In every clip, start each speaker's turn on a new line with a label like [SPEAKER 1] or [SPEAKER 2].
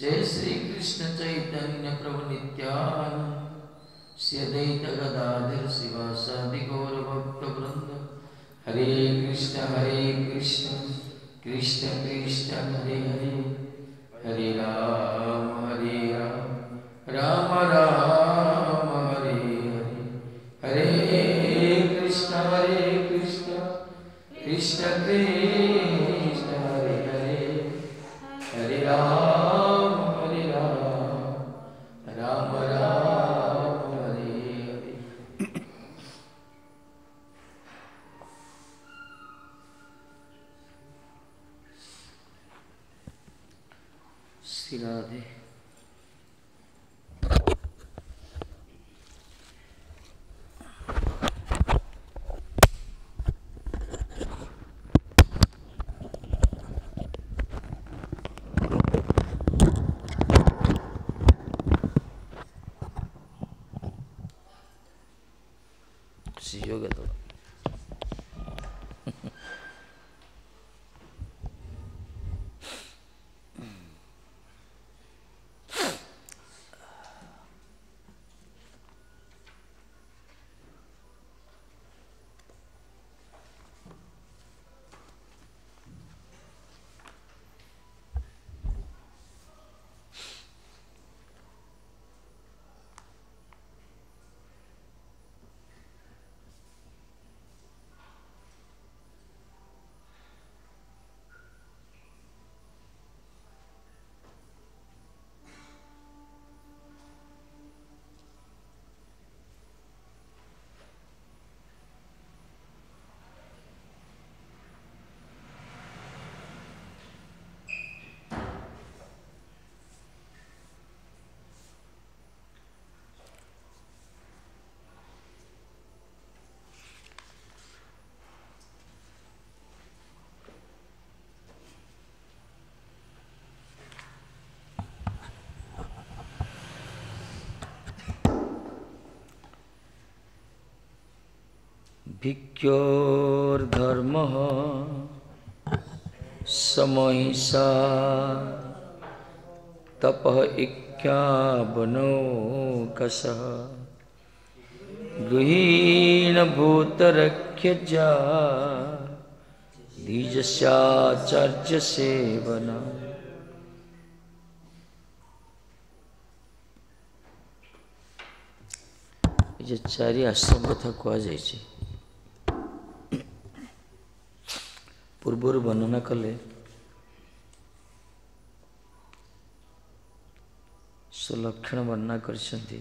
[SPEAKER 1] जय श्री कृष्ण चैतन्य प्रभु नित्यानंद श्रीअद्वैत भक्त वृंद हरे कृष्ण हरे कृष्ण कृष्ण कृष्ण हरे हरे हरे राम हरे राम राम राम भिक्योर्धर्मः समहिषा तपः इक्यावनो कसः गृहीणभूतरक्ष्यजा द्विजस्याचर्यसेवना જે ચારી આશ્રમ કથા કહે છે ପୂର୍ବରୁ ବର୍ଣ୍ଣନା କଲେ ସୁଲକ୍ଷଣ ବର୍ଣ୍ଣନା କରିଛନ୍ତି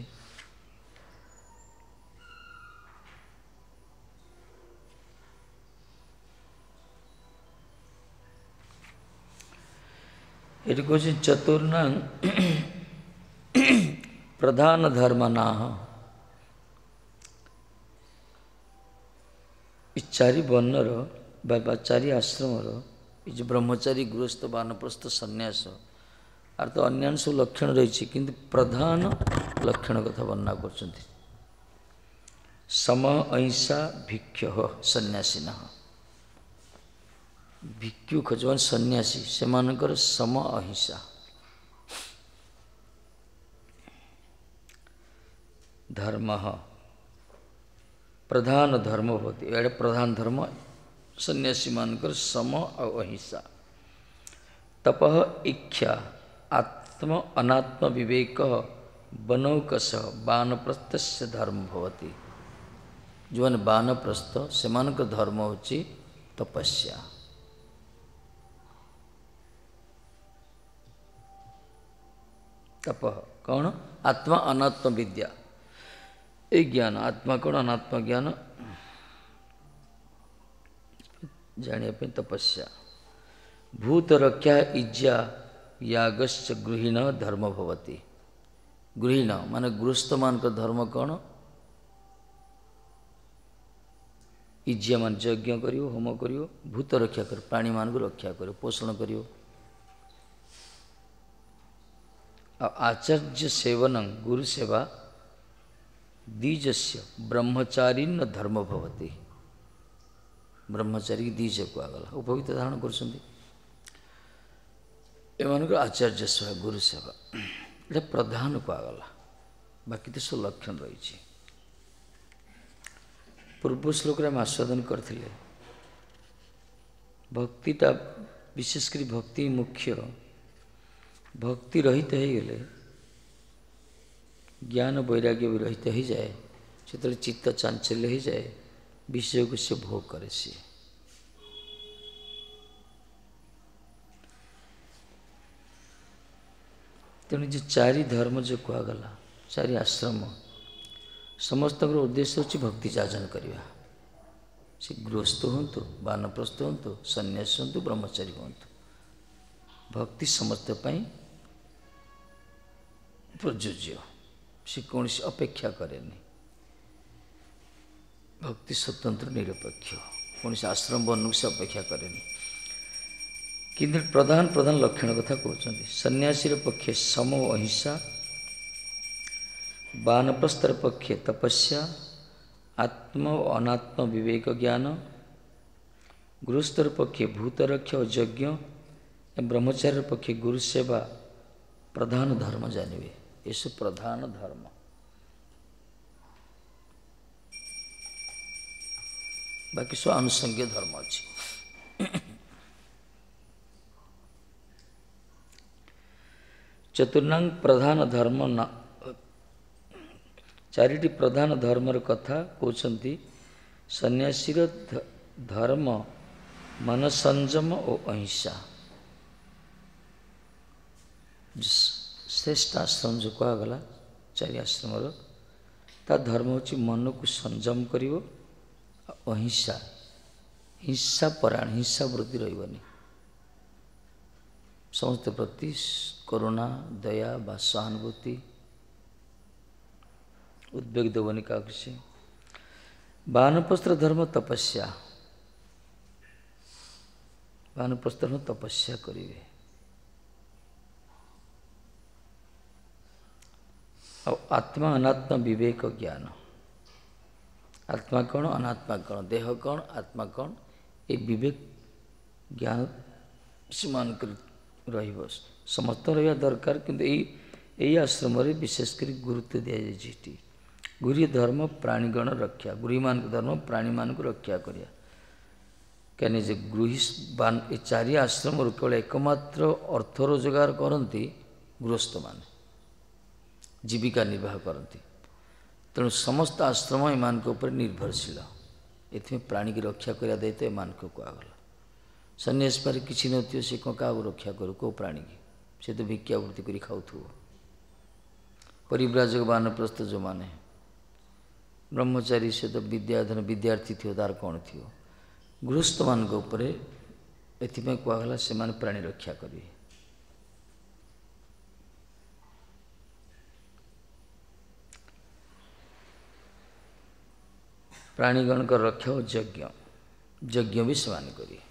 [SPEAKER 1] ଏଠି କହୁଛି ଚତୁର୍ଣ୍ଣ ପ୍ରଧାନ ଧର୍ମ ନାହ ଏ ଚାରି ବର୍ଣ୍ଣର ବ୍ୟାପାରୀ ଆଶ୍ରମର ଏଇ ଯେଉଁ ବ୍ରହ୍ମଚାରୀ ଗୃହସ୍ଥ ବାନପ୍ରସ୍ଥ ସନ୍ନ୍ୟାସ ଆର ତ ଅନ୍ୟାନ୍ୟ ସବୁ ଲକ୍ଷଣ ରହିଛି କିନ୍ତୁ ପ୍ରଧାନ ଲକ୍ଷଣ କଥା ବର୍ଣ୍ଣନା କରୁଛନ୍ତି ସମ ଅହିଂସା ଭିକ୍ଷ ସନ୍ନ୍ୟାସୀ ନହ ଭିକ୍ଷୁ ଖୋଜ ମାନେ ସନ୍ନ୍ୟାସୀ ସେମାନଙ୍କର ସମ ଅହିଂସା ଧର୍ମ ପ୍ରଧାନ ଧର୍ମ ଭୋତି ଏଡ଼େ ପ୍ରଧାନ ଧର୍ମ सन्यासी मानकर सम और अहिंसा तप इच्छा आत्म अनात्म विवेक बनौकस बानप्रस्थ धर्म भवती जो बानप्रस्थ से धर्म हो तपस्या तप कौन आत्मा अनात्म विद्या ये ज्ञान आत्मा कौन अनात्म ज्ञान जाप तपस्या भूतरक्षा इज्याग गृह धर्म भयो गृहिण गृहस्थ गृहस्थमा धर्म इज्जा मन यज्ञ होम कोम भूत रक्षा कर प्राणी म रक्षा कर पोषण सेवन गुरु सेवा गुरुसेवाजस्य ब्रह्मचारी धर्म भवति ବ୍ରହ୍ମଚାରୀ ଦୁଇଶହ କୁହାଗଲା ଉପବୀତ ଧାରଣ କରୁଛନ୍ତି ଏମାନଙ୍କର ଆଚାର୍ଯ୍ୟ ସେବା ଗୁରୁ ସେବା ଏଇଟା ପ୍ରଧାନ କୁହାଗଲା ବାକି ତ ସବୁ ଲକ୍ଷଣ ରହିଛି ପୂର୍ବ ଶ୍ଲୋକରେ ଆମେ ଆସ୍ୱାଦନ କରିଥିଲେ ଭକ୍ତିଟା ବିଶେଷ କରି ଭକ୍ତି ମୁଖ୍ୟ ଭକ୍ତି ରହିତ ହୋଇଗଲେ ଜ୍ଞାନ ବୈରାଗ୍ୟ ବି ରହିତ ହୋଇଯାଏ ସେତେବେଳେ ଚିତ୍ତ ଚାଞ୍ଚଲ୍ୟ ହୋଇଯାଏ ବିଷୟକୁ ସେ ଭୋଗ କରେ ସିଏ ତେଣୁ ଯେ ଚାରି ଧର୍ମ ଯେଉଁ କୁହାଗଲା ଚାରି ଆଶ୍ରମ ସମସ୍ତଙ୍କର ଉଦ୍ଦେଶ୍ୟ ହେଉଛି ଭକ୍ତି ଯାଜନ କରିବା ସେ ଗୃହସ୍ଥ ହୁଅନ୍ତୁ ବାନପ୍ରସ୍ଥ ହୁଅନ୍ତୁ ସନ୍ନ୍ୟାସୀ ହୁଅନ୍ତୁ ବ୍ରହ୍ମଚାରୀ ହୁଅନ୍ତୁ ଭକ୍ତି ସମସ୍ତ ପାଇଁ ପ୍ରଯୁଜ୍ୟ ସେ କୌଣସି ଅପେକ୍ଷା କରେନି ଭକ୍ତି ସ୍ୱତନ୍ତ୍ର ନିରପେକ୍ଷ କୌଣସି ଆଶ୍ରମ ବର୍ଣ୍ଣକୁ ସେ ଅପେକ୍ଷା କରେନି କିନ୍ତୁ ପ୍ରଧାନ ପ୍ରଧାନ ଲକ୍ଷଣ କଥା କହୁଛନ୍ତି ସନ୍ନ୍ୟାସୀର ପକ୍ଷେ ସମ ଅହିଂସା ବାନପ୍ରସ୍ତର ପକ୍ଷେ ତପସ୍ୟା ଆତ୍ମ ଓ ଅନାତ୍ମ ବିବେକ ଜ୍ଞାନ ଗୁରୁସ୍ତର ପକ୍ଷେ ଭୂତରକ୍ଷ ଓ ଯଜ୍ଞ ବ୍ରହ୍ମଚାରୀର ପକ୍ଷେ ଗୁରୁ ସେବା ପ୍ରଧାନ ଧର୍ମ ଜାଣିବେ ଏସବୁ ପ୍ରଧାନ ଧର୍ମ ବାକି ସବୁ ଆନୁଷଙ୍ଗିକ ଧର୍ମ ଅଛି चतुर्नाङ प्रधान प्रधान धर्मर कथा सन्यासी र धर्म मनसंयम ओ अहिंसा श्रेष्ठ आश्रम जो कहाँ गश्रम र त धर्म हजुर मनको संयम करिवो अहिंसा हिंसा पराण हिंसा वृद्धि रहिवनी समस्त सम કરુણા દયા બા સહાનુભૂતિ ઉદ્વેગ વનિકા વિશે બાનપસ્ત્ર ધર્મ તપસ્યા બાનપસ્ત્રનો તપસ્યા કરી આત્મા અનાત્મા વિવેક જ્ઞાન આત્મા કણ અનાત્મા કણ દેહ કણ આત્મા કણ એ વિવેક જ્ઞાન સમાન કરી રહી વસ્તુ समस्त रहा दरकार किंतु आश्रम विशेषकर गुरुत्व दि जाए गुरी धर्म प्राणीगण रक्षा गुरी मान धर्म प्राणी मान रक्षा करा कहीं जे गृही आश्रम केवल एकम्र अर्थ रोजगार करती गृहस्थ मान जीविका निर्वाह करती तेणु समस्त आश्रम एमान निर्भरशील ए प्राणी की रक्षा करने दायित्व एम को आगला सन्यास पारे किसी नो से क्या रक्षा करू कौ प्राणी की ସେ ତ ଭିକ୍ଷାବୃତ୍ତି କରି ଖାଉଥିବ ପରିବ୍ରାଜକ ବାନପ୍ରସ୍ତ ଯେଉଁମାନେ ବ୍ରହ୍ମଚାରୀ ସେ ତ ବିଦ୍ୟାଧୀନ ବିଦ୍ୟାର୍ଥୀ ଥିବ ତା'ର କ'ଣ ଥିବ ଗୃହସ୍ଥମାନଙ୍କ ଉପରେ ଏଥିପାଇଁ କୁହାଗଲା ସେମାନେ ପ୍ରାଣୀ ରକ୍ଷା କରିବେ ପ୍ରାଣୀଗଣଙ୍କ ରକ୍ଷା ଓ ଯଜ୍ଞ ଯଜ୍ଞ ବି ସେମାନେ କରିବେ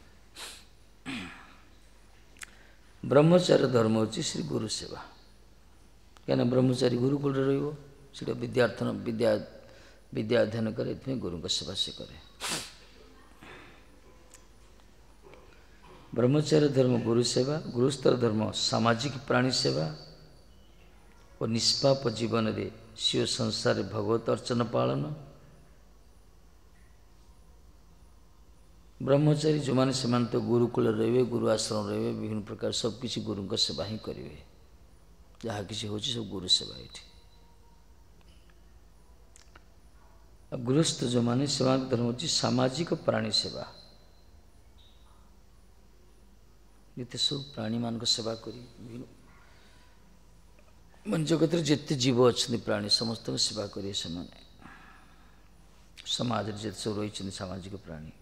[SPEAKER 1] ବ୍ରହ୍ମଚାରୀ ଧର୍ମ ହେଉଛି ଶ୍ରୀ ଗୁରୁ ସେବା କାହିଁକିନା ବ୍ରହ୍ମଚାରୀ ଗୁରୁକୁଳରେ ରହିବ ସେଠି ବିଦ୍ୟାର୍ଥନ ବିଦ୍ୟା ବିଦ୍ୟା ଅଧ୍ୟୟନ କରେ ଏଥିପାଇଁ ଗୁରୁଙ୍କ ସେବା ସେ କରେ ବ୍ରହ୍ମଚାରୀ ଧର୍ମ ଗୁରୁ ସେବା ଗୁରୁସ୍ତର ଧର୍ମ ସାମାଜିକ ପ୍ରାଣୀ ସେବା ଓ ନିଷ୍ପାପ ଜୀବନରେ ସିଓ ସଂସାରରେ ଭଗବତ ଅର୍ଚ୍ଚନା ପାଳନ ବ୍ରହ୍ମଚାରୀ ଯେଉଁମାନେ ସେମାନେ ତ ଗୁରୁକୁଳରେ ରହିବେ ଗୁରୁ ଆଶ୍ରମ ରହିବେ ବିଭିନ୍ନ ପ୍ରକାର ସବୁକିଛି ଗୁରୁଙ୍କ ସେବା ହିଁ କରିବେ ଯାହା କିଛି ହେଉଛି ସବୁ ଗୁରୁ ସେବା ଏଠି ଗୃହସ୍ଥ ଯେଉଁମାନେ ସେମାନଙ୍କ ଧର୍ମ ହେଉଛି ସାମାଜିକ ପ୍ରାଣୀ ସେବା ଯେତେ ସବୁ ପ୍ରାଣୀମାନଙ୍କ ସେବା କରି ବିଭିନ୍ନ ଜଗତରେ ଯେତେ ଜୀବ ଅଛନ୍ତି ପ୍ରାଣୀ ସମସ୍ତଙ୍କ ସେବା କରିବେ ସେମାନେ ସମାଜରେ ଯେତେ ସବୁ ରହିଛନ୍ତି ସାମାଜିକ ପ୍ରାଣୀ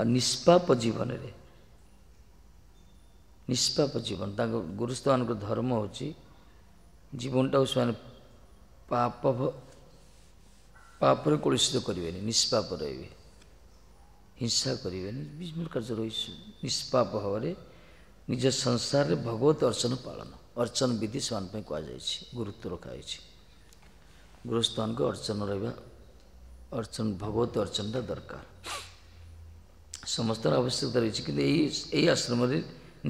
[SPEAKER 1] अ निष्पाप जीवन निष्पाप जीवन त गुरुस्थानको धर्म हो जीवन पापर टाप पा निष्पाप रहे हिंसा गरेन विभिन्न कार्य निष्पा भएर निज संसार भगवत अर्चन पालन अर्चन विधि कह कु र गुरुस्थानको अर्चन अर्चन भगवत अर्चन दरकार ସମସ୍ତର ଆବଶ୍ୟକତା ରହିଛି କିନ୍ତୁ ଏଇ ଏଇ ଆଶ୍ରମରେ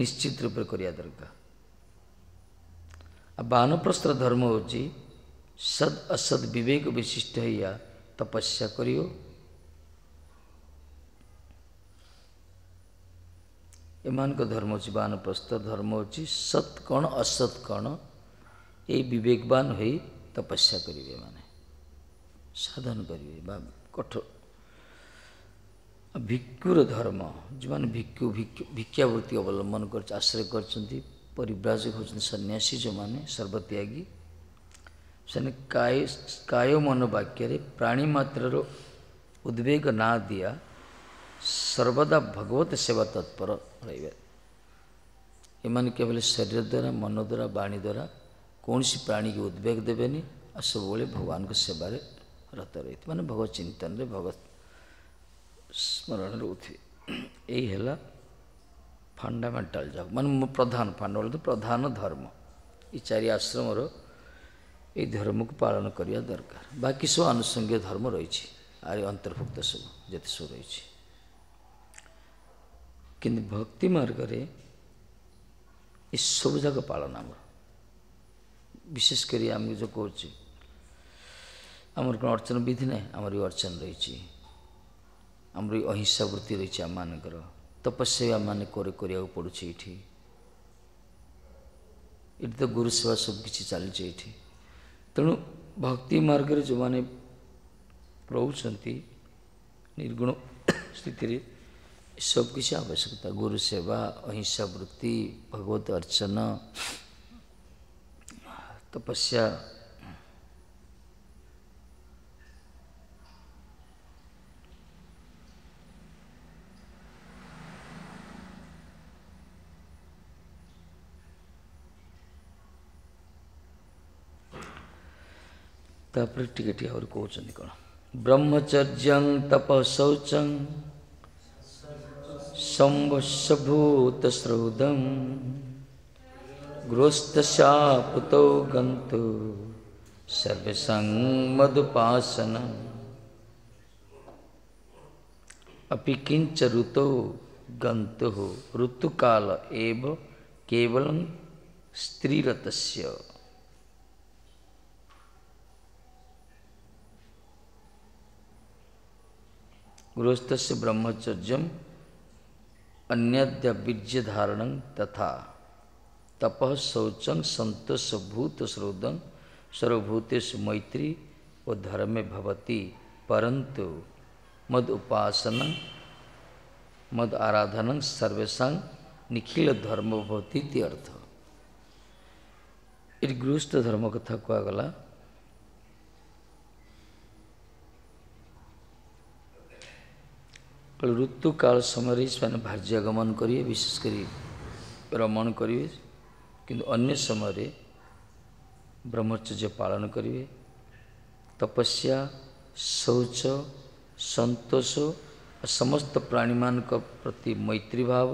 [SPEAKER 1] ନିଶ୍ଚିତ ରୂପରେ କରିବା ଦରକାର ଆଉ ବାନପ୍ରସ୍ତର ଧର୍ମ ହେଉଛି सद असद विवेक विशिष्ट है या तपस्या करियो ଏମାନଙ୍କ ଧର୍ମ ହେଉଛି ବାନପ୍ରସ୍ଥ ଧର୍ମ ହେଉଛି ସତ୍ କ'ଣ ଅସତ୍ କ'ଣ ଏଇ ବିବେକବାନ ହୋଇ ତପସ୍ୟା କରିବେ ଏମାନେ ସାଧନ କରିବେ ବା କଠୋର भिक्षुर धर्म जो भिक्षु भिक्षावृत्ति अवलम्बन गर्छ आश्रय गर्छन् परिव्राजक हौ सन्यासी जो सर्वत्यागी ସେନେ କାୟ କାୟ ମନ ବାକ୍ୟରେ ପ୍ରାଣୀ ମାତ୍ରାର ଉଦ୍ବେଗ ନା ଦିଆ ସର୍ବଦା ଭଗବତ ସେବା ତତ୍ପର ରହିବେ ଏମାନେ କେବଳ ଶରୀର ଦ୍ୱାରା ମନ ଦ୍ୱାରା ବାଣୀ ଦ୍ୱାରା କୌଣସି ପ୍ରାଣୀକୁ ଉଦ୍ବେଗ ଦେବେନି ଆଉ ସବୁବେଳେ ଭଗବାନଙ୍କ ସେବାରେ ରତ ରହିଥିବେ ମାନେ ଭଗବତ ଚିନ୍ତନରେ ଭଗବତ ସ୍ମରଣରେ ଉଠେ ଏଇ ହେଲା ଫଣ୍ଡାମେଣ୍ଟାଲ ଯୋଗ ମାନେ ମୋ ପ୍ରଧାନ ଫଣ୍ଡାମେ ପ୍ରଧାନ ଧର୍ମ ଏଇ ଚାରି ଆଶ୍ରମର ଏଇ ଧର୍ମକୁ ପାଳନ କରିବା ଦରକାର ବାକି ସବୁ ଆନୁଷଙ୍ଗିକ ଧର୍ମ ରହିଛି ଆରି ଅନ୍ତର୍ଭୁକ୍ତ ସବୁ ଯେତେ ସବୁ ରହିଛି କିନ୍ତୁ ଭକ୍ତି ମାର୍ଗରେ ଏସବୁ ଯାକ ପାଳନ ଆମର ବିଶେଷ କରି ଆମେ ଯେଉଁ କହୁଛି ଆମର କ'ଣ ଅର୍ଚ୍ଚନ ବିଧି ନାହିଁ ଆମର ଏ ଅର୍ଚ୍ଚନ ରହିଛି ଆମର ଏଇ ଅହିଂସା ବୃତ୍ତି ରହିଛି ଆମମାନଙ୍କର ତପସ୍ୟା ଆମମାନେ କରିବାକୁ ପଡ଼ୁଛି ଏଇଠି ଏଠି ତ ଗୁରୁ ସେବା ସବୁ କିଛି ଚାଲିଛି ଏଇଠି ତେଣୁ ଭକ୍ତି ମାର୍ଗରେ ଯେଉଁମାନେ ରହୁଛନ୍ତି ନିର୍ଗୁଣ ସ୍ଥିତିରେ ସବୁ କିଛି ଆବଶ୍ୟକତା ଗୁରୁ ସେବା ଅହିଂସା ବୃତ୍ତି ଭଗବତ ଅର୍ଚ୍ଚନା ତପସ୍ୟା तापर टिकटिया और कौन कौन ब्रह्मचर्य तप शौच संवत्सभूतस्रौदम गृहस्थशापुतो गंतु सर्वसंग मधुपासनम अपि किंच ऋतु गंतु ऋतुकाल एव केवल स्त्रीरतस्य गृहस्थ से ब्रह्मचर्य अन्यद्य बीज्य धारण तथा तप शौचंग संतोष भूत श्रोदन सर्वभूतेश मैत्री व धर्मे भवती परंतु मद उपासन मद आराधन सर्वेशा निखिल धर्म भवती अर्थ ये गृहस्थ धर्म कथा कहगला કાળ ઋતુકાળ ସମୟରେ ସେମାନେ ଭାର୍ଯ୍ୟାଗମନ କରିବେ ବିଶେଷ କରି ଭ୍ରମଣ କରିବେ କିନ୍ତୁ ଅନ୍ୟ ସମୟରେ ବ୍ରହ୍ମଚର୍ଯ୍ୟ ପାଳନ କରିବେ ତପସ୍ୟା ଶୌଚ ସନ୍ତୋଷ ସମସ୍ତ ପ୍ରାଣୀମାନଙ୍କ ପ୍ରତି ମୈତ୍ରୀ ଭାବ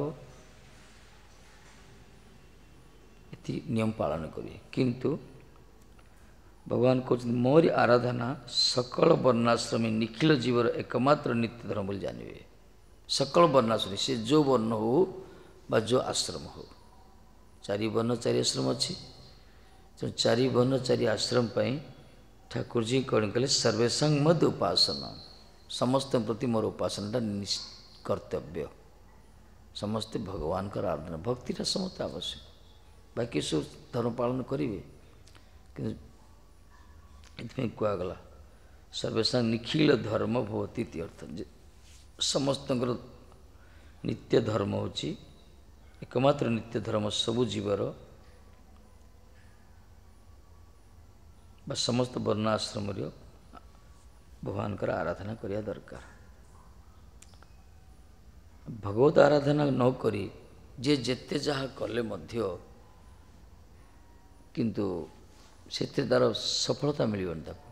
[SPEAKER 1] ଏଥି ନିୟମ ପାଳନ କରିବେ କିନ୍ତୁ ଭଗବାନ କହୁଛନ୍ତି ମୋରି ଆରାଧନା ସକଳ ବର୍ଣ୍ଣାଶ୍ରମୀ ନିଖିଳ ଜୀବର ଏକମାତ୍ର ନିତ୍ୟ ଧର୍ମ ବୋଲି ଜାଣିବେ सकल वर्ण से जो वर्ण हो जो आश्रम हो चारि वर्ण चारि आश्रम अच्छे तो चारि वर्ण चारि आश्रम पर ठाकुर जी कौन कले सर्वेशं मद उपासना समस्त प्रति मोर उपासनाटा कर्तव्य समस्ते भगवान का आराधना भक्ति समस्त आवश्यक बाकी सब धर्म पालन करेंगे कि कहुगला सर्वेशा निखिल धर्म भवती अर्थ ସମସ୍ତଙ୍କର ନିତ୍ୟ ଧର୍ମ ହେଉଛି ଏକମାତ୍ର ନିତ୍ୟ ଧର୍ମ ସବୁ ଜୀବର ବା ସମସ୍ତ ବର୍ଣ୍ଣାଶ୍ରମର ଭଗବାନଙ୍କର ଆରାଧନା କରିବା ଦରକାର ଭଗବତ ଆରାଧନା ନ କରି ଯିଏ ଯେତେ ଯାହା କଲେ ମଧ୍ୟ କିନ୍ତୁ ସେଥିରେ ତା'ର ସଫଳତା ମିଳିବନି ତାକୁ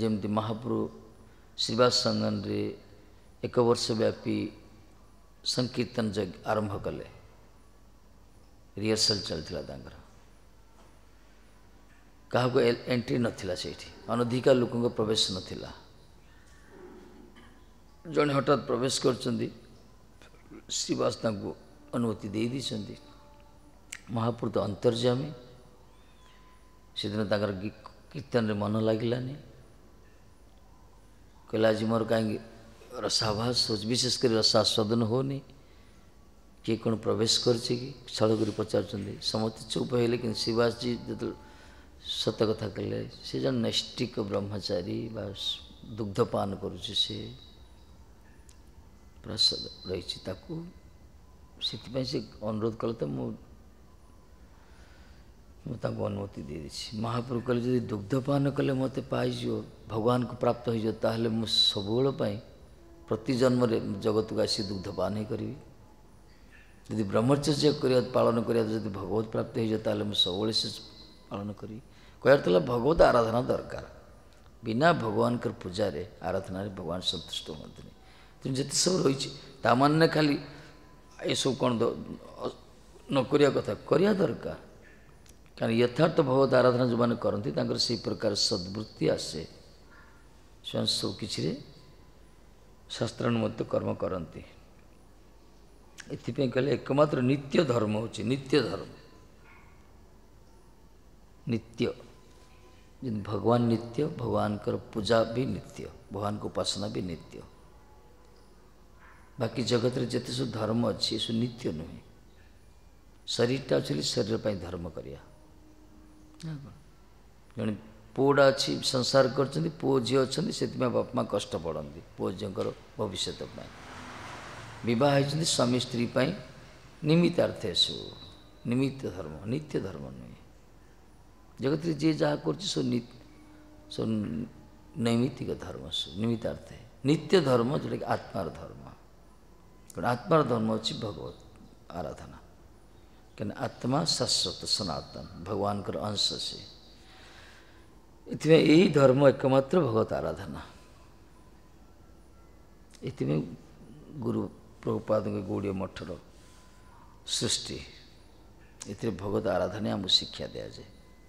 [SPEAKER 1] ଯେମିତି ମହାପୁରୁଷ ଶିବା ସଙ୍ଗନରେ ଏକ ବର୍ଷ ବ୍ୟାପୀ ସଂକୀର୍ତ୍ତନ ଯଜ୍ଞ ଆରମ୍ଭ କଲେ ରିହର୍ସଲ ଚାଲିଥିଲା ତାଙ୍କର କାହାକୁ ଏଣ୍ଟ୍ରି ନଥିଲା ସେଇଠି ଅନଧିକା ଲୋକଙ୍କ ପ୍ରବେଶ ନଥିଲା ଜଣେ ହଠାତ୍ ପ୍ରବେଶ କରିଛନ୍ତି ଶ୍ରୀବାସ ତାଙ୍କୁ ଅନୁମତି ଦେଇ ଦେଇଛନ୍ତି ମହାପୁରୁଷ ଅନ୍ତର୍ଜାମୀ ସେଦିନ ତାଙ୍କର କୀର୍ତ୍ତନରେ ମନ ଲାଗିଲାନି कैलाजीमोर कांगे रसाभास विशेषकर रसास्वादन हो किए कौन प्रवेश कर कि स्थलगुरु पचारुंट समस्ते चुप है कि शिवास जी जो सत कथा कले से जन नैष्टिक ब्रह्मचारी दुग्धपान कर रही से अनुरोध कले तो मुझे ମୁଁ ତାଙ୍କୁ ଅନୁମତି ଦେଇଦେଇଛି ମହାପ୍ରଭୁ କହିଲେ ଯଦି ଦୁଗ୍ଧପାନ କଲେ ମୋତେ ପାଇଯିବ ଭଗବାନଙ୍କୁ ପ୍ରାପ୍ତ ହୋଇଯିବ ତାହେଲେ ମୁଁ ସବୁବେଳ ପାଇଁ ପ୍ରତି ଜନ୍ମରେ ଜଗତକୁ ଆସି ଦୁଗ୍ଧପାନ ହୋଇକରିବି ଯଦି ବ୍ରହ୍ମଚର୍ଯ୍ୟ କରିବା ପାଳନ କରିବା ଯଦି ଭଗବତ ପ୍ରାପ୍ତ ହୋଇଯିବ ତାହେଲେ ମୁଁ ସବୁବେଳେ ସେ ପାଳନ କରିବି କହିବାର ଥିଲା ଭଗବତ ଆରାଧନା ଦରକାର ବିନା ଭଗବାନଙ୍କର ପୂଜାରେ ଆରାଧନାରେ ଭଗବାନ ସନ୍ତୁଷ୍ଟ ହୁଅନ୍ତିନି ତେଣୁ ଯେତେ ସବୁ ରହିଛି ତା ମାନେ ଖାଲି ଏସବୁ କ'ଣ ନ କରିବା କଥା କରିବା ଦରକାର कारण यथार्थ भगवत आराधना जो मैंने करती से प्रकार सद्वृत्ति आसे से सब किसी शास्त्रानुमत कर्म करती एपाई कहले एकम्र नित्य धर्म हो नित्य धर्म नित्य भगवान नित्य भगवान कर पूजा भी नित्य भगवान को उपासना भी नित्य बाकी जगत रे जिते सब धर्म अच्छे सब नित्य नुहे शरीर एक्चुअली शरीर पर धर्म करिया ଜଣେ ପୁଅଟା ଅଛି ସଂସାର କରିଛନ୍ତି ପୁଅ ଝିଅ ଅଛନ୍ତି ସେଥିପାଇଁ ବାପା ମା' କଷ୍ଟ ପଡ଼ନ୍ତି ପୁଅ ଝିଅଙ୍କର ଭବିଷ୍ୟତ ପାଇଁ ବିବାହ ହେଇଛନ୍ତି ସ୍ୱାମୀ ସ୍ତ୍ରୀ ପାଇଁ ନିମିତାର୍ଥ ଏସବୁ ନିମିତ ଧର୍ମ ନିତ୍ୟ ଧର୍ମ ନୁହେଁ ଜଗତରେ ଯିଏ ଯାହା କରୁଛି ସବୁ ସବୁ ନୈମିତିକ ଧର୍ମ ସବୁ ନିମିତାର୍ଥ ନିତ୍ୟ ଧର୍ମ ଯେଉଁଟାକି ଆତ୍ମାର ଧର୍ମ ଆତ୍ମାର ଧର୍ମ ଅଛି ଭଗବତ ଆରାଧନା କିନ୍ତୁ ଆତ୍ମା ଶାଶ୍ୱତ ସନାତନ ଭଗବାନଙ୍କର ଅଂଶ ସେ ଏଥିପାଇଁ ଏହି ଧର୍ମ ଏକମାତ୍ର ଭଗବତ ଆରାଧନା ଏଥିପାଇଁ ଗୁରୁ ପ୍ରଭୁପାଦଙ୍କ ଗୌଡ଼ିଓ ମଠର ସୃଷ୍ଟି ଏଥିରେ ଭଗବତ ଆରାଧନା ଆମକୁ ଶିକ୍ଷା ଦିଆଯାଏ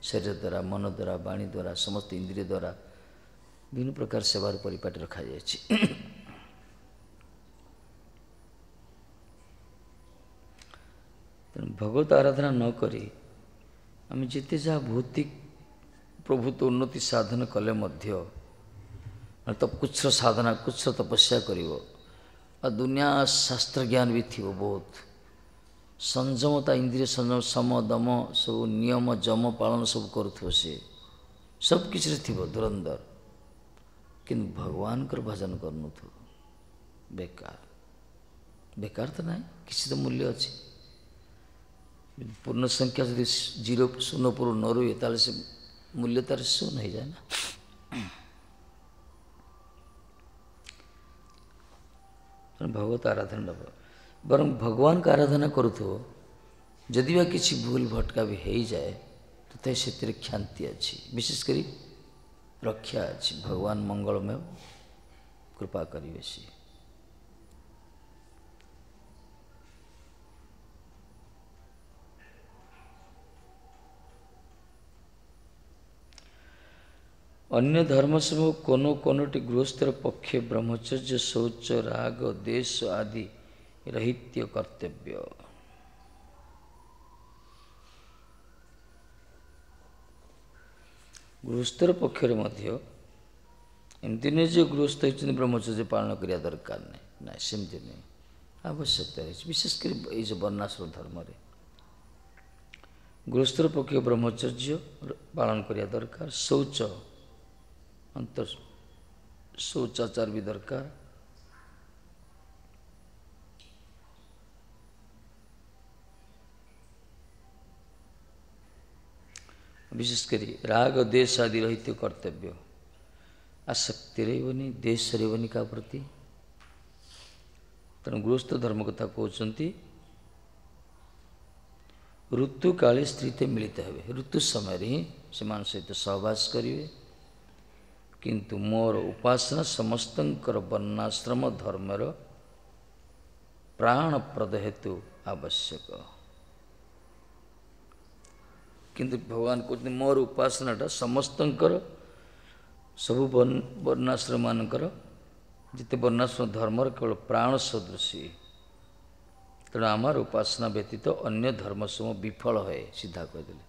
[SPEAKER 1] ଶରୀର ଦ୍ୱାରା ମନ ଦ୍ୱାରା ବାଣୀ ଦ୍ୱାରା ସମସ୍ତ ଇନ୍ଦ୍ରିୟ ଦ୍ୱାରା ବିଭିନ୍ନ ପ୍ରକାର ସେବାର ପରିପାଟି ରଖାଯାଇଛି ତେଣୁ ଭଗବତ ଆରାଧନା ନ କରି ଆମେ ଯେତେ ଯାହା ଭୌତିକ ପ୍ରଭୂତ ଉନ୍ନତି ସାଧନ କଲେ ମଧ୍ୟ ତପୁଚ୍ଛ ସାଧନା କୁଚ୍ଛ ତପସ୍ୟା କରିବ ଆଉ ଦୁନିଆ ଶାସ୍ତ୍ର ଜ୍ଞାନ ବି ଥିବ ବହୁତ ସଂଯମତା ଇନ୍ଦ୍ରିୟ ସଂଯମ ସମ ଦମ ସବୁ ନିୟମ ଯମ ପାଳନ ସବୁ କରୁଥିବ ସେ ସବୁ କିଛିରେ ଥିବ ଦୁରନ୍ଦର କିନ୍ତୁ ଭଗବାନଙ୍କର ଭଜନ କରୁନଥିବ ବେକାର ବେକାର ତ ନାହିଁ କିଛି ତ ମୂଲ୍ୟ ଅଛି पूर्ण संख्या जो जीरो शून्य पूर्व न रही ताल से मूल्य तार शून्य हो जाए ना तो भगवत आराधना बर भगवान का आराधना करू जदि तो, बा कि भूल भटका भी हो जाए तो से क्षांति अच्छी विशेषकर रक्षा अच्छी भगवान मंगलमय कृपा करे ଅନ୍ୟ ଧର୍ମ ସବୁ କୋନ କୋନଟି ଗୃହସ୍ଥର ପକ୍ଷେ ବ୍ରହ୍ମଚର୍ଯ୍ୟ ଶୌଚ ରାଗ ଦେଶ ଆଦି ରହିତ୍ୟ କର୍ତ୍ତବ୍ୟ ଗୃହସ୍ଥର ପକ୍ଷରେ ମଧ୍ୟ ଏମିତି ନୁହେଁ ଯେ ଗୃହସ୍ଥ ହେଉଛନ୍ତି ବ୍ରହ୍ମଚର୍ଯ୍ୟ ପାଳନ କରିବା ଦରକାର ନାହିଁ ନାହିଁ ସେମିତି ନୁହେଁ ଆବଶ୍ୟକତା ରହିଛି ବିଶେଷ କରି ଏଇ ଯେଉଁ ବର୍ଣ୍ଣାଶ୍ର ଧର୍ମରେ ଗୃହସ୍ଥର ପକ୍ଷ ବ୍ରହ୍ମଚର୍ଯ୍ୟ ପାଳନ କରିବା ଦରକାର ଶୌଚ अंतर शौचाचार भी दरकार विशेषकर राग देश आदि रहित कर्तव्य आसक्ति रही देश रही क्या प्रति तेणु गृहस्थ धर्म कथा कहते ऋतु काले स्त्री मिलित हे ऋतु समय से सहित सहवास करेंगे କିନ୍ତୁ ମୋର ଉପାସନା ସମସ୍ତଙ୍କର ବର୍ଣ୍ଣାଶ୍ରମ ଧର୍ମର ପ୍ରାଣପ୍ରଦ ହେତୁ ଆବଶ୍ୟକ କିନ୍ତୁ ଭଗବାନ କହୁଛନ୍ତି ମୋର ଉପାସନାଟା ସମସ୍ତଙ୍କର ସବୁ ବର୍ଣ୍ଣାଶ୍ରମମାନଙ୍କର ଯେତେ ବର୍ଣ୍ଣାଶ୍ରମ ଧର୍ମର କେବଳ ପ୍ରାଣ ସଦୃଶୀ ତେଣୁ ଆମର ଉପାସନା ବ୍ୟତୀତ ଅନ୍ୟ ଧର୍ମ ସବୁ ବିଫଳ ହୁଏ ସିଧା କହିଦେଲେ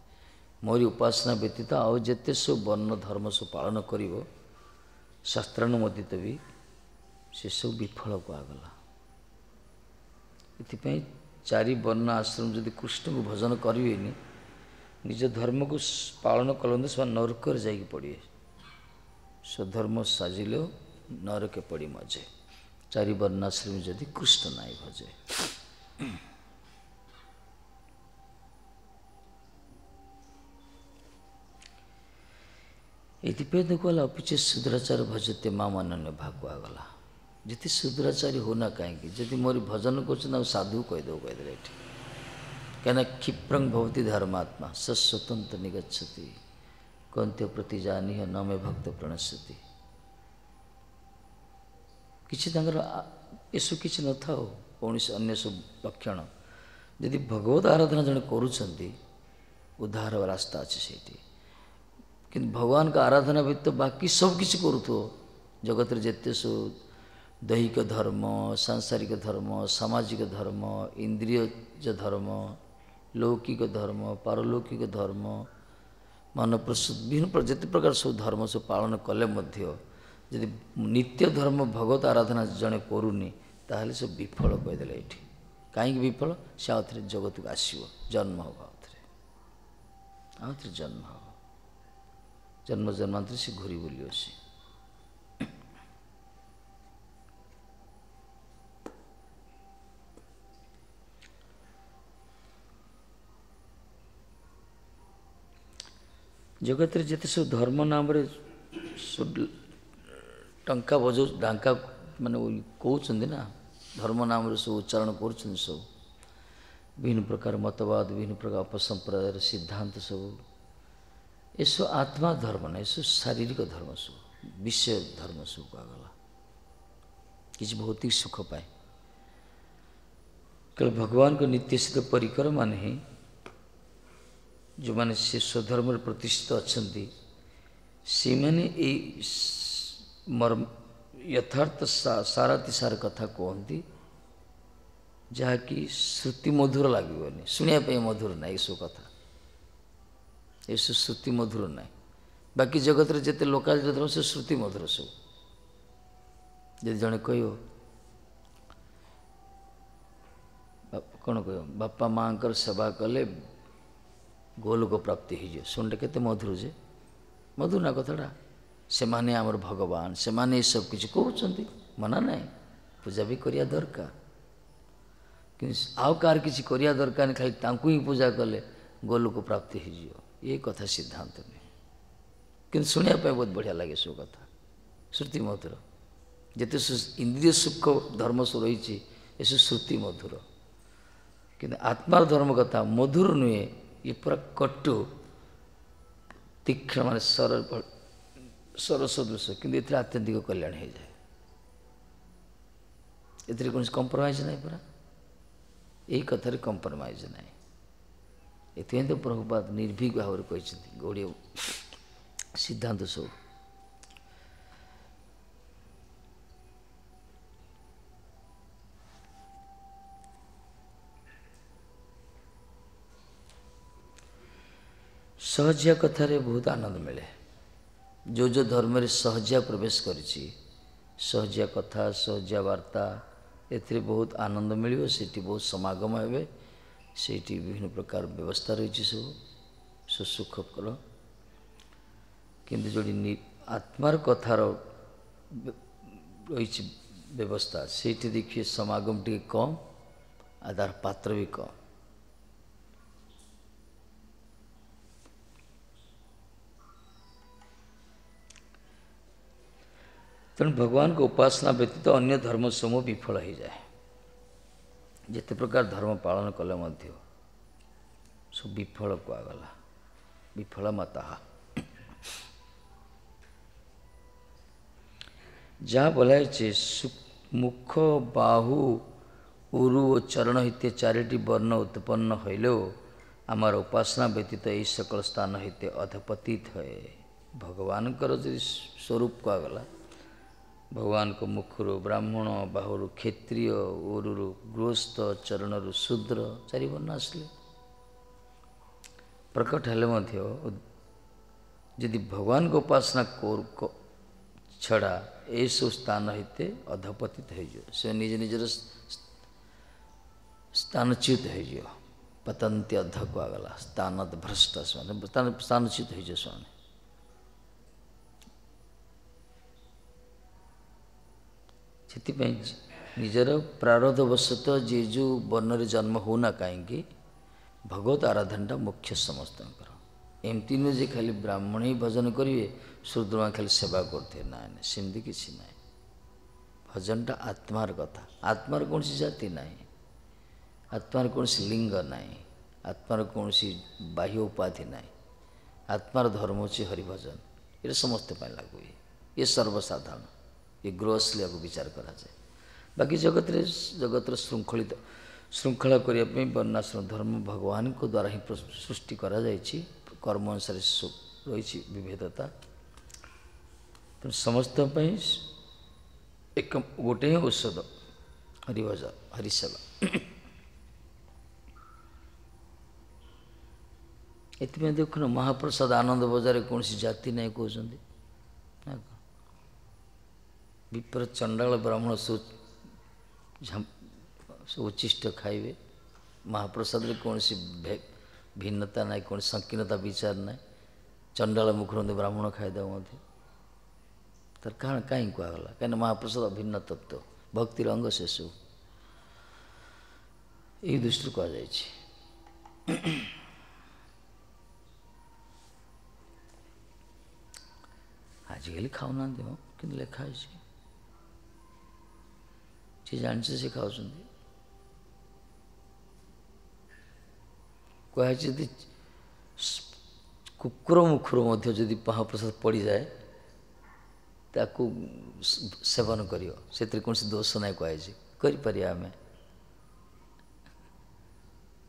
[SPEAKER 1] ମୋରି ଉପାସନା ବ୍ୟତୀତ ଆଉ ଯେତେ ସବୁ ବର୍ଣ୍ଣ ଧର୍ମ ସବୁ ପାଳନ କରିବ ଶାସ୍ତ୍ରାନୁମୋଦିତ ବି ସେସବୁ ବିଫଳକୁ ଆଗଲା ଏଥିପାଇଁ ଚାରି ବର୍ଣ୍ଣ ଆଶ୍ରମ ଯଦି କୃଷ୍ଣଙ୍କୁ ଭଜନ କରିବେନି ନିଜ ଧର୍ମକୁ ପାଳନ କଲନ୍ତି ସେମାନେ ନରକରେ ଯାଇକି ପଡ଼ିବେ ସ୍ୱଧର୍ମ ସାଜିଲେ ନରକେ ପଡ଼ି ମଜେ ଚାରି ବର୍ଣ୍ଣାଶ୍ରମୀ ଯଦି କୃଷ୍ଣ ନାଇଁ ଭଜେ ಯತಿಪೇದಗೋಲ ಅಪಿಚೆ ಶೂದ್ರಾಚಾರ ମା ಮಾಮನನ್ಯ ಭಾಗವಾಗಲ್ಲ ಜೊತೆ ଶୁଦ୍ରାଚାରୀ ಹೋನ କାହିଁକି ଯଦି ମୋର ଭଜନ କରୁଛନ୍ତି ଆଉ ಸಾಧು କହିଦେବୁ କହିଦେଲେ ಇಟ್ಟು କାହିଁକିନା ક્ષિપ્રંગ ଭବତି ધર્માત્મા સ ସ୍ୱତନ୍ତ୍ର નિગચ્છતિ କନ୍ତ୍ୟ ପ୍ରତି ન ନମେ ଭକ୍ତ પ્રણશ્યતિ କିଛି ତାଙ୍କର ଏସବୁ କିଛି ନଥାଉ କୌଣସି ଅନ୍ୟ ସବୁ ଲକ୍ଷଣ ଯଦି ଭଗବତ ଆରାଧନା ଜଣେ କରୁଛନ୍ତି ଉଦ୍ଧାର ରାସ୍ତା ଅଛି ସେଇଠି କିନ୍ତୁ ଭଗବାନଙ୍କ ଆରାଧନା ଭିତରେ ବାକି ସବୁକିଛି କରୁଥିବ ଜଗତରେ ଯେତେ ସବୁ ଦୈହିକ ଧର୍ମ ସାଂସାରିକ ଧର୍ମ ସାମାଜିକ ଧର୍ମ ଇନ୍ଦ୍ରିୟ ଧର୍ମ ଲୌକିକ ଧର୍ମ ପାରଲୌକିକ ଧର୍ମ ମନପ୍ରସୁଦ୍ଧ ବିଭିନ୍ନ ଯେତେ ପ୍ରକାର ସବୁ ଧର୍ମ ସବୁ ପାଳନ କଲେ ମଧ୍ୟ ଯଦି ନିତ୍ୟ ଧର୍ମ ଭଗବତ ଆରାଧନା ଜଣେ କରୁନି ତାହେଲେ ସେ ବିଫଳ କହିଦେଲା ଏଠି କାହିଁକି ବିଫଳ ସେ ଆଉଥରେ ଜଗତକୁ ଆସିବ ଜନ୍ମ ହେବ ଆଉଥରେ ଆଉଥରେ ଜନ୍ମ ହେବ જન્મ જન્માંતર શીઘોરી બોલ્યો છે ଜଗତରେ ଯେତେ ସବୁ ଧର୍ମ ନାମରେ ଟଙ୍କା ବଜାଉ ଡାଙ୍କା ମାନେ କହୁଛନ୍ତି ନା ଧର୍ମ ନାମରେ ସବୁ ଉଚ୍ଚାରଣ କରୁଛନ୍ତି ସବୁ ବିଭିନ୍ନ ପ୍ରକାର ମତବାଦ ବିଭିନ୍ନ ପ୍ରକାର ଅପସମ୍ପ୍ରଦାୟର ସିଦ୍ଧାନ୍ତ ସବୁ यसो आत्मा धर्म न यसो शारीरिक धर्म सुख विषय धर्म सुख आगला किसी भौतिक सुख पाए केवल भगवान को नित्य सिद्ध परिक्रमा नहीं जो मैंने से स्वधर्म प्रतिष्ठित अच्छा से मैंने मर्म यथार्थ सा, सारातिसार कथा कहती जहाँकि श्रुति मधुर लगे शुणापी मधुर ना ये सब कथा ये सब श्रुति मधुर ना बाकी जगत जिते लोकाल धर्म से श्रुति मधुर सब जी जड़े कह कौन कह बापा माँ कर सेवा कले गोलोक प्राप्ति हो जाए के मधुर जे मधुर ना कथटा से मैंने आमर भगवान से मैंने सब किसी कहते मना ना पूजा भी करिया दरकार आउ कार किसी करिया दरकार खाली तांकू पूजा कले गोलोक प्राप्ति हो ଏ କଥା ସିଦ୍ଧାନ୍ତ ନୁହେଁ କିନ୍ତୁ ଶୁଣିବା ପାଇଁ ବହୁତ ବଢ଼ିଆ ଲାଗେ ସବୁ କଥା ଶ୍ରୁତି ମଧୁର ଯେତେ ଇନ୍ଦ୍ରିୟ ସୁଖ ଧର୍ମ ସବୁ ରହିଛି ଏସବୁ ଶ୍ରୁତି ମଧୁର କିନ୍ତୁ ଆତ୍ମାର ଧର୍ମ କଥା ମଧୁର ନୁହେଁ ଇଏ ପୁରା କଟୁ ତୀକ୍ଷ୍ଣ ମାନେ ସର ସରସଦୃଶ କିନ୍ତୁ ଏଥିରେ ଆତ୍ୟନ୍ତିକ କଲ୍ୟାଣ ହୋଇଯାଏ ଏଥିରେ କୌଣସି କମ୍ପ୍ରମାଇଜ୍ ନାହିଁ ପୁରା ଏହି କଥାରେ କମ୍ପ୍ରମାଇଜ୍ ନାହିଁ ଏଥିପାଇଁ ତ ପ୍ରଭୁପାତ ନିର୍ଭୀକ ଭାବରେ କହିଛନ୍ତି ଗୌଡ଼ିଆ ସିଦ୍ଧାନ୍ତ ସବୁ ସହଜିଆ କଥାରେ ବହୁତ ଆନନ୍ଦ ମିଳେ ଯେଉଁ ଯେଉଁ ଧର୍ମରେ ସହଜିଆ ପ୍ରବେଶ କରିଛି ସହଜିଆ କଥା ସହଜିଆ ବାର୍ତ୍ତା ଏଥିରେ ବହୁତ ଆନନ୍ଦ ମିଳିବ ସେଠି ବହୁତ ସମାଗମ ହେବେ ସେଇଠି ବିଭିନ୍ନ ପ୍ରକାର ବ୍ୟବସ୍ଥା ରହିଛି ସବୁ ସୁସୁଖ ଫଳ କିନ୍ତୁ ଯେଉଁଠି ଆତ୍ମାର କଥାର ରହିଛି ବ୍ୟବସ୍ଥା ସେଇଠି ଦେଖିବେ ସମାଗମ ଟିକେ କମ୍ ଆଉ ତାର ପାତ୍ର ବି କମ୍ ତେଣୁ ଭଗବାନଙ୍କ ଉପାସନା ବ୍ୟତୀତ ଅନ୍ୟ ଧର୍ମ ସମୂହ ବିଫଳ ହୋଇଯାଏ ଯେତେ ପ୍ରକାର ଧର୍ମ ପାଳନ କଲେ ମଧ୍ୟ ସବୁ ବିଫଳ କୁହାଗଲା ବିଫଳ ମା ଯାହା ବୋଲା ହେଉଛି ମୁଖ ବାହୁ ଉରୁ ଓ ଚରଣ ହେତେ ଚାରିଟି ବର୍ଣ୍ଣ ଉତ୍ପନ୍ନ ହୋଇଲେ ଆମର ଉପାସନା ବ୍ୟତୀତ ଏହି ସକଳ ସ୍ଥାନ ହେତେ ଅଧପତି ଥାଏ ଭଗବାନଙ୍କର ଯଦି ସ୍ୱରୂପ କୁହାଗଲା भगवान को मुखरु ब्राह्मण बाहर क्षत्रिय ऊरुरु गृहस्थ चरणरु शूद्र चारि वर्ण आसले प्रकट हेले मध्य भगवान को उपासना कोर को छड़ा ଏଇସବୁ ସ୍ଥାନ ହେତେ ଅଧପତିତ ହେଇଯିବ ସେ ନିଜ ନିଜର ସ୍ଥାନଚ୍ୟୁତ ହେଇଯିବ ପତନ୍ତି ଅଧକୁ ଆଗଲା ସ୍ଥାନ ଭ୍ରଷ୍ଟ ସେମାନେ ସ୍ଥାନଚ୍ୟୁତ ହେଇଯିବ ସେଥିପାଇଁ ନିଜର ପ୍ରାରଦବଶତଃ ଯିଏ ଯେଉଁ ବର୍ଣ୍ଣରେ ଜନ୍ମ ହେଉନା କାହିଁକି ଭଗବତ ଆରାଧନାଟା ମୁଖ୍ୟ ସମସ୍ତଙ୍କର ଏମିତି ନୁହେଁ ଯେ ଖାଲି ବ୍ରାହ୍ମଣ ହିଁ ଭଜନ କରିବେ ସୁଦୃଢ଼ ଖାଲି ସେବା କରୁଥିବେ ନା ନାହିଁ ସେମିତି କିଛି ନାହିଁ ଭଜନଟା ଆତ୍ମାର କଥା ଆତ୍ମାର କୌଣସି ଜାତି ନାହିଁ ଆତ୍ମାର କୌଣସି ଲିଙ୍ଗ ନାହିଁ ଆତ୍ମାର କୌଣସି ବାହ୍ୟ ଉପାଧି ନାହିଁ ଆତ୍ମାର ଧର୍ମ ହେଉଛି ହରିଭଜନ ଏଟା ସମସ୍ତେ ପାଇଁ ଲାଗୁ ଏ ସର୍ବସାଧାରଣ એ ગ્રોસલી આକୁ ବିଚାର କରାଯାଏ ବାକି ଜଗତରେ ଜଗତର ଶୃଙ୍ଖଳିତ ଶୃଙ୍ଖଳା କରିବା ପାଇଁ ବର୍ଣ୍ଣାଶ୍ରମ ଧର୍ମ ଭଗବାନଙ୍କ ଦ୍ୱାରା ହିଁ ସୃଷ୍ଟି କରାଯାଇଛି କର୍ମ ଅନୁସାରେ ରହିଛି ବିଭେଦତା ତେଣୁ ସମସ୍ତଙ୍କ ପାଇଁ ଏକ ଗୋଟେ ହିଁ ଔଷଧ ହରିଭଜ ହରିସେବା ଏଥିପାଇଁ ଦେଖୁନ ମହାପ୍ରସାଦ ଆନନ୍ଦ ବଜାରରେ କୌଣସି ଜାତି ନାହିଁ କହୁଛନ୍ତି ନା ବିପ୍ର ଚଣ୍ଡାଳ ବ୍ରାହ୍ମଣ ଉଚ୍ଚିଷ୍ଟ ଖାଇବେ ମହାପ୍ରସାଦରେ କୌଣସି ଭିନ୍ନତା ନାହିଁ କୌଣସି ସଂକୀର୍ଣ୍ଣତା ବିଚାର ନାହିଁ ଚଣ୍ଡାଳ ମୁଖରନ୍ତି ବ୍ରାହ୍ମଣ ଖାଇଦେବ ମଧ୍ୟ ତାର କାରଣ କାହିଁ କୁହାଗଲା କାହିଁକିନା ମହାପ୍ରସାଦ ଅଭିନ୍ନ ତତ୍ତ୍ୱ ଭକ୍ତିର ଅଙ୍ଗ ସେସବୁ ଏହି ଦୃଷ୍ଟିରୁ କୁହାଯାଇଛି ଆଜିକାଲି ଖାଉନାହାନ୍ତି ମ କିନ୍ତୁ ଲେଖା ହେଇଛି నిజానికి కావుతుంది কোয়াছে যদি কুকুর মুখর মধ্যে যদি মহাপ্রসাদ পড়িযাଏ ତାକୁ ସେବନ କରିବ ସେଥିରେ କୌଣସି ଦୋଷ ନାହିଁ କୁହାଯାଇଛି କରିପାରିବା ଆମେ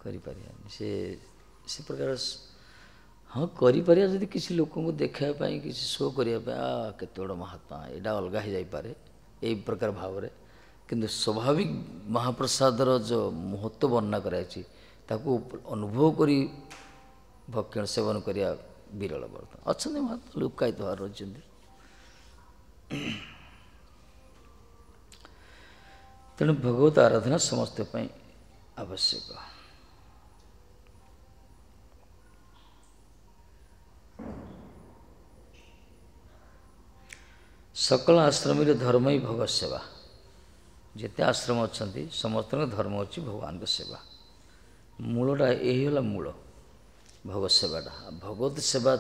[SPEAKER 1] କରିପାରିବାନି ସେ ସେ ପ୍ରକାର ହଁ କରିପାରିବା ଯଦି କିଛି ଲୋକଙ୍କୁ ଦେଖାଇବା ପାଇଁ କିଛି ଶୋ କରିବା ପାଇଁ କେତେ ବଡ଼ ମହାତ୍ମା ଏଇଟା ଅଲଗା ହେଇଯାଇପାରେ ଏଇ ପ୍ରକାର ଭାବରେ କିନ୍ତୁ ସ୍ୱାଭାବିକ ମହାପ୍ରସାଦର ଯେଉଁ ମହତ୍ଵ ବର୍ଣ୍ଣନା କରାଯାଇଛି ତାକୁ ଅନୁଭବ କରି ଭକ୍ଷଣ ସେବନ କରିବା ବିରଳ ବର୍ତ୍ତମାନ ଅଛନ୍ତି ମହାତ୍ମା ଲୁକାୟିତ ଭାବରେ ରହିଛନ୍ତି ତେଣୁ ଭଗବତ ଆରାଧନା ସମସ୍ତ ପାଇଁ ଆବଶ୍ୟକ ସକଳ ଆଶ୍ରମରେ ଧର୍ମ ହିଁ ଭଗତ ସେବା ଯେତେ ଆଶ୍ରମ ଅଛନ୍ତି ସମସ୍ତଙ୍କ ଧର୍ମ ହେଉଛି ଭଗବାନଙ୍କ ସେବା ମୂଳଟା ଏହି ହେଲା ମୂଳ ଭଗ ସେବାଟା ଭଗବତ ସେବା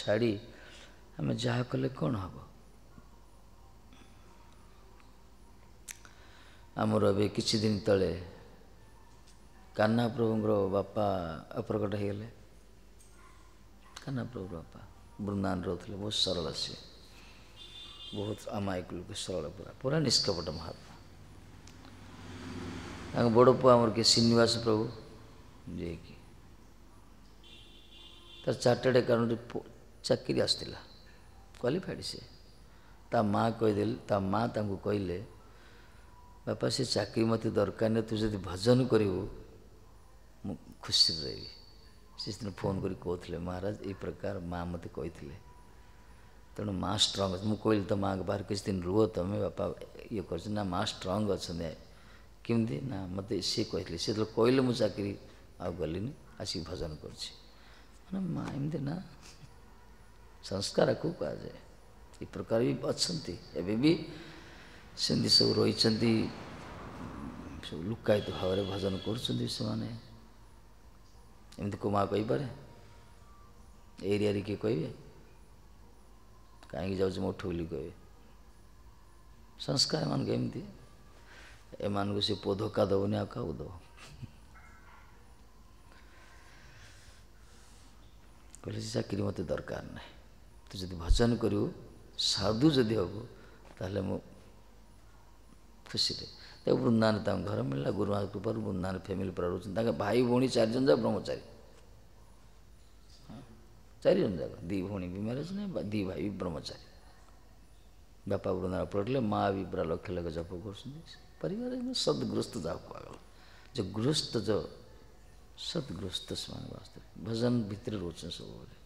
[SPEAKER 1] ଛାଡ଼ି ଆମେ ଯାହା କଲେ କ'ଣ ହେବ ଆମର ଏବେ କିଛି ଦିନ ତଳେ କାନା ପ୍ରଭୁଙ୍କର ବାପା ଅପ୍ରକଟ ହେଇଗଲେ କାନା ପ୍ରଭୁର ବାପା ବୃନ୍ଦାବନ ରହୁଥିଲେ ବହୁତ ସରଳ ସିଏ ବହୁତ ଆମ ଆଇକୁ ସରଳ ପୁରା ପୁରା ନିଷ୍କପଟ ମହାପୁର ତାଙ୍କ ବଡ଼ ପୁଅ ଆମର କିଏ ଶ୍ରୀନିବାସ ପ୍ରଭୁ ଯିଏକି ତାର ଚାର୍ଟେଡ଼ ଆକାଉଣ୍ଟ ଚାକିରି ଆସିଥିଲା କ୍ୱାଲିଫାଇଡ଼ ସିଏ ତା ମା' କହିଦେଲେ ତା ମା' ତାଙ୍କୁ କହିଲେ ବାପା ସେ ଚାକିରି ମୋତେ ଦରକାର ନାହିଁ ତୁ ଯଦି ଭଜନ କରିବୁ ମୁଁ ଖୁସିରେ ରହିବି ସେ ସେଦିନ ଫୋନ୍ କରି କହୁଥିଲେ ମହାରାଜ ଏଇ ପ୍ରକାର ମା' ମୋତେ କହିଥିଲେ ତେଣୁ ମା' ଷ୍ଟ୍ରଙ୍ଗ ମୁଁ କହିଲି ତ ମାଆଙ୍କ ବାହାରେ କିଛି ଦିନ ରୁହ ତୁମେ ବାପା ଇଏ କରୁଛନ୍ତି ନା ମା' ଷ୍ଟ୍ରଙ୍ଗ ଅଛନ୍ତି କେମିତି ନା ମୋତେ ସିଏ କହିଥିଲେ ସେ ଯେତେବେଳେ କହିଲେ ମୁଁ ଚାକିରି ଆଉ ଗଲିନି ଆସିକି ଭଜନ କରୁଛି ମାନେ ମା ଏମିତି ନା ସଂସ୍କାରକୁ କୁହାଯାଏ ଏ ପ୍ରକାର ବି ଅଛନ୍ତି ଏବେ ବି ସେମିତି ସବୁ ରହିଛନ୍ତି ସବୁ ଲୁକାୟିତ ଭାବରେ ଭଜନ କରୁଛନ୍ତି ସେମାନେ ଏମିତି କେଉଁ ମା କହିପାରେ ଏରିଆରେ କିଏ କହିବେ କାହିଁକି ଯାଉଛି ମୋଠୁ ବୋଲି କହିବେ ସଂସ୍କାର ମାନଙ୍କୁ ଏମିତି ଏମାନଙ୍କୁ ସେ ପୋଧ କା ଦେବନି ଆଉ କାହାକୁ ଦେବ କହିଲେ ସେ ଚାକିରି ମୋତେ ଦରକାର ନାହିଁ ତୁ ଯଦି ଭଜନ କରିବୁ ସାଧୁ ଯଦି ହେବୁ ତାହେଲେ ମୁଁ ଖୁସିରେ ତାକୁ ବୃନ୍ଦାନ ତାଙ୍କ ଘର ମିଳିଲା ଗୁରୁମା କୃପାରୁ ବୃନ୍ଦାବନ ଫ୍ୟାମିଲି ପୁରା ରହୁଛନ୍ତି ତାଙ୍କ ଭାଇ ଭଉଣୀ ଚାରିଜଣ ଯାକ ବ୍ରହ୍ମଚାରୀ ଚାରିଜଣ ଯାକ ଦୁଇ ଭଉଣୀ ବି ମ୍ୟାରେଜ୍ ନାହିଁ ଦୁଇ ଭାଇ ବି ବ୍ରହ୍ମଚାରୀ ବାପା ବୃନ୍ଦାବନ ପଢ଼ିଲେ ମା ବି ପୁରା ଲକ୍ଷ ଲକ୍ଷ ଜପ କରୁଛନ୍ତି ಪರಿವಾರದಿಂದ ಸದ್ಗ್ರಸ್ತದಾಗುವಾಗಲ್ಲ ಜ ಗೃಹಸ್ಥ ಜ सदग्रस्त स्वामी वास्तव भजन भीतरी रोचन सब बोले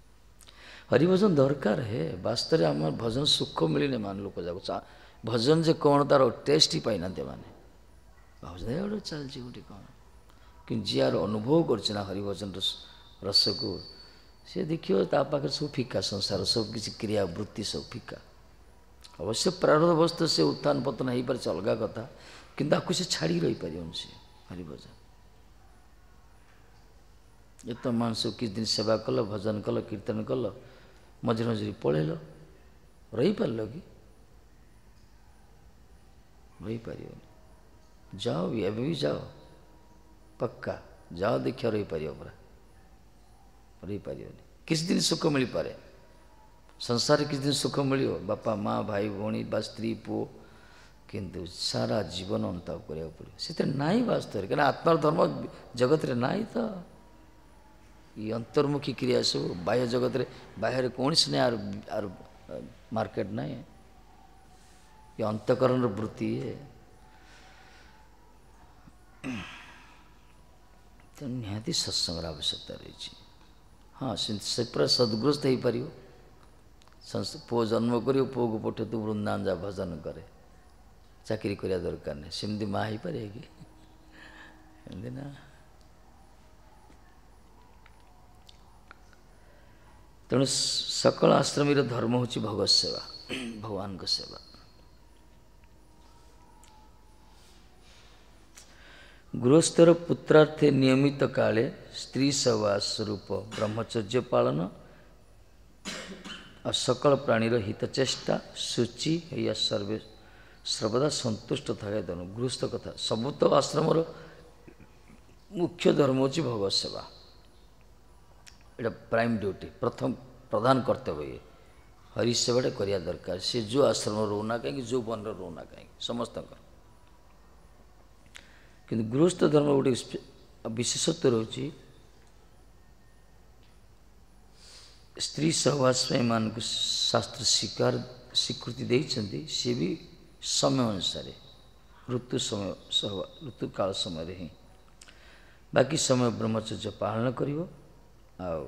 [SPEAKER 1] हरिभजन दरकार है वास्तव आम भजन सुख मिलने मान लोक जाक भजन जे कौन तार टेस्ट ही पाईना मैंने भावना गोटे चलती गोटे कौन कि जी यार अनुभव करना हरिभजन रस को सी देखिए ता पाखे सब फिका संसार सब किसी क्रिया वृत्ति सब फिका अवश्य प्रारब्ध वस्तु से उत्थान पतन हो पारे अलग कथा କିନ୍ତୁ ଆକୁ ସେ ଛାଡ଼ି ରହିପାରିବନି ସେ ହରିଭଜନ ଯେତେ ମଣିଷ କିଛି ଦିନ ସେବା କଲ ଭଜନ କଲ କୀର୍ତ୍ତନ କଲ ମଝିରେ ମଝିରେ ପଳେଇଲ ରହିପାରିଲ କି ରହିପାରିବନି ଯାଅ ବି ଏବେ ବି ଯାଅ ପକ୍କା ଯାଅ ଦେଖିବା ରହିପାରିବ ପୁରା ରହିପାରିବନି କିଛି ଦିନ ସୁଖ ମିଳିପାରେ ସଂସାରରେ କିଛି ଦିନ ସୁଖ ମିଳିବ ବାପା ମା' ଭାଇ ଭଉଣୀ ବା ସ୍ତ୍ରୀ ପୁଅ କିନ୍ତୁ ସାରା ଜୀବନ ଅନୁତାପ କରିବାକୁ ପଡ଼ିବ ସେଥିରେ ନାହିଁ ବାସ୍ତବରେ କାରଣ ଆତ୍ମାର ଧର୍ମ ଜଗତରେ ନାହିଁ ତ ଇ ଅନ୍ତର୍ମୁଖୀ କ୍ରିୟା ସବୁ ବାହ୍ୟ ଜଗତରେ ବାହ୍ୟରେ କୌଣସି ନାହିଁ ଆର ଆର ମାର୍କେଟ ନାହିଁ ଇ ଅନ୍ତଃକରଣର ବୃତ୍ତି ଇଏ ତେଣୁ ନିହାତି ସତ୍ସଙ୍ଗର ଆବଶ୍ୟକତା ରହିଛି ହଁ ସେ ପୁରା ସଦ୍ଗ୍ରସ୍ତ ହେଇପାରିବ ପୁଅ ଜନ୍ମ କରିବ ପୁଅକୁ ପଠେଇ ତୁ ବୃନ୍ଦାବନ ଯା ଭଜନ କରେ ଚାକିରି କରିବା ଦରକାର ନାହିଁ ସେମିତି ମା ହେଇପାରେ କି ଏମିତି ନା ତେଣୁ ସକଳ ଆଶ୍ରମୀର ଧର୍ମ ହେଉଛି ଭଗତ ସେବା ଭଗବାନଙ୍କ ସେବା ଗୃହସ୍ଥର ପୁତ୍ରାର୍ଥେ ନିୟମିତ କାଳେ ସ୍ତ୍ରୀ ସେବା ସ୍ୱରୂପ ବ୍ରହ୍ମଚର୍ଯ୍ୟ ପାଳନ ଆଉ ସକଳ ପ୍ରାଣୀର ହିତ ଚେଷ୍ଟା ସୂଚୀ ହେଇଆ ସର୍ବେ सर्वदा सन्तुष्ट था गृहस्थ कथा सबुत आश्रम र मुख्य धर्म हो भगवत सेवा एउटा प्राइम ड्यूटी प्रथम प्रधान प्रधानव्य इ दरकार दर जो आश्रम रौना काहीँक जो वन रौना कहीँ समस्तु गृहस्थ धर्म गए विशेषत्व रह स्त्री सहवासपै म शास्त्र स्वीकार स्वीकृति दिन्छ भी ସମୟ ଅନୁସାରେ ଋତୁ ସମୟ ସହ ଋତୁକାଳ ସମୟରେ ହିଁ ବାକି ସମୟ ବ୍ରହ୍ମଚର୍ଯ୍ୟ ପାଳନ କରିବ ଆଉ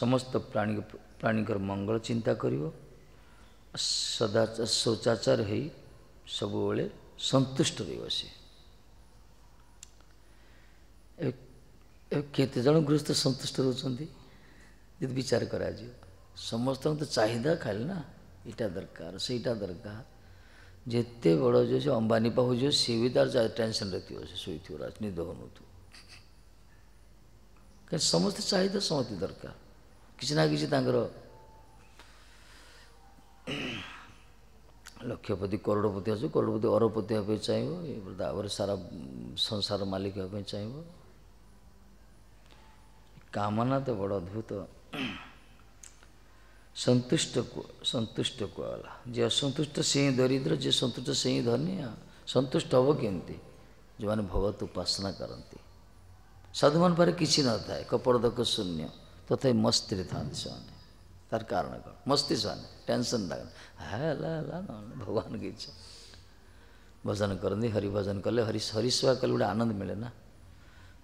[SPEAKER 1] ସମସ୍ତ ପ୍ରାଣୀ ପ୍ରାଣୀଙ୍କର ମଙ୍ଗଳ ଚିନ୍ତା କରିବ ସଦା ଶୌଚାଚାର ହୋଇ ସବୁବେଳେ ସନ୍ତୁଷ୍ଟ ରହିବ ସେ କେତେ ଜଣ ଗୃହସ୍ଥ ସନ୍ତୁଷ୍ଟ ରହୁଛନ୍ତି ଯଦି ବିଚାର କରାଯିବ ସମସ୍ତଙ୍କ ତ ଚାହିଦା ଖାଲି ନା ଏଇଟା ଦରକାର ସେଇଟା ଦରକାର ଯେତେ ବଡ଼ ଯେ ସେ ଅମ୍ବାନୀ ପାଉଛି ସିଏ ବି ତାର ଟେନସନରେ ଥିବ ସେ ଶୋଇଥିବ ରାଜନୀତି ଦେଉନଥିବ କାରଣ ସମସ୍ତେ ଚାହିଦା ସମସ୍ତେ ଦରକାର କିଛି ନା କିଛି ତାଙ୍କର ଲକ୍ଷପତି କରୋଡ଼ପତି ଅଛି କରୋଡ଼ପତି ଅରପତି ହେବା ପାଇଁ ଚାହିଁବ ଏପଟେ ତାପରେ ସାରା ସଂସାର ମାଲିକ ହେବା ପାଇଁ ଚାହିଁବ କାମନା ତ ବଡ଼ ଅଦ୍ଭୁତ संतुष्ट को संतुष्ट को होला जे असंतुष्ट से ही दरिद्र जे संतुष्ट से ही धनी संतुष्ट हम केमती जो मैंने भगवत उपासना करती साधु मन पर किसी न था कपड़दक शून्य तथा मस्ती में था से तार कारण कौन मस्ती से टेंशन लगन है ला ला भगवान की इच्छा भजन हरि भजन करले हरि हरिसेवा कले गोटे आनंद मिले ना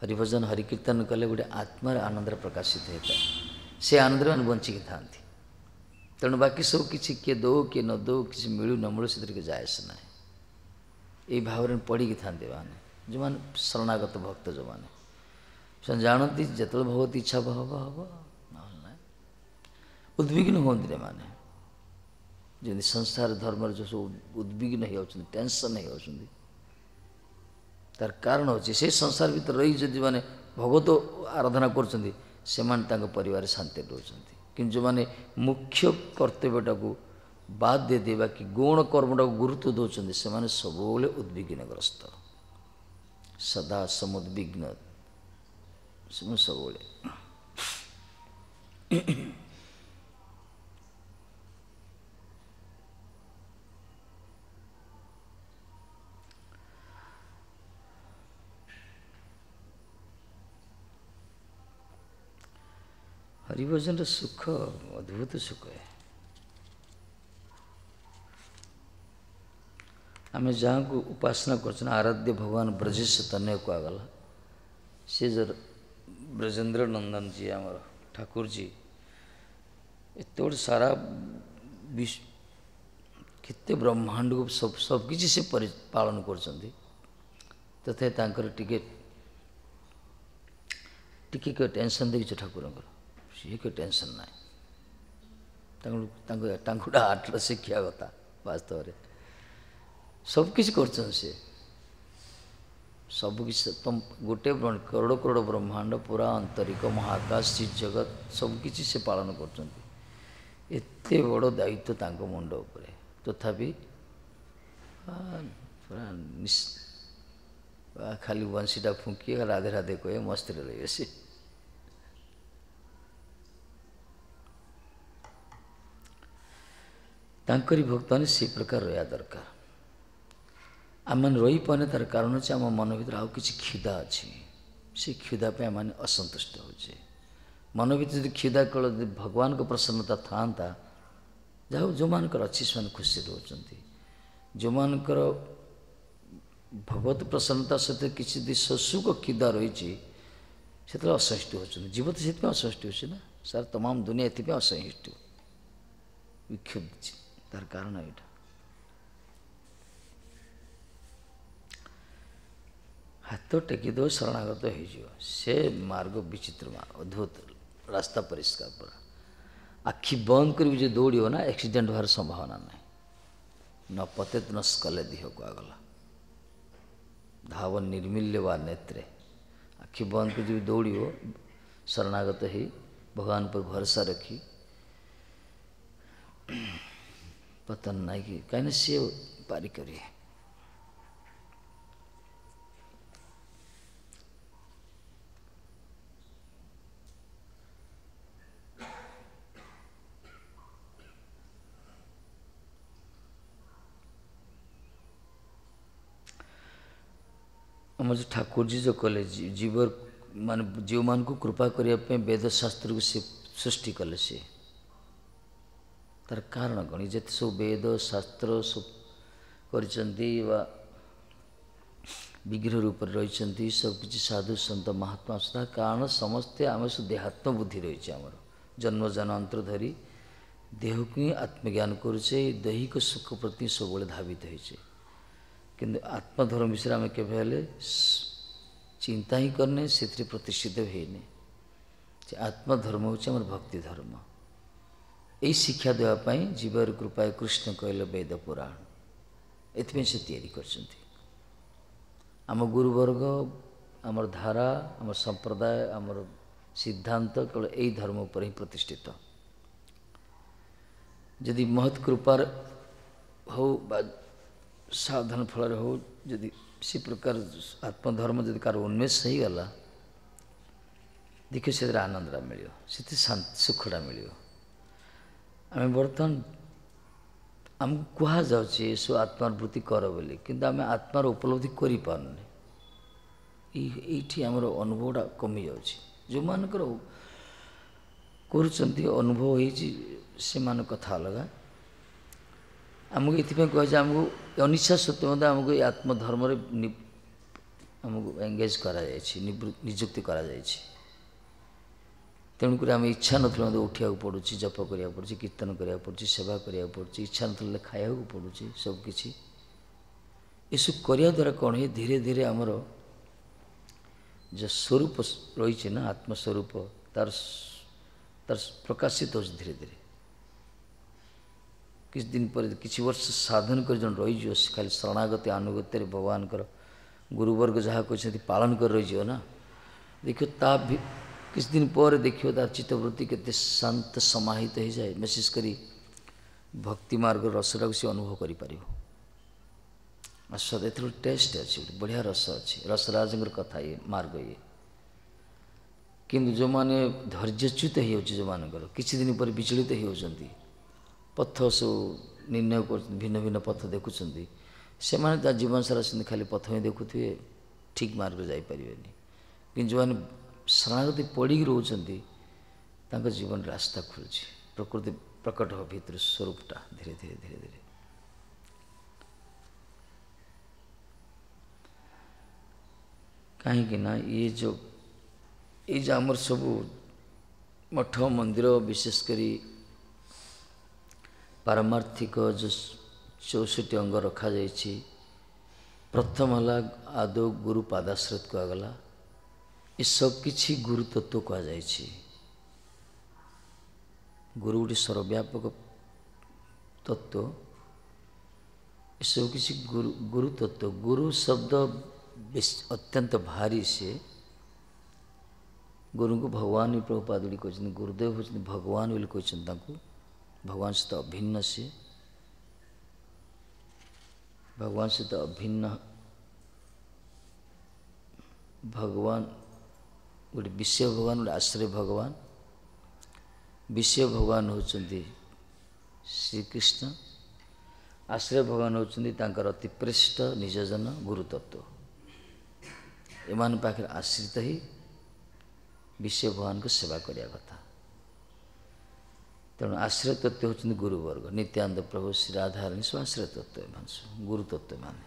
[SPEAKER 1] हरि भजन हरिभजन हरिकीर्तन कले गोटे आत्मार आनंद प्रकाशित होता है से आनंद मैंने बचिकी था ତେଣୁ ବାକି ସବୁ କିଛି କିଏ ଦେଉ କିଏ ନ ଦେଉ କିଛି ମିଳୁ ନ ମିଳୁ ସେଥିରେ ଯାଏସ ନାହିଁ ଏଇ ଭାବରେ ପଡ଼ିକି ଥାନ୍ତି ମାନେ ଯେଉଁମାନେ ଶରଣାଗତ ଭକ୍ତ ଯେଉଁମାନେ ସେମାନେ ଜାଣନ୍ତି ଯେତେବେଳେ ଭଗବତ ଇଚ୍ଛା ହବ ହବ ନହେଲେ ନାହିଁ ଉଦ୍ବିଗ୍ନ ହୁଅନ୍ତି ଏମାନେ ଯେମିତି ସଂସାର ଧର୍ମରେ ଯେଉଁ ସବୁ ଉଦ୍ବିଗ୍ନ ହେଇଯାଉଛନ୍ତି ଟେନସନ୍ ହେଇଯାଉଛନ୍ତି ତାର କାରଣ ହେଉଛି ସେ ସଂସାର ଭିତରେ ରହି ଯଦି ମାନେ ଭଗବତ ଆରାଧନା କରୁଛନ୍ତି ସେମାନେ ତାଙ୍କ ପରିବାରରେ ଶାନ୍ତିରେ ରହୁଛନ୍ତି କିନ୍ତୁ ଯେଉଁମାନେ ମୁଖ୍ୟ କର୍ତ୍ତବ୍ୟଟାକୁ ବାଦ୍ ଦେଇଦେଇ ବାକି ଗୌଣ କର୍ମଟାକୁ ଗୁରୁତ୍ୱ ଦେଉଛନ୍ତି ସେମାନେ ସବୁବେଳେ ଉଦ୍ବିଗ୍ନଗ୍ରସ୍ତ ସଦା ସମୁଦ୍ବିଗ୍ନ ସବୁବେଳେ हरिभजन सुख अद्भुत सुख है आम जहाँ को उपासना कर आराध्य भगवान ब्रजेश तन्य को आगला से जर ब्रजेन्द्र नंदन जी आम ठाकुर जी एत सारा विश्व के ब्रह्मांड को सब सब किसी पालन करते तथा टिके ठाकुर ये कोई टेंशन ना ତାଙ୍କୁ ତାଙ୍କୁ ଗୋଟେ ଆର୍ଟର ଶିଖିବା କଥା ବାସ୍ତବରେ ସବୁକିଛି କରୁଛନ୍ତି ସେ ସବୁକିଛି ତମ ଗୋଟେ କରୋଡ଼ କରୋଡ଼ ବ୍ରହ୍ମାଣ୍ଡ ପୁରା ଆନ୍ତରିକ ମହାକାଶ ଶ୍ରୀଜଗତ ସବୁକିଛି ସେ ପାଳନ କରୁଛନ୍ତି ଏତେ ବଡ଼ ଦାୟିତ୍ୱ ତାଙ୍କ ମୁଣ୍ଡ ଉପରେ ତଥାପି ପୁରା ଖାଲି ବଂଶୀଟା ଫୁଙ୍କି ରାଧେ ରାଧେ କହେ ମସ୍ତିରେ ରହିବେ ସିଏ ତାଙ୍କରି ଭକ୍ତମାନେ ସେ ପ୍ରକାର ରହିବା ଦରକାର ଆମମାନେ ରହିପାରୁନି ତା'ର କାରଣ ହେଉଛି ଆମ ମନ ଭିତରେ ଆଉ କିଛି କ୍ଷୁଧା ଅଛି ସେ କ୍ଷୁଧା ପାଇଁ ଆମମାନେ ଅସନ୍ତୁଷ୍ଟ ହେଉଛେ ମନ ଭିତରେ ଯଦି କ୍ଷୁଧା କଳ ଯଦି ଭଗବାନଙ୍କ ପ୍ରସନ୍ନତା ଥାଆନ୍ତା ଯାହା ହଉ ଯେଉଁମାନଙ୍କର ଅଛି ସେମାନେ ଖୁସିରେ ରହୁଛନ୍ତି ଯେଉଁମାନଙ୍କର ଭଗବତ ପ୍ରସନ୍ନତା ସହିତ କିଛି ଯଦି ଶସୁକ କ୍ଷୁଧା ରହିଛି ସେତେବେଳେ ଅସହିଷ୍ଠୁ ହେଉଛନ୍ତି ଜୀବ ତ ସେଥିପାଇଁ ଅସହିଷ୍ଠୁ ହେଉଛି ନା ସାର୍ ତମାମ ଦୁନିଆ ଏଥିପାଇଁ ଅସହିଷ୍ଠୁ ବିକ୍ଷୋଭ তার কারণ এটা ହାତ ଟେକିଦେବ ଶରଣାଗତ ହେଇଯିବ ସେ ମାର୍ଗ ବିଚିତ୍ର ଅଦ୍ଭୁତ ରାସ୍ତା ପରିଷ୍କାର ପୁରା ଆଖି ବନ୍ଦ କରିକି ଯଦି ଦୌଡ଼ିବ ନା ଆକ୍ସିଡେଣ୍ଟ ହେବାର ସମ୍ଭାବନା ନାହିଁ ନ ପତେ ନ ସ୍କଲେ ଦିହ କୁହାଗଲା ଧାବ ନିର୍ମିଲ୍ୟ ବା ନେତ୍ରେ ଆଖି ବନ୍ଦ କରି ଯଦି ଦୌଡ଼ିବ ଶରଣାଗତ ହେଇ ଭଗବାନ ଉପରେ ଭରସା ରଖି ಪತನ್ ಆಗಿ ಕನಸೇ ಪಾರಿಕರಿ मुझे ठाकुर जी जो कले जीवर मान जीव मान को कृपा करने वेद शास्त्र को सृष्टि कले से ତା'ର କାରଣ କ'ଣ ଯେତେ ସବୁ ବେଦ ଶାସ୍ତ୍ର ସବୁ କରିଛନ୍ତି ବା ବିଗ୍ରହ ରୂପରେ ରହିଛନ୍ତି ସବୁକିଛି ସାଧୁ ସନ୍ତ ମହାତ୍ମା ସୁଦ୍ଧା କାରଣ ସମସ୍ତେ ଆମେ ସବୁ ଦେହାତ୍ମ ବୁଦ୍ଧି ରହିଛି ଆମର ଜନ୍ମଜନାନ୍ତର ଧରି ଦେହକୁ ହିଁ ଆତ୍ମଜ୍ଞାନ କରୁଛେ ଦୈହିକ ସୁଖ ପ୍ରତି ସବୁବେଳେ ଧାବିତ ହେଇଛେ କିନ୍ତୁ ଆତ୍ମଧର୍ମ ବିଷୟରେ ଆମେ କେବେ ହେଲେ ଚିନ୍ତା ହିଁ କରିନେ ସେଥିରେ ପ୍ରତିଷ୍ଠିତ ହେଇନି ଯେ ଆତ୍ମଧର୍ମ ହେଉଛି ଆମର ଭକ୍ତି ଧର୍ମ ଏଇ ଶିକ୍ଷା ଦେବା ପାଇଁ ଜୀବର କୃପାଏ କୃଷ୍ଣ କହିଲେ ବେଦ ପୁରାଣ ଏଥିପାଇଁ ସେ ତିଆରି କରିଛନ୍ତି ଆମ ଗୁରୁବର୍ଗ ଆମର ଧାରା ଆମର ସମ୍ପ୍ରଦାୟ ଆମର ସିଦ୍ଧାନ୍ତ କେବଳ ଏଇ ଧର୍ମ ଉପରେ ହିଁ ପ୍ରତିଷ୍ଠିତ ଯଦି ମହତ କୃପାର ହଉ ବା ସାଧନ ଫଳରେ ହଉ ଯଦି ସେ ପ୍ରକାର ଆତ୍ମଧର୍ମ ଯଦି କାହାର ଉନ୍ମେଷ ହେଇଗଲା ଦେଖିବ ସେଥିରେ ଆନନ୍ଦଟା ମିଳିବ ସେଥିରେ ଶାନ୍ତି ସୁଖଟା ମିଳିବ ଆମେ ବର୍ତ୍ତମାନ ଆମକୁ କୁହାଯାଉଛି ଏସବୁ ଆତ୍ମାନୁଭୂତି କର ବୋଲି କିନ୍ତୁ ଆମେ ଆତ୍ମାର ଉପଲବ୍ଧି କରିପାରୁନି ଏଇଠି ଆମର ଅନୁଭବଟା କମିଯାଉଛି ଯେଉଁମାନଙ୍କର କରୁଛନ୍ତି ଅନୁଭବ ହେଇଛି ସେମାନଙ୍କ କଥା ଅଲଗା ଆମକୁ ଏଥିପାଇଁ କୁହାଯାଏ ଆମକୁ ଅନିଶ୍ଚା ସତ୍ତ୍ୱେ ମଧ୍ୟ ଆମକୁ ଏ ଆତ୍ମଧର୍ମରେ ଆମକୁ ଏଙ୍ଗେଜ୍ କରାଯାଇଛି ନିଯୁକ୍ତି କରାଯାଇଛି ତେଣୁକରି ଆମେ ଇଚ୍ଛା ନଥିଲେ ମଧ୍ୟ ଉଠିବାକୁ ପଡ଼ୁଛି ଜପ କରିବାକୁ ପଡ଼ୁଛି କୀର୍ତ୍ତନ କରିବାକୁ ପଡ଼ୁଛି ସେବା କରିବାକୁ ପଡ଼ୁଛି ଇଚ୍ଛା ନଥିଲେ ଖାଇବାକୁ ପଡ଼ୁଛି ସବୁକିଛି ଏସବୁ କରିବା ଦ୍ୱାରା କ'ଣ ହୁଏ ଧୀରେ ଧୀରେ ଆମର ଯେ ସ୍ୱରୂପ ରହିଛି ନା ଆତ୍ମସ୍ୱରୂପ ତା'ର ତା'ର ପ୍ରକାଶିତ ହେଉଛି ଧୀରେ ଧୀରେ କିଛି ଦିନ ପରେ କିଛି ବର୍ଷ ସାଧନ କରି ଜଣେ ରହିଯିବ ସେ ଖାଲି ଶରଣାଗତି ଆନୁଗତ୍ୟରେ ଭଗବାନଙ୍କର ଗୁରୁବର୍ଗ ଯାହା କହିଛନ୍ତି ପାଳନ କରି ରହିଯିବ ନା ଦେଖିବ ତା किसी दिन पर देखियो तार तो चित्तवृत्ति के शांत समाहित हो जाए विशेषकर भक्ति मार्ग रसटा से अनुभव कर आस्वाद एथर टेस्ट अच्छे गोटे बढ़िया रस अच्छे रसराज कथ ये मार्ग ये किंतु जो मैंने धैर्यच्युत हो जो मानकर किसी दिन पर विचलित होती पथ सब निर्णय कर भिन्न भिन्न पथ देखुं से तो जीवन सारा खाली पथ ही देखुए ठीक मार्ग जापर कि जो मैंने ଶରଣାଗତି ପଡ଼ିକି ରହୁଛନ୍ତି ତାଙ୍କ ଜୀବନ ରାସ୍ତା ଖୋଲୁଛି ପ୍ରକୃତି ପ୍ରକଟ ହେବ ଭିତରେ ସ୍ୱରୂପଟା ଧୀରେ ଧୀରେ ଧୀରେ ଧୀରେ କାହିଁକିନା ଇଏ ଯେଉଁ ଏ ଯେଉଁ ଆମର ସବୁ ମଠ ମନ୍ଦିର ବିଶେଷ କରି ପାରମାର୍ଥିକ ଯେଉଁ ଚଉଷଠି ଅଙ୍ଗ ରଖାଯାଇଛି ପ୍ରଥମ ହେଲା ଆଦୌ ଗୁରୁ ପାଦାଶ୍ରତ କୁହାଗଲା ଏସବୁ କିଛି ଗୁରୁ ତତ୍ତ୍ୱ କୁହାଯାଇଛି ଗୁରୁ ଗୋଟେ ସର୍ବବ୍ୟାପକ ତତ୍ତ୍ୱ ଏସବୁ କିଛି ଗୁରୁ ଗୁରୁ ତତ୍ତ୍ୱ ଗୁରୁ ଶବ୍ଦ ଅତ୍ୟନ୍ତ ଭାରି ସିଏ ଗୁରୁଙ୍କୁ ଭଗବାନ ବି ପ୍ରଭୁପାଦ ବୋଲି କହିଛନ୍ତି ଗୁରୁଦେବ ହେଉଛନ୍ତି ଭଗବାନ ବୋଲି କହିଛନ୍ତି ତାଙ୍କୁ ଭଗବାନ ସହିତ ଅଭିନ୍ନ ସିଏ ଭଗବାନ ସହିତ ଅଭିନ୍ନ ଭଗବାନ गे विश्व भगवान् आश्रय भगवान विश्व भगवान हौँ श्रीकृष्ण आश्रय भगवान हौ चाहिँ तर अतिप्रृष्ट निजन गुरुतत्व एमा पाखेर आश्रित है विश्व भगवान्को सेवा गरेको कथा त आश्रय तत्त्व हौ गुरुवर्ग नित्यान प्रभु श्री राधारणीसँग आश्रय तत्त्व गुरुतत्व मैले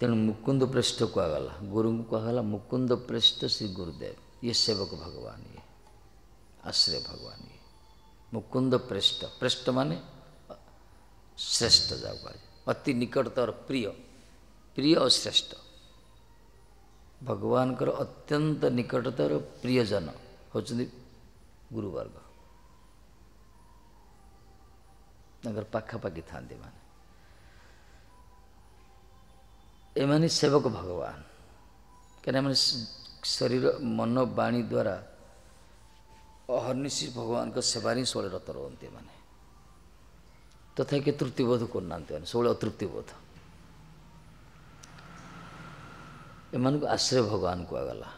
[SPEAKER 1] ତେଣୁ ମୁକୁନ୍ଦ ପୃଷ୍ଠ କୁହାଗଲା ଗୁରୁଙ୍କୁ କୁହାଗଲା ମୁକୁନ୍ଦ ପୃଷ୍ଠ ଶ୍ରୀ ଗୁରୁଦେବ ଇଏ ସେବକ ଭଗବାନ ଇଏ ଆଶ୍ରୟ ଭଗବାନ ଇଏ ମୁକୁନ୍ଦ ପୃଷ୍ଠ ପୃଷ୍ଠ ମାନେ ଶ୍ରେଷ୍ଠ ଯାହା କୁହାଯାଏ ଅତି ନିକଟତର ପ୍ରିୟ ପ୍ରିୟ ଓ ଶ୍ରେଷ୍ଠ ଭଗବାନଙ୍କର ଅତ୍ୟନ୍ତ ନିକଟତର ପ୍ରିୟଜନ ହେଉଛନ୍ତି ଗୁରୁବର୍ଗ ତାଙ୍କର ପାଖାପାଖି ଥାନ୍ତି ମାନେ ଏମାନେ ସେବକ ଭଗବାନ କାହିଁକିନା ଏମାନେ ଶରୀର ମନ ବାଣୀ ଦ୍ୱାରା ଅହର୍ନିଶି ଭଗବାନଙ୍କ ସେବାରେ ହିଁ ସବୁବେଳେ ରତ ରୁହନ୍ତି ଏମାନେ ତଥାପି କିଏ ତୃପ୍ତିବୋଧ କରୁନାହାନ୍ତି ମାନେ ସବୁବେଳେ ଅତୃପ୍ତିବୋଧ ଏମାନଙ୍କୁ ଆଶ୍ରୟ ଭଗବାନ କୁହାଗଲା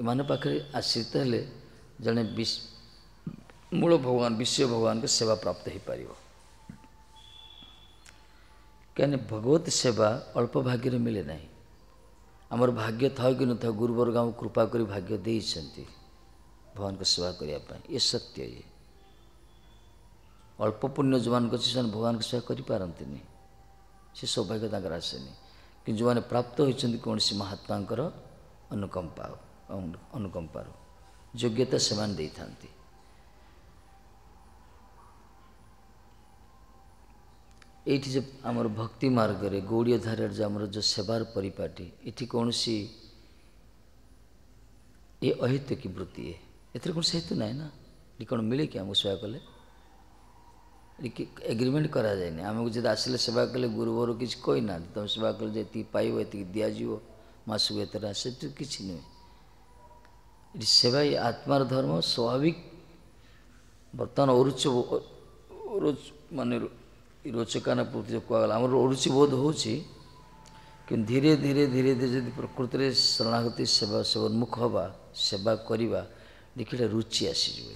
[SPEAKER 1] ଏମାନଙ୍କ ପାଖରେ ଆଶ୍ରିତ ହେଲେ ଜଣେ ମୂଳ ଭଗବାନ ବିଶ୍ୱ ଭଗବାନଙ୍କ ସେବା ପ୍ରାପ୍ତ ହୋଇପାରିବ કેને ભગવત સેવા અલ્પ ભાગ્યરે મિલે નહીં ଆମର ଭାଗ୍ୟ ଥାଉ କି ନଥାଉ ଗୁରୁବର୍ଗ ଆମକୁ କୃପା କରି ଭାଗ୍ୟ ଦେଇଛନ୍ତି ଭଗବାନଙ୍କ ସେବା କରିବା ପାଇଁ ଏ ସତ୍ୟ ଇଏ ଅଳ୍ପ ପୁଣ୍ୟ ଯେଉଁମାନଙ୍କ ଅଛି ସେମାନେ ଭଗବାନଙ୍କ ସେବା କରିପାରନ୍ତିନି ସେ ସୌଭାଗ୍ୟ ତାଙ୍କର ଆସେନି କିନ୍ତୁ ଯେଉଁମାନେ ପ୍ରାପ୍ତ ହୋଇଛନ୍ତି କୌଣସି ମହାତ୍ମାଙ୍କର ଅନୁକମ୍ପା ଅନୁକମ୍ପାରୁ ଯୋଗ୍ୟତା ସେମାନେ ଦେଇଥାନ୍ତି ଏଇଠି ଯେ ଆମର ଭକ୍ତି ମାର୍ଗରେ ଗୌଡ଼ୀୟ ଧାରାରେ ଯେ ଆମର ଯେଉଁ ସେବାର ପରିପାଟି ଏଠି କୌଣସି ଏ ଅହେତୁକି ବୃତ୍ତି ଏ ଏଥିରେ କୌଣସି ହେତୁ ନାହିଁ ନା ଏଠି କ'ଣ ମିଳେ କି ଆମକୁ ସେବା କଲେ ଏଠି ଏଗ୍ରିମେଣ୍ଟ କରାଯାଇନି ଆମକୁ ଯଦି ଆସିଲେ ସେବା କଲେ ଗୁରୁବର କିଛି କହିନାହାନ୍ତି ତୁମେ ସେବା କଲେ ଯେ ଏତିକି ପାଇବ ଏତିକି ଦିଆଯିବ ମାସକୁ ଏତେ ସେଠି କିଛି ନୁହେଁ ଏଠି ସେବା ଏ ଆତ୍ମାର ଧର୍ମ ସ୍ୱାଭାବିକ ବର୍ତ୍ତମାନ ଅରୁଚ ମାନେ ରୋଚକାନ ଯେଉଁ କୁହାଗଲା ଆମର ଓଡ଼ୁଛି ବୋଧ ହେଉଛି କିନ୍ତୁ ଧୀରେ ଧୀରେ ଧୀରେ ଧୀରେ ଯଦି ପ୍ରକୃତିରେ ଶରଣାଗତି ସେବା ଉନ୍ମୁଖ ହେବା ସେବା କରିବା ଦେଖିଲେ ରୁଚି ଆସିଯିବ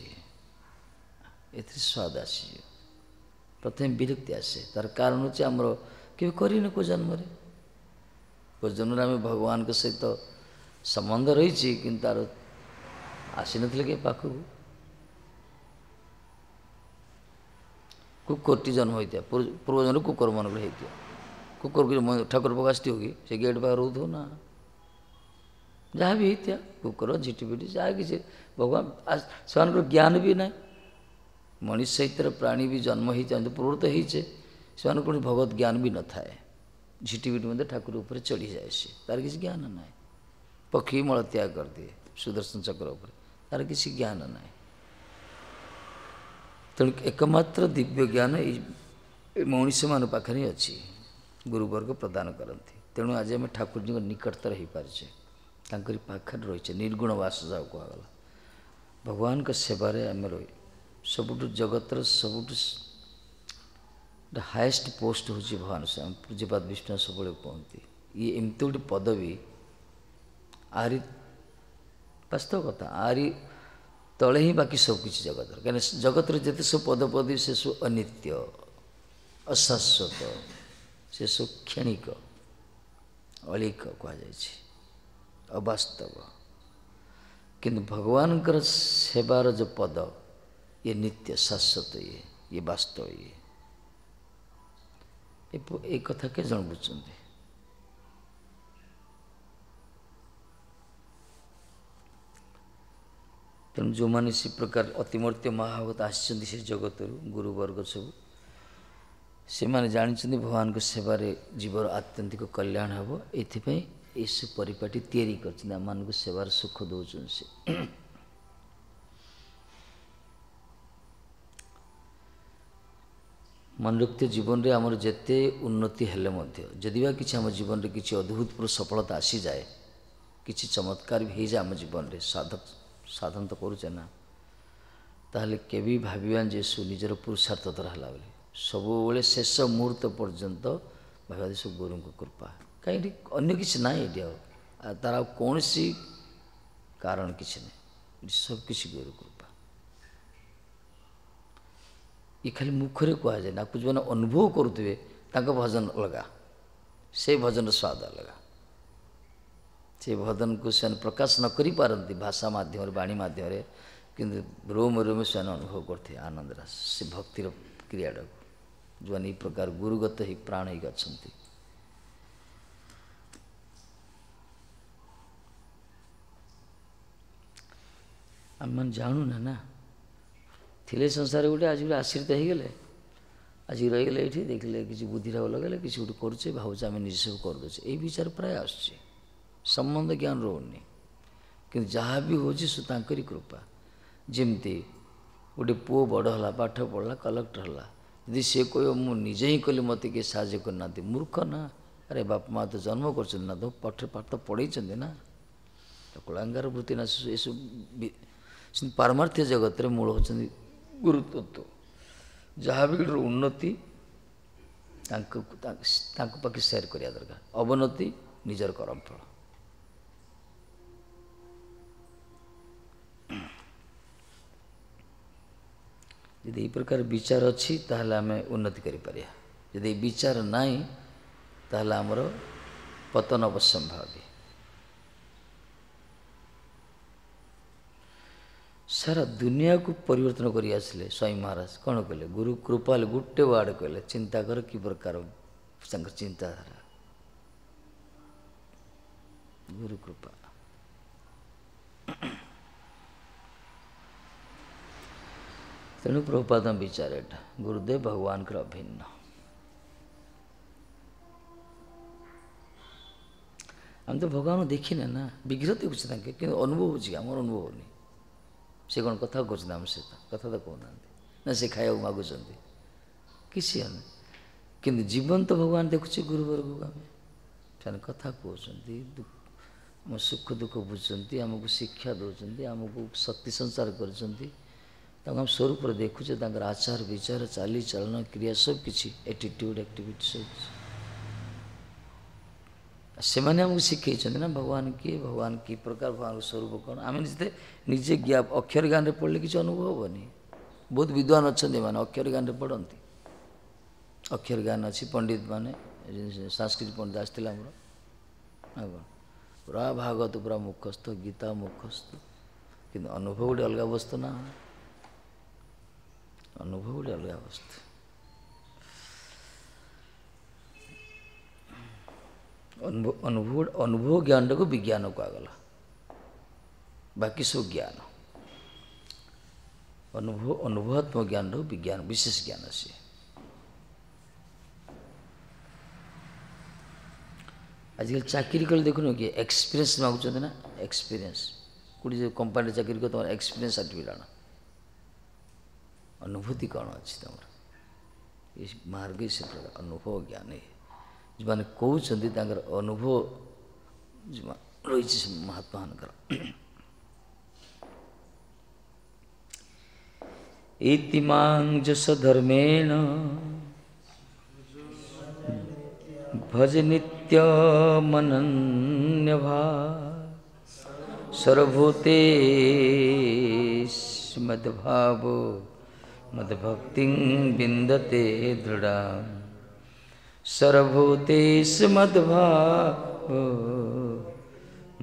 [SPEAKER 1] ଏଥିରେ ସ୍ୱାଦ ଆସିଯିବ ପ୍ରଥମେ ବିରକ୍ତି ଆସେ ତାର କାରଣ ହେଉଛି ଆମର କେବେ କରିନୁ କେଉଁ ଜନ୍ମରେ କେଉଁ ଜନ୍ମରେ ଆମେ ଭଗବାନଙ୍କ ସହିତ ସମ୍ବନ୍ଧ ରହିଛି କିନ୍ତୁ ତା'ର ଆସିନଥିଲେ କେହି ପାଖକୁ কুকুরটি জন্ম হইতে পূর্বজন্ম কুকুর মনে করে হইতে কুকুরকে ঠাকুর প্রকাশটি হোক সে গেট বা রোধ না যা বি হইতা কুকুর ঝিটিপিটি যা কিছু ভগবান সেমানর জ্ঞান বি না মনীষ সহিত প্রাণী বি জন্ম হয়েছে প্রবৃত্ত হয়েছে সেমানর কোনো ভগবত জ্ঞান বি নথায় ঝিটিপিটি মধ্যে ঠাকুর উপরে চড়ি যায় সে তার কিছু জ্ঞান নাই পক্ষী মলত্যাগ করে দিয়ে সুদর্শন চক্র উপরে তার কিছু জ্ঞান নাই ତେଣୁ ଏକମାତ୍ର ଦିବ୍ୟ ଜ୍ଞାନ ଏଇ ମଣିଷମାନଙ୍କ ପାଖରେ ହିଁ ଅଛି ଗୁରୁବର୍ଗ ପ୍ରଦାନ କରନ୍ତି ତେଣୁ ଆଜି ଆମେ ଠାକୁରଜୀଙ୍କ ନିକଟତର ହୋଇପାରିଛେ ତାଙ୍କରି ପାଖରେ ରହିଛେ ନିର୍ଗୁଣ ବାସ ଯାହା କୁହାଗଲା ଭଗବାନଙ୍କ ସେବାରେ ଆମେ ରହି ସବୁଠୁ ଜଗତର ସବୁଠୁ ହାଏଷ୍ଟ ପୋଷ୍ଟ ହେଉଛି ଭଗବାନ ସ୍ୱାମୀ ପୂଜ୍ୟପାତ ବିଷ୍ଣୁ ସବୁବେଳେ କୁହନ୍ତି ଇଏ ଏମିତି ଗୋଟେ ପଦବୀ ଆରି ବାସ୍ତବ କଥା ଆରି ତଳେ ହିଁ ବାକି ସବୁକିଛି ଜଗତର କାହିଁକି ଜଗତର ଯେତେ ସବୁ ପଦପଦବୀ ସେ ସବୁ ଅନିତ୍ୟ ଅଶାଶ୍ୱତ ସେ ସବୁ କ୍ଷଣିକ ଅଳିକ କୁହାଯାଇଛି ଅବାସ୍ତବ କିନ୍ତୁ ଭଗବାନଙ୍କର ସେବାର ଯେଉଁ ପଦ ଇଏ ନିତ୍ୟ ଶାଶ୍ୱତ ଇଏ ଇଏ ବାସ୍ତବ ଇଏ ଏ କଥା କେ ଜଣ ବୁଝୁଛନ୍ତି ତେଣୁ ଯେଉଁମାନେ ସେ ପ୍ରକାର ଅତିମୂର୍ତ୍ତି ମହାଭଗତ ଆସିଛନ୍ତି ସେ ଜଗତରୁ ଗୁରୁବର୍ଗ ସବୁ ସେମାନେ ଜାଣିଛନ୍ତି ଭଗବାନଙ୍କ ସେବାରେ ଜୀବର ଆତ୍ୟନ୍ତିକ କଲ୍ୟାଣ ହେବ ଏଥିପାଇଁ ଏସବୁ ପରିପାଟି ତିଆରି କରିଛନ୍ତି ଆମମାନଙ୍କୁ ସେବାର ସୁଖ ଦେଉଛନ୍ତି ସେ ମନେ ରଖିଥିବା ଜୀବନରେ ଆମର ଯେତେ ଉନ୍ନତି ହେଲେ ମଧ୍ୟ ଯଦି ବା କିଛି ଆମ ଜୀବନରେ କିଛି ଅଦ୍ଭୁତପୂର୍ବ ସଫଳତା ଆସିଯାଏ କିଛି ଚମତ୍କାର ବି ହେଇଯାଏ ଆମ ଜୀବନରେ ସାଧକ ସାଧନ ତ କରୁଛେ ନା ତାହେଲେ କେବେ ଭାବିବାନି ଯେ ସୁ ନିଜର ପୁରୁଷାର୍ଥ ଦ୍ୱାରା ହେଲା ବୋଲି ସବୁବେଳେ ଶେଷ ମୁହୂର୍ତ୍ତ ପର୍ଯ୍ୟନ୍ତ ଭାବିବା ଯେ ସବୁ ଗୁରୁଙ୍କ କୃପା କାହିଁକି ଅନ୍ୟ କିଛି ନାହିଁ ଏଠି ଆଉ ତା'ର ଆଉ କୌଣସି କାରଣ କିଛି ନାହିଁ ସବୁକିଛି ଗୁରୁ କୃପା ଇଏ ଖାଲି ମୁଖରେ କୁହାଯାଏ ନା କୁ ଯେଉଁମାନେ ଅନୁଭବ କରୁଥିବେ ତାଙ୍କ ଭଜନ ଅଲଗା ସେ ଭଜନର ସ୍ୱାଦ ଅଲଗା ସେ ଭଦନକୁ ସେମାନେ ପ୍ରକାଶ ନ କରିପାରନ୍ତି ଭାଷା ମାଧ୍ୟମରେ ବାଣୀ ମାଧ୍ୟମରେ କିନ୍ତୁ ରୋମ୍ ରୋମ୍ ସେମାନେ ଅନୁଭବ କରିଥିବେ ଆନନ୍ଦର ସେ ଭକ୍ତିର କ୍ରିୟାଟାକୁ ଯେଉଁମାନେ ଏଇ ପ୍ରକାର ଗୁରୁଗତ ହେଇ ପ୍ରାଣ ହେଇକି ଅଛନ୍ତି ଆମେମାନେ ଜାଣୁନା ନା ଥିଲେ ସଂସାର ଗୋଟେ ଆଜି ଗୋଟେ ଆଶ୍ରିତ ହେଇଗଲେ ଆଜି ରହିଗଲେ ଏଇଠି ଦେଖିଲେ କିଛି ବୁଦ୍ଧିରାଗ ଲଗାଇଲେ କିଛି ଗୋଟେ କରୁଛେ ଭାବୁଛେ ଆମେ ନିଜେ ସବୁ କରିଦେଉଛେ ଏଇ ବିଚାର ପ୍ରାୟ ଆସୁଛି সম্বন্ধ জ্ঞান রହୁନି କିନ୍ତୁ ଯାହା ବି ହେଉଛି ସେ ତାଙ୍କରି କୃପା ଯେମିତି ଗୋଟେ ପୁଅ ବଡ଼ ହେଲା ପାଠ ପଢ଼ିଲା କଲେକ୍ଟର ହେଲା ଯଦି ସେ କହିବ ମୁଁ ନିଜେ ହିଁ କଲି ମୋତେ କିଏ ସାହାଯ୍ୟ କରିନାହାନ୍ତି ମୂର୍ଖ ନା ଆରେ ବାପା ମା ତ ଜନ୍ମ କରିଛନ୍ତି ନା ତ ପାଠ ପାଠ ତ ପଢ଼େଇଛନ୍ତି ନା କୁଳାଙ୍ଗାର ବୃତ୍ତି ନା ଏସବୁ ପାରମାର୍ଥ୍ୟ ଜଗତରେ ମୂଳ ହେଉଛନ୍ତି ଗୁରୁତତ୍ଵ ଯାହା ବି ଗୋଟେ ଉନ୍ନତି ତାଙ୍କୁ ତାଙ୍କ ପାଖେ ସେୟାର କରିବା ଦରକାର ଅବନତି ନିଜର କରମ ଫଳ ଯଦି ଏହି ପ୍ରକାର ବିଚାର ଅଛି ତାହେଲେ ଆମେ ଉନ୍ନତି କରିପାରିବା ଯଦି ବିଚାର ନାହିଁ ତାହେଲେ ଆମର ପତନ ଅବସମ୍ଭାବୀ ସାରା ଦୁନିଆକୁ ପରିବର୍ତ୍ତନ କରି ଆସିଲେ ସ୍ୱାଇଁ ମହାରାଜ କ'ଣ କହିଲେ ଗୁରୁ କୃପାଲ ଗୋଟେ ୱାର୍ଡ କହିଲେ ଚିନ୍ତା କର କି ପ୍ରକାର ତାଙ୍କର ଚିନ୍ତାଧାରା ଗୁରୁ କୃପା Then Prabhupada বিচারেড গুরুদেব ভগবান কর অভিন্ন আমি তো ভগবান দেখি না না বিঘ্রত করছি তাকে কিন্তু অনুভব হচ্ছে আমার অনুভব হয়নি সে কোন কথা করছেন আমার সে কথা তো কহু না না সে খাইବାକୁ ମାଗୁଛନ୍ତି କିଛି ହେଲେ କିନ୍ତୁ ଜୀବନ୍ତ ଭଗବାନ ଦେଖୁଛି ଗୁରୁବର୍ଗକୁ ଆମେ ସେମାନେ କଥା କହୁଛନ୍ତି ଆମ ସୁଖ ଦୁଃଖ ବୁଝୁଛନ୍ତି ଆମକୁ ଶିକ୍ଷା ଦେଉଛନ୍ତି ଆମକୁ ଶକ୍ତି ସଂସାର କରୁଛନ୍ତି ତାଙ୍କୁ ଆମେ ସ୍ୱରୂପରେ ଦେଖୁଛେ ତାଙ୍କର ଆଚାର ବିଚାର ଚାଲି ଚାଳନ କ୍ରିୟା ସବୁ କିଛି ଏଟିଟ୍ୟୁଡ଼ ଆକ୍ଟିଭିଟି ସବୁ କିଛି ସେମାନେ ଆମକୁ ଶିଖେଇଛନ୍ତି ନା ଭଗବାନ କିଏ ଭଗବାନ କି ପ୍ରକାର ଭଗବାନଙ୍କ ସ୍ୱରୂପ କ'ଣ ଆମେ ନିଜେ ନିଜେ ଜ୍ଞା ଅକ୍ଷର ଗାନରେ ପଢ଼ିଲେ କିଛି ଅନୁଭବ ହେବନି ବହୁତ ବିଦ୍ୱାନ ଅଛନ୍ତି ଏମାନେ ଅକ୍ଷର ଗାନରେ ପଢ଼ନ୍ତି ଅକ୍ଷର ଗାନ ଅଛି ପଣ୍ଡିତମାନେ ସାଂସ୍କୃତିକ ପଣ୍ଡିତ ଆସିଥିଲା ଆମର ଆଉ କ'ଣ ପୁରା ଭାଗବତ ପୁରା ମୁଖସ୍ଥ ଗୀତା ମୁଖସ୍ଥ କିନ୍ତୁ ଅନୁଭବ ଗୋଟେ ଅଲଗା ବସ୍ତୁ ନା अनुभव ले लिया वस्तु अनुभव अनुभव ज्ञान को विज्ञान को आगला बाकी सब ज्ञान अनुभव अनुभवात्मक ज्ञान रो विज्ञान विशेष ज्ञान से आजकल चाकरी कल देखो कि एक्सपीरियंस मागुच ना एक्सपीरियंस कौटी कंपानी चाकरी को तुम एक्सपीरियंस सर्टिफिकेट आना अनुभूति कौन अच्छी करणु तो मार्गे से तो अनुभव ज्ञान जो मैंने कहते अनुभव रही महात्मा इतिमांजस धर्मेण भज नित्यमनन्य सर्वभूते मद्भाव मद्भक्ति बिंदते दृढ़ा सर्वभूतेश मद्भाव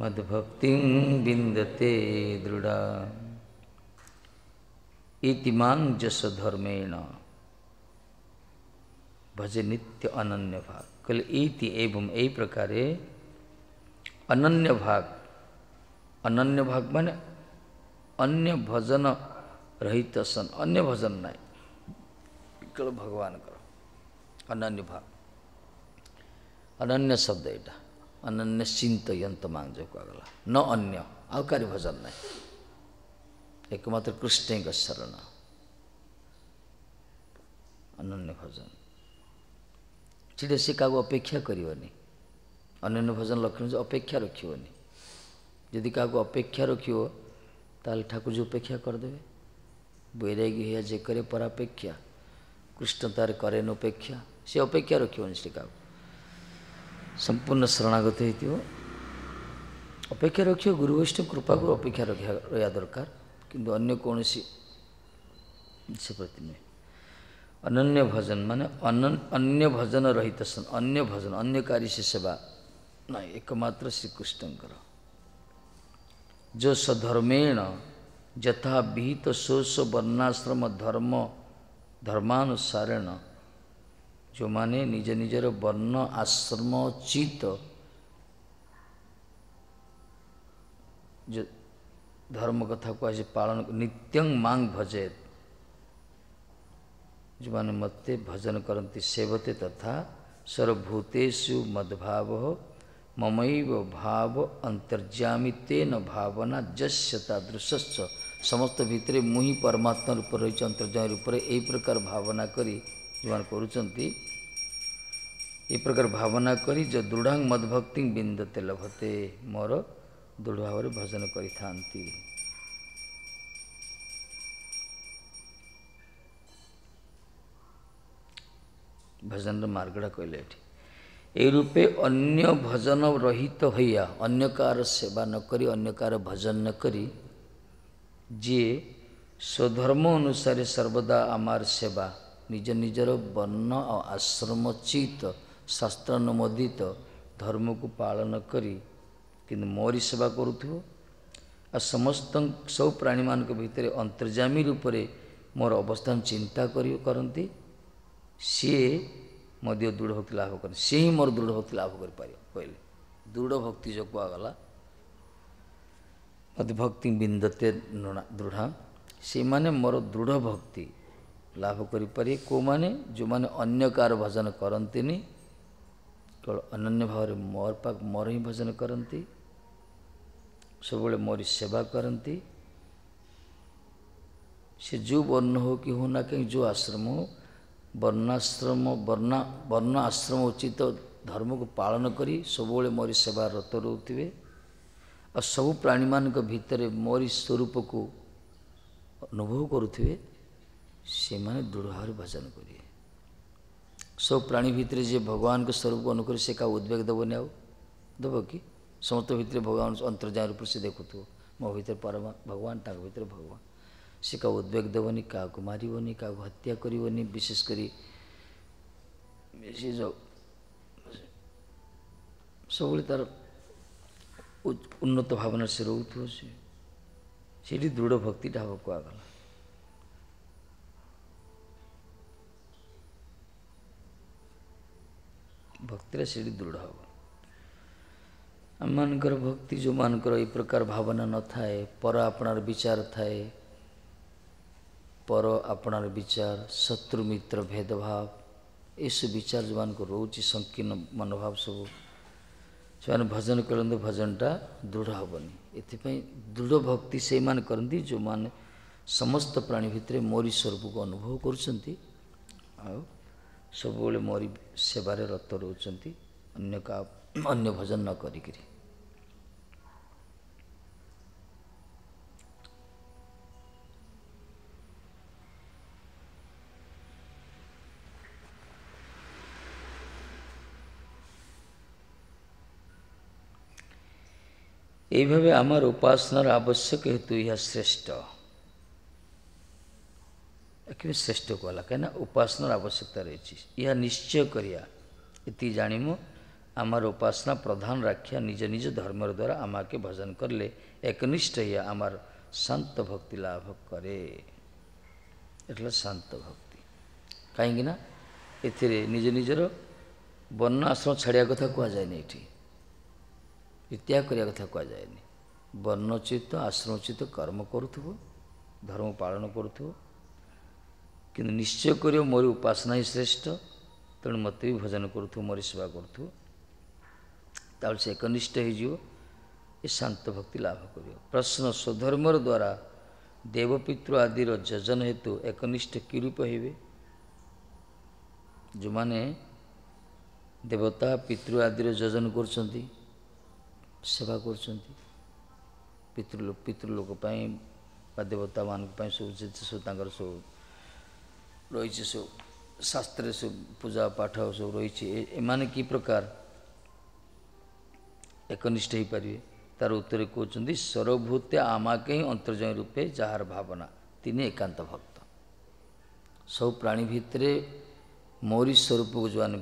[SPEAKER 1] मद्भक्ति बिंदते दृढ़ा इतिमान जस धर्मेण भज नित्य अनन्य भाग कल इति एवं यही प्रकार अनन्य भाग अनन्य भाग माने अन्य भजन रहित सन अन्य भजन नाही इकडं भगवान करो अनन्य भाव अनन्य शब्द एटा अनन्य चिंत यंत मांगजेको अगला न अन्य अवकारी भजन नाही एकमात्र कृष्ण का शरण अनन्य भजन छिटे से काको अपेक्षा करनी अनन्य भजन लक्ष्मी अपेक्षा रखनी यदि काको अपेक्षा रखियो ताल ठाकुर जी उपेक्षा करदे વૈરાગી હૈયા જે કરે પરાપેક્ષા કૃષ્ણ તારે કરે નોપેક્ષા સે અપેક્ષા રખ્યો નિષ્ઠિકાઓ સંપૂર્ણ શરણાગત હોય અપેક્ષા રખ્યો ગુરુ વૈષ્ણવ કૃપાગુરુ અપેક્ષા રખ્યા રહ્યા દરકાર કિંતુ અન્ય કોણસી से प्रति में अनन्य भजन माने अनन अन्य भजन रहित सन अन्य भजन अन्य कार्य से सेवा नहीं एकमात्र श्री कृष्ण करो जो सधर्मेण यथा विहित शोष वर्णाश्रम धर्म धर्मानुसारेण जो माने निज निजर वर्ण आश्रम चित धर्म कथा को आज पालन नित्यं मांग भजे जो माने मत्ते भजन करती सेवते तथा सर्वभूतेषु मद्भाव ममैव भाव अंतर्जामी तेन भावना जस्य तादृशस्य ସମସ୍ତ ଭିତରେ ମୁଁ ହିଁ ପରମାତ୍ମା ରୂପ ରହିଛି ଅନ୍ତର୍ଜୟ ରୂପରେ ଏହି ପ୍ରକାର ଭାବନା କରି ଯେଉଁମାନେ କରୁଛନ୍ତି ଏ ପ୍ରକାର ଭାବନା କରି ଯେ ଦୃଢ଼ାଙ୍ଗ ମଦଭକ୍ତି ବିନ୍ଦ ତେଲ ଭତେ ମୋର ଦୃଢ଼ ଭାବରେ ଭଜନ କରିଥାନ୍ତି ଭଜନର ମାର୍ଗଟା କହିଲେ ଏଠି ଏଇ ରୂପେ ଅନ୍ୟ ଭଜନ ରହିତ ହୋଇଆ ଅନ୍ୟ କାହାର ସେବା ନ କରି ଅନ୍ୟ କାହାର ଭଜନ ନକରି ଯିଏ ସ୍ୱଧର୍ମ ଅନୁସାରେ ସର୍ବଦା ଆମାର ସେବା ନିଜ ନିଜର ବର୍ଣ୍ଣ ଓ ଆଶ୍ରମଚିତ ଶାସ୍ତ୍ର ଅନୁମୋଦିତ ଧର୍ମକୁ ପାଳନ କରି କିନ୍ତୁ ମୋରି ସେବା କରୁଥିବ ଆଉ ସମସ୍ତ ସବୁ ପ୍ରାଣୀମାନଙ୍କ ଭିତରେ ଅନ୍ତର୍ଜାମୀ ରୂପରେ ମୋର ଅବସ୍ଥାନ ଚିନ୍ତା କରି କରନ୍ତି ସିଏ ମଧ୍ୟ ଦୃଢ଼ ଭକ୍ତି ଲାଭ କରେ ସିଏ ହିଁ ମୋର ଦୃଢ଼ ଭକ୍ତି ଲାଭ କରିପାରିବ କହିଲେ ଦୃଢ଼ ଭକ୍ତି ଯେଉଁ କୁହାଗଲା ଅତିଭକ୍ତି ବିନ୍ଦତେ ଦୃଢ଼ ସେମାନେ ମୋର ଦୃଢ଼ ଭକ୍ତି ଲାଭ କରିପାରିବେ କେଉଁମାନେ ଯେଉଁମାନେ ଅନ୍ୟ କାହାର ଭଜନ କରନ୍ତିନି କେବଳ ଅନନ୍ୟ ଭାବରେ ମୋର ପାଖ ମୋର ହିଁ ଭଜନ କରନ୍ତି ସବୁବେଳେ ମୋର ସେବା କରନ୍ତି ସେ ଯେଉଁ ବର୍ଣ୍ଣ ହେଉ କି ହଉ ନା କାହିଁକି ଯେଉଁ ଆଶ୍ରମ ହେଉ ବର୍ଣ୍ଣାଶ୍ରମ ବର୍ଣ୍ଣା ବର୍ଣ୍ଣ ଆଶ୍ରମ ଉଚିତ ଧର୍ମକୁ ପାଳନ କରି ସବୁବେଳେ ମୋର ସେବା ରତ ରହୁଥିବେ ଆଉ ସବୁ ପ୍ରାଣୀମାନଙ୍କ ଭିତରେ ମୋରି ସ୍ୱରୂପକୁ ଅନୁଭବ କରୁଥିବେ ସେମାନେ ଦୃଢ଼ ଭାବରେ ଭଜନ କରିବେ ସବୁ ପ୍ରାଣୀ ଭିତରେ ଯିଏ ଭଗବାନଙ୍କ ସ୍ୱରୂପ ଅନୁକରି ସେ କାହା ଉଦ୍ବେଗ ଦେବନି ଆଉ ଦେବ କି ସମସ୍ତ ଭିତରେ ଭଗବାନ ଅନ୍ତର୍ଜାନ ରୂପରେ ସେ ଦେଖୁଥିବ ମୋ ଭିତରେ ପରମା ଭଗବାନ ତାଙ୍କ ଭିତରେ ଭଗବାନ ସେ କାହାକୁ ଉଦ୍ବେଗ ଦେବନି କାହାକୁ ମାରିବନି କାହାକୁ ହତ୍ୟା କରିବନି ବିଶେଷ କରି ସେ ଯେଉଁ ସବୁବେଳେ ତା'ର ଉନ୍ନତ ଭାବନା ସେ ରହୁଥିବ ସେ ସେଠି ଦୃଢ଼ ଭକ୍ତିଟା ହେବ କୁହାଗଲା ଭକ୍ତିଟା ସେଠି ଦୃଢ଼ ହେବ ଆମମାନଙ୍କର ଭକ୍ତି ଯେଉଁମାନଙ୍କର ଏ ପ୍ରକାର ଭାବନା ନଥାଏ ପର ଆପଣାର ବିଚାର ଥାଏ ପର ଆପଣାର ବିଚାର ଶତ୍ରୁମିତ୍ର ଭେଦଭାବ ଏସବୁ ବିଚାର ଯେଉଁମାନଙ୍କର ରହୁଛି ସଂକୀର୍ଣ୍ଣ ମନୋଭାବ ସବୁ ସେମାନେ ଭଜନ କରନ୍ତି ଭଜନଟା ଦୃଢ଼ ହେବନି ଏଥିପାଇଁ ଦୃଢ଼ ଭକ୍ତି ସେଇମାନେ କରନ୍ତି ଯେଉଁମାନେ ସମସ୍ତ ପ୍ରାଣୀ ଭିତରେ ମୋରି ସ୍ୱରୂପକୁ ଅନୁଭବ କରୁଛନ୍ତି ଆଉ ସବୁବେଳେ ମୋରି ସେବାରେ ରତ ରହୁଛନ୍ତି ଅନ୍ୟ କା ଅନ୍ୟ ଭଜନ ନ କରିକିରି এইভাবে আমার উপাসনার আবশ্যক হেতু ইহা শ্রেষ্ঠ একেবারে শ্রেষ্ঠ কলা কেন উপাসনার আবশ্যকতা রয়েছে ইহা নিশ্চয় করিয়া এটি জাণিমু আমার উপাসনা প্রধান রাখিয়া নিজ নিজ ধর্মের দ্বারা আমাকে ভজন করলে একনিষ্ঠ ইয়া আমার শান্ত ভক্তি লাভ করে এটা শান্ত ভক্তি কাইকি না এতে নিজ নিজের বর্ণ আশ্রম ছাড়া কথা কুয়া যায় না এটি ତ୍ୟାଗ କରିବା କଥା କୁହାଯାଏନି ବର୍ଣ୍ଣୋଚିତ ଆଶ୍ରମୋଚିତ କର୍ମ କରୁଥିବ ଧର୍ମ ପାଳନ କରୁଥିବ କିନ୍ତୁ ନିଶ୍ଚୟ କରିବ ମୋରି ଉପାସନା ହିଁ ଶ୍ରେଷ୍ଠ ତେଣୁ ମୋତେ ବି ଭଜନ କରୁଥିବ ମୋରି ସେବା କରୁଥିବ ତାହେଲେ ସେ ଏକନିଷ୍ଠ ହେଇଯିବ ଏ ଶାନ୍ତ ଭକ୍ତି ଲାଭ କରିବ ପ୍ରଶ୍ନ ସ୍ୱଧର୍ମର ଦ୍ୱାରା ଦେବପିତୃ ଆଦିର ଯୋଜନ ହେତୁ ଏକନିଷ୍ଠ କିରୂପ ହେବେ ଯେଉଁମାନେ ଦେବତା ପିତୃ ଆଦିର ଯୋଜନ କରୁଛନ୍ତି ସେବା କରୁଛନ୍ତି ପିତୃଲୋକ ପିତୃଲୋକ ପାଇଁ ବା ଦେବତାମାନଙ୍କ ପାଇଁ ସବୁ ଯେତେ ସବୁ ତାଙ୍କର ସବୁ ରହିଛି ସବୁ ଶାସ୍ତ୍ରରେ ସବୁ ପୂଜା ପାଠ ସବୁ ରହିଛି ଏମାନେ କି ପ୍ରକାର ଏକନିଷ୍ଠ ହୋଇପାରିବେ ତାର ଉତ୍ତରରେ କହୁଛନ୍ତି ସର୍ବଭୂତ୍ୟ ଆମାକେ ହିଁ ଅନ୍ତର୍ଜୟ ରୂପେ ଯାହାର ଭାବନା ତିନି ଏକାନ୍ତ ଭକ୍ତ ସବୁ ପ୍ରାଣୀ ଭିତରେ ମୋରି ସ୍ୱରୂପକୁ ଯେଉଁମାନେ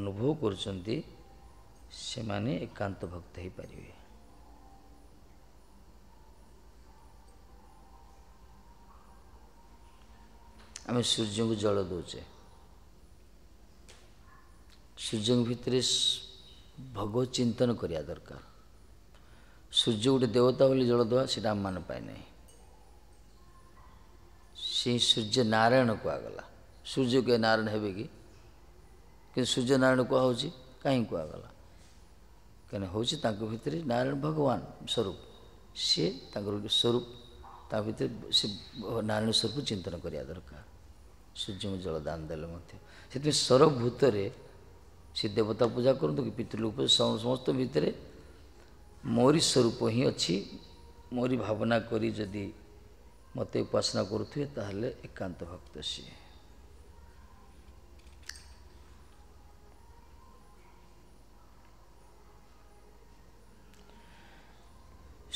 [SPEAKER 1] ଅନୁଭବ କରୁଛନ୍ତି ସେମାନେ ଏକାନ୍ତ ଭକ୍ତ ହୋଇପାରିବେ ଆମେ ସୂର୍ଯ୍ୟଙ୍କୁ ଜଳ ଦେଉଛେ ସୂର୍ଯ୍ୟଙ୍କ ଭିତରେ ଭଗବତ ଚିନ୍ତନ କରିବା ଦରକାର ସୂର୍ଯ୍ୟ ଗୋଟେ ଦେବତା ବୋଲି ଜଳ ଦେବା ସେଇଟା ଆମମାନେ ନାହିଁ ସେଇ ସୂର୍ଯ୍ୟ ନାରାୟଣ କୁହାଗଲା ସୂର୍ଯ୍ୟ କିଏ ନାରାୟଣ ହେବେ କି କିନ୍ତୁ ସୂର୍ଯ୍ୟ ନାରାୟଣ କୁହା ହେଉଛି କାହିଁ କୁହାଗଲା କାହିଁକିନା ହେଉଛି ତାଙ୍କ ଭିତରେ ନାରାୟଣ ଭଗବାନ ସ୍ୱରୂପ ସିଏ ତାଙ୍କର ଗୋଟେ ସ୍ୱରୂପ ତା ଭିତରେ ସେ ନାରାୟଣ ସ୍ୱରୂପ ଚିନ୍ତନ କରିବା ଦରକାର ସୂର୍ଯ୍ୟଙ୍କୁ ଜଳ ଦାନ ଦେଲେ ମଧ୍ୟ ସେଥିପାଇଁ ସର୍ବଭୂତରେ ସେ ଦେବତା ପୂଜା କରନ୍ତୁ କି ପିତୃଲୋକ ପୂଜା ସମସ୍ତ ଭିତରେ ମୋରି ସ୍ୱରୂପ ହିଁ ଅଛି ମୋରି ଭାବନା କରି ଯଦି ମୋତେ ଉପାସନା କରୁଥିବେ ତାହେଲେ ଏକାନ୍ତ ଭକ୍ତ ସିଏ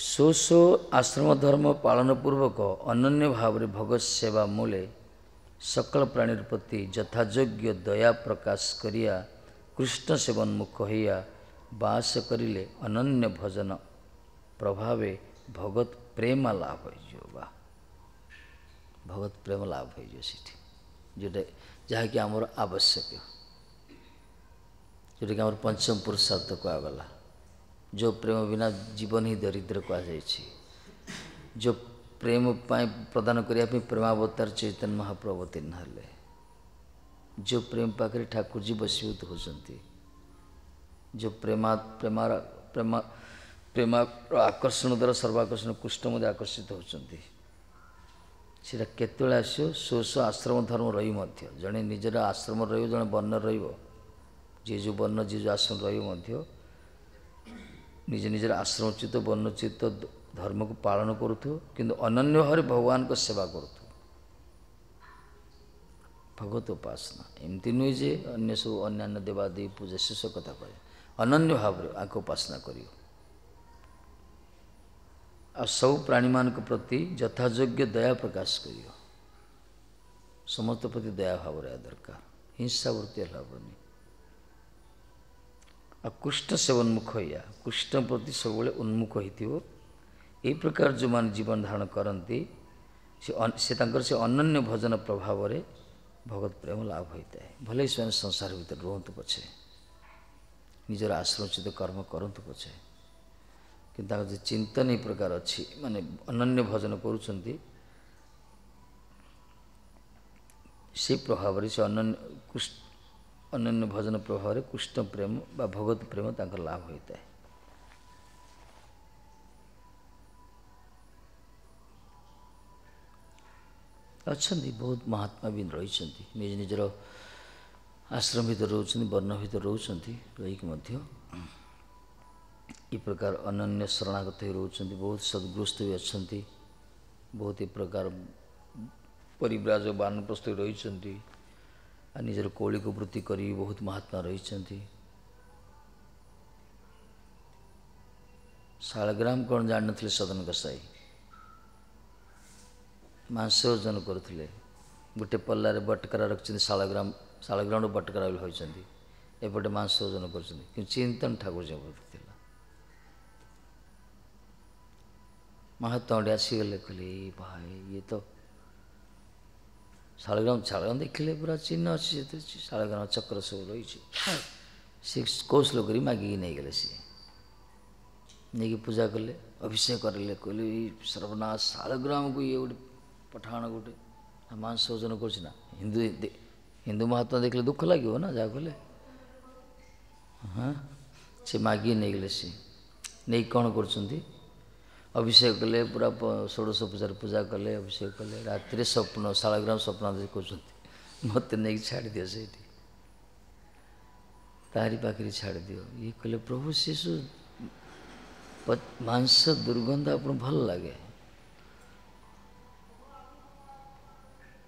[SPEAKER 1] ସ୍ୱସ୍ୱ ଆଶ୍ରମ ଧର୍ମ ପାଳନ ପୂର୍ବକ ଅନନ୍ୟ ଭାବରେ ଭଗତ ସେବା ମୂଳେ ସକଳ ପ୍ରାଣୀର ପ୍ରତି ଯଥାଯୋଗ୍ୟ ଦୟା ପ୍ରକାଶ କରିବା କୃଷ୍ଣ ସେବନ୍ମୁଖ ହେଇଆ ବାସ କରିଲେ ଅନନ୍ୟ ଭଜନ ପ୍ରଭାବେ ଭଗତ ପ୍ରେମ ଲାଭ ହେଇଯିବ ବା ଭଗତ ପ୍ରେମ ଲାଭ ହେଇଯିବ ସେଠି ଯେଉଁଟା ଯାହାକି ଆମର ଆବଶ୍ୟକୀୟ ଯେଉଁଟାକି ଆମର ପଞ୍ଚମ ପୁରୁଷାର୍ଥ କୁହାଗଲା જો ಪ್ರೇಮ ವಿನಾ ಜೀವನ ହିଁ ଦରିଦ୍ର କୁହାଯାଇଛି ଯୋ ପ୍ରେମ ପାଇଁ ପ୍ରଦାନ କରିବା ପାଇଁ ପ୍ରେମାବତାର ଚୈତନ୍ୟ ମହାପ୍ରଭୁ ଅବତୀର୍ଣ୍ଣ ହେଲେ ଯେଉଁ ପ୍ରେମ ପାଖରେ ଠାକୁରଜୀ ବଶୀଭୂତ ହେଉଛନ୍ତି ଯେଉଁ ପ୍ରେମା ପ୍ରେମାର ପ୍ରେମା ପ୍ରେମାର ଆକର୍ଷଣ ଦ୍ୱାରା ସର୍ବାକର୍ଷଣ କୃଷ୍ଣ ମଧ୍ୟ ଆକର୍ଷିତ ହେଉଛନ୍ତି ସେଇଟା କେତେବେଳେ ଆସିବ ଶୋଷ ଆଶ୍ରମ ଧର୍ମ ରହିବ ମଧ୍ୟ ଜଣେ ନିଜର ଆଶ୍ରମ ରହିବ ଜଣେ ବର୍ଣ୍ଣ ରହିବ ଯିଏ ଯେଉଁ ବର୍ଣ୍ଣ ଯିଏ ଯେଉଁ ଆଶ୍ରମ ରହିବ ମଧ୍ୟ ନିଜ ନିଜର ଆଶ୍ରମଚିତ ବର୍ଣ୍ଣଚିତ ଧର୍ମକୁ ପାଳନ କରୁଥୁ କିନ୍ତୁ ଅନନ୍ୟ ଭାବରେ ଭଗବାନଙ୍କ ସେବା କରୁଥୁ ଭଗବତ ଉପାସନା ଏମିତି ନୁହେଁ ଯେ ଅନ୍ୟ ସବୁ ଅନ୍ୟାନ୍ୟ ଦେବାଦେବୀ ପୂଜା ଶେଷ କଥା କହେ ଅନନ୍ୟ ଭାବରେ ଆଙ୍କ ଉପାସନା କରିବ ଆଉ ସବୁ ପ୍ରାଣୀମାନଙ୍କ ପ୍ରତି ଯଥାଯୋଗ୍ୟ ଦୟା ପ୍ରକାଶ କରିବ ସମସ୍ତ ପ୍ରତି ଦୟା ଭାବ ରହିବା ଦରକାର ହିଂସା ବୃତ୍ତି ହେଲା ହେବନି ଆଉ କୁଷ୍ଠ ସେବନ୍ମୁଖ ହଇଆ କୁଷ୍ଠ ପ୍ରତି ସବୁବେଳେ ଉନ୍ମୁଖ ହୋଇଥିବ ଏହି ପ୍ରକାର ଯେଉଁମାନେ ଜୀବନ ଧାରଣ କରନ୍ତି ସେ ସେ ତାଙ୍କର ସେ ଅନନ୍ୟ ଭଜନ ପ୍ରଭାବରେ ଭଗବତ ପ୍ରେମ ଲାଭ ହୋଇଥାଏ ଭଲେ ସେମାନେ ସଂସାର ଭିତରେ ରୁହନ୍ତୁ ପଛେ ନିଜର ଆଶ୍ରମୋଚିତ କର୍ମ କରନ୍ତୁ ପଛେ କିନ୍ତୁ ତାଙ୍କର ଯେ ଚିନ୍ତନ ଏହି ପ୍ରକାର ଅଛି ମାନେ ଅନନ୍ୟ ଭଜନ କରୁଛନ୍ତି ସେ ପ୍ରଭାବରେ ସେ ଅନନ୍ୟ अन्य भजन प्रभाव में कृष्ण प्रेम व भगवत प्रेम तक लाभ होता है अच्छा बहुत महात्मा भी रही निज निजर आश्रम भितर रोच वर्ण भर रोच रहीकि प्रकार अन्य शरणागत हो रोच बहुत सदग्रस्त भी अच्छा बहुत ही प्रकार परिव्राज बानप्रस्थ रही ନିଜର କୌଳିକ ବୃତ୍ତି କରି ବହୁତ ମହାତ୍ମା ରହିଛନ୍ତି ଶାଳଗ୍ରାମ କ'ଣ ଜାଣିନଥିଲେ ସଦନ ଗୋସାଇ ମାଂସ ଓଜନ କରୁଥିଲେ ଗୋଟେ ପଲ୍ଲାରେ ବଟକରା ରଖିଛନ୍ତି ଶାଳଗ୍ରାମ ଶାଳଗ୍ରାମରୁ ବଟକରା ବୋଲି ହୋଇଛନ୍ତି ଏପଟେ ମାଂସ ଓଜନ କରୁଛନ୍ତି କିନ୍ତୁ ଚିନ୍ତନ ଠାକୁରଜୀଙ୍କ ପ୍ରତି ଥିଲା ମହାତ୍ମା ଗୋଟେ ଆସିଗଲେ କହିଲେ ଏଇ ଭାଇ ଇଏ ତ ଶାଳଗ୍ରାମ ଶାଳଗ୍ରାମ ଦେଖିଲେ ପୁରା ଚିହ୍ନ ଅଛି ସେଥିରେ ଶାଳଗ୍ରାମ ଚକ୍ର ସବୁ ରହିଛି ସେ କୋଉ ଶ୍ଳୋକ କରି ମାଗିକି ନେଇଗଲେ ସିଏ ନେଇକି ପୂଜା କଲେ ଅଭିଷେକ କରିଲେ କହିଲେ ଏଇ ସର୍ବନାଶ ଶାଳଗ୍ରାମକୁ ଇଏ ଗୋଟେ ପଠାଣ ଗୋଟେ ମାଂସ ଓଜନ କରୁଛି ନା ହିନ୍ଦୁ ହିନ୍ଦୁ ମହାତ୍ମା ଦେଖିଲେ ଦୁଃଖ ଲାଗିବ ନା ଯାହା କହିଲେ ହଁ ସେ ମାଗିକି ନେଇଗଲେ ସିଏ ନେଇକି କ'ଣ କରୁଛନ୍ତି अभिषेक कले पूरा षोडशोपचार पूजा कले अभिषेक कले रात्रि स्वप्न ଶାଳଗ୍ରାମ ସ୍ୱପ୍ନ କହୁଛନ୍ତି ମୋତେ ନେଇକି ଛାଡ଼ିଦିଅ ସେଇଠି ତାହାରି ପାଖରେ ଛାଡ଼ିଦିଅ ଇଏ କହିଲେ ପ୍ରଭୁ ଶିଶୁ ମାଂସ ଦୁର୍ଗନ୍ଧ ଆପଣ ଭଲ ଲାଗେ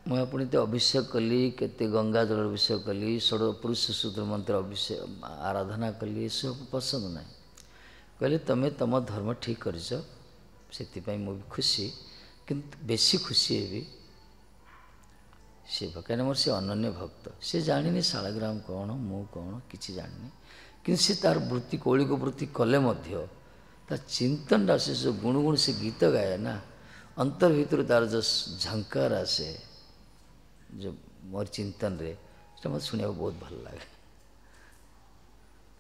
[SPEAKER 1] ମୁଁ ଆପଣ ଏତେ ଅଭିଷେକ କଲି କେତେ ଗଙ୍ଗା ଜଳ ଅଭିଷେକ କଲି ଷୋଡ଼ ପୁରୁଷ ସୂତ୍ର ମନ୍ତ୍ର ଅଭିଷେକ ଆରାଧନା କଲି ଏସବୁ ପସନ୍ଦ ନାହିଁ କହିଲେ ତୁମେ ତୁମ ଧର୍ମ ଠିକ୍ କରିଛ ସେଥିପାଇଁ ମୁଁ ବି ଖୁସି କିନ୍ତୁ ବେଶୀ ଖୁସି ହେବି ସେ କାହିଁକିନା ମୋର ସେ ଅନନ୍ୟ ଭକ୍ତ ସେ ଜାଣିନି ଶାଳଗ୍ରାମ କ'ଣ ମୁଁ କ'ଣ କିଛି ଜାଣିନି କିନ୍ତୁ ସେ ତାର ବୃତ୍ତି କୌଳିକ ବୃତ୍ତି କଲେ ମଧ୍ୟ ତା ଚିନ୍ତନଟା ସେ ଯେଉଁ ଗୁଣୁ ଗୁଣୁ ସେ ଗୀତ ଗାଏ ନା ଅନ୍ତର ଭିତରୁ ତାର ଯେଉଁ ଝଙ୍କାର ଆସେ ଯେଉଁ ମୋର ଚିନ୍ତନରେ ସେଟା ମୋତେ ଶୁଣିବାକୁ ବହୁତ ଭଲ ଲାଗେ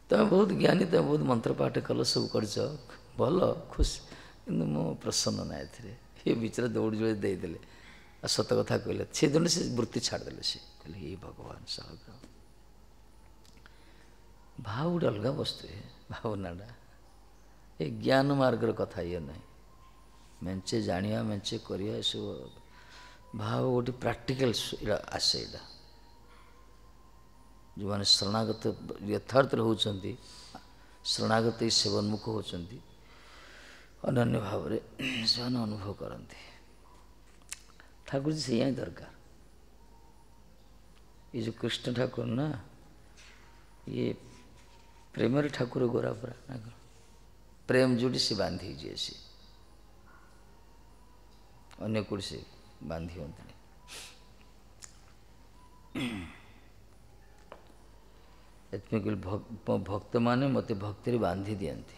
[SPEAKER 1] ତୁମେ ବହୁତ ଜ୍ଞାନୀ ତୁମେ ବହୁତ ମନ୍ତ୍ର ପାଠ କଲ ସବୁ କରିଛ ଭଲ ଖୁସି କିନ୍ତୁ ମୁଁ ପ୍ରସନ୍ନ ନାହିଁ ଏଥିରେ ଏ ବିଚାର ଦୌଡ଼ି ଯୋଡ଼ି ଦେଇଦେଲେ ଆଉ ସତ କଥା କହିଲେ ସେ ସେଦିନ ସେ ବୃତ୍ତି ଛାଡ଼ିଦେଲେ ସେ କହିଲେ ଏ ଭଗବାନ ସହଗ୍ରହ ଭାବ ଗୋଟେ ଅଲଗା ବସ୍ତୁ ଏ ଭାବନାଟା ଏ ଜ୍ଞାନ ମାର୍ଗର କଥା ଇଏ ନାହିଁ ମେଞ୍ଚେ ଜାଣିବା ମେଞ୍ଚେ କରିବା ଏସବୁ ଭାବ ଗୋଟେ ପ୍ରାକ୍ଟିକାଲ ଆସେ ଏଇଟା ଯେଉଁମାନେ ଶରଣାଗତ ଯଥାର୍ଥରେ ହେଉଛନ୍ତି ଶରଣାଗତ ସେବନ୍ମୁଖ ହେଉଛନ୍ତି ଅନନ୍ୟ ଭାବରେ ସେମାନେ ଅନୁଭବ କରନ୍ତି ଠାକୁରଜୀ ସେଇଆ ହିଁ ଦରକାର ଏ ଯେଉଁ କୃଷ୍ଣ ଠାକୁର ନା ଇଏ ପ୍ରେମରେ ଠାକୁର ଗୋରା ପୁରା ତାଙ୍କର ପ୍ରେମ ଯେଉଁଠି ସେ ବାନ୍ଧି ହେଇଯିବେ ସେ ଅନ୍ୟ କେଉଁଠି ସେ ବାନ୍ଧି ହୁଅନ୍ତିନି ଏଥିପାଇଁ କହିଲି ଭକ୍ତମାନେ ମୋତେ ଭକ୍ତିରେ ବାନ୍ଧି ଦିଅନ୍ତି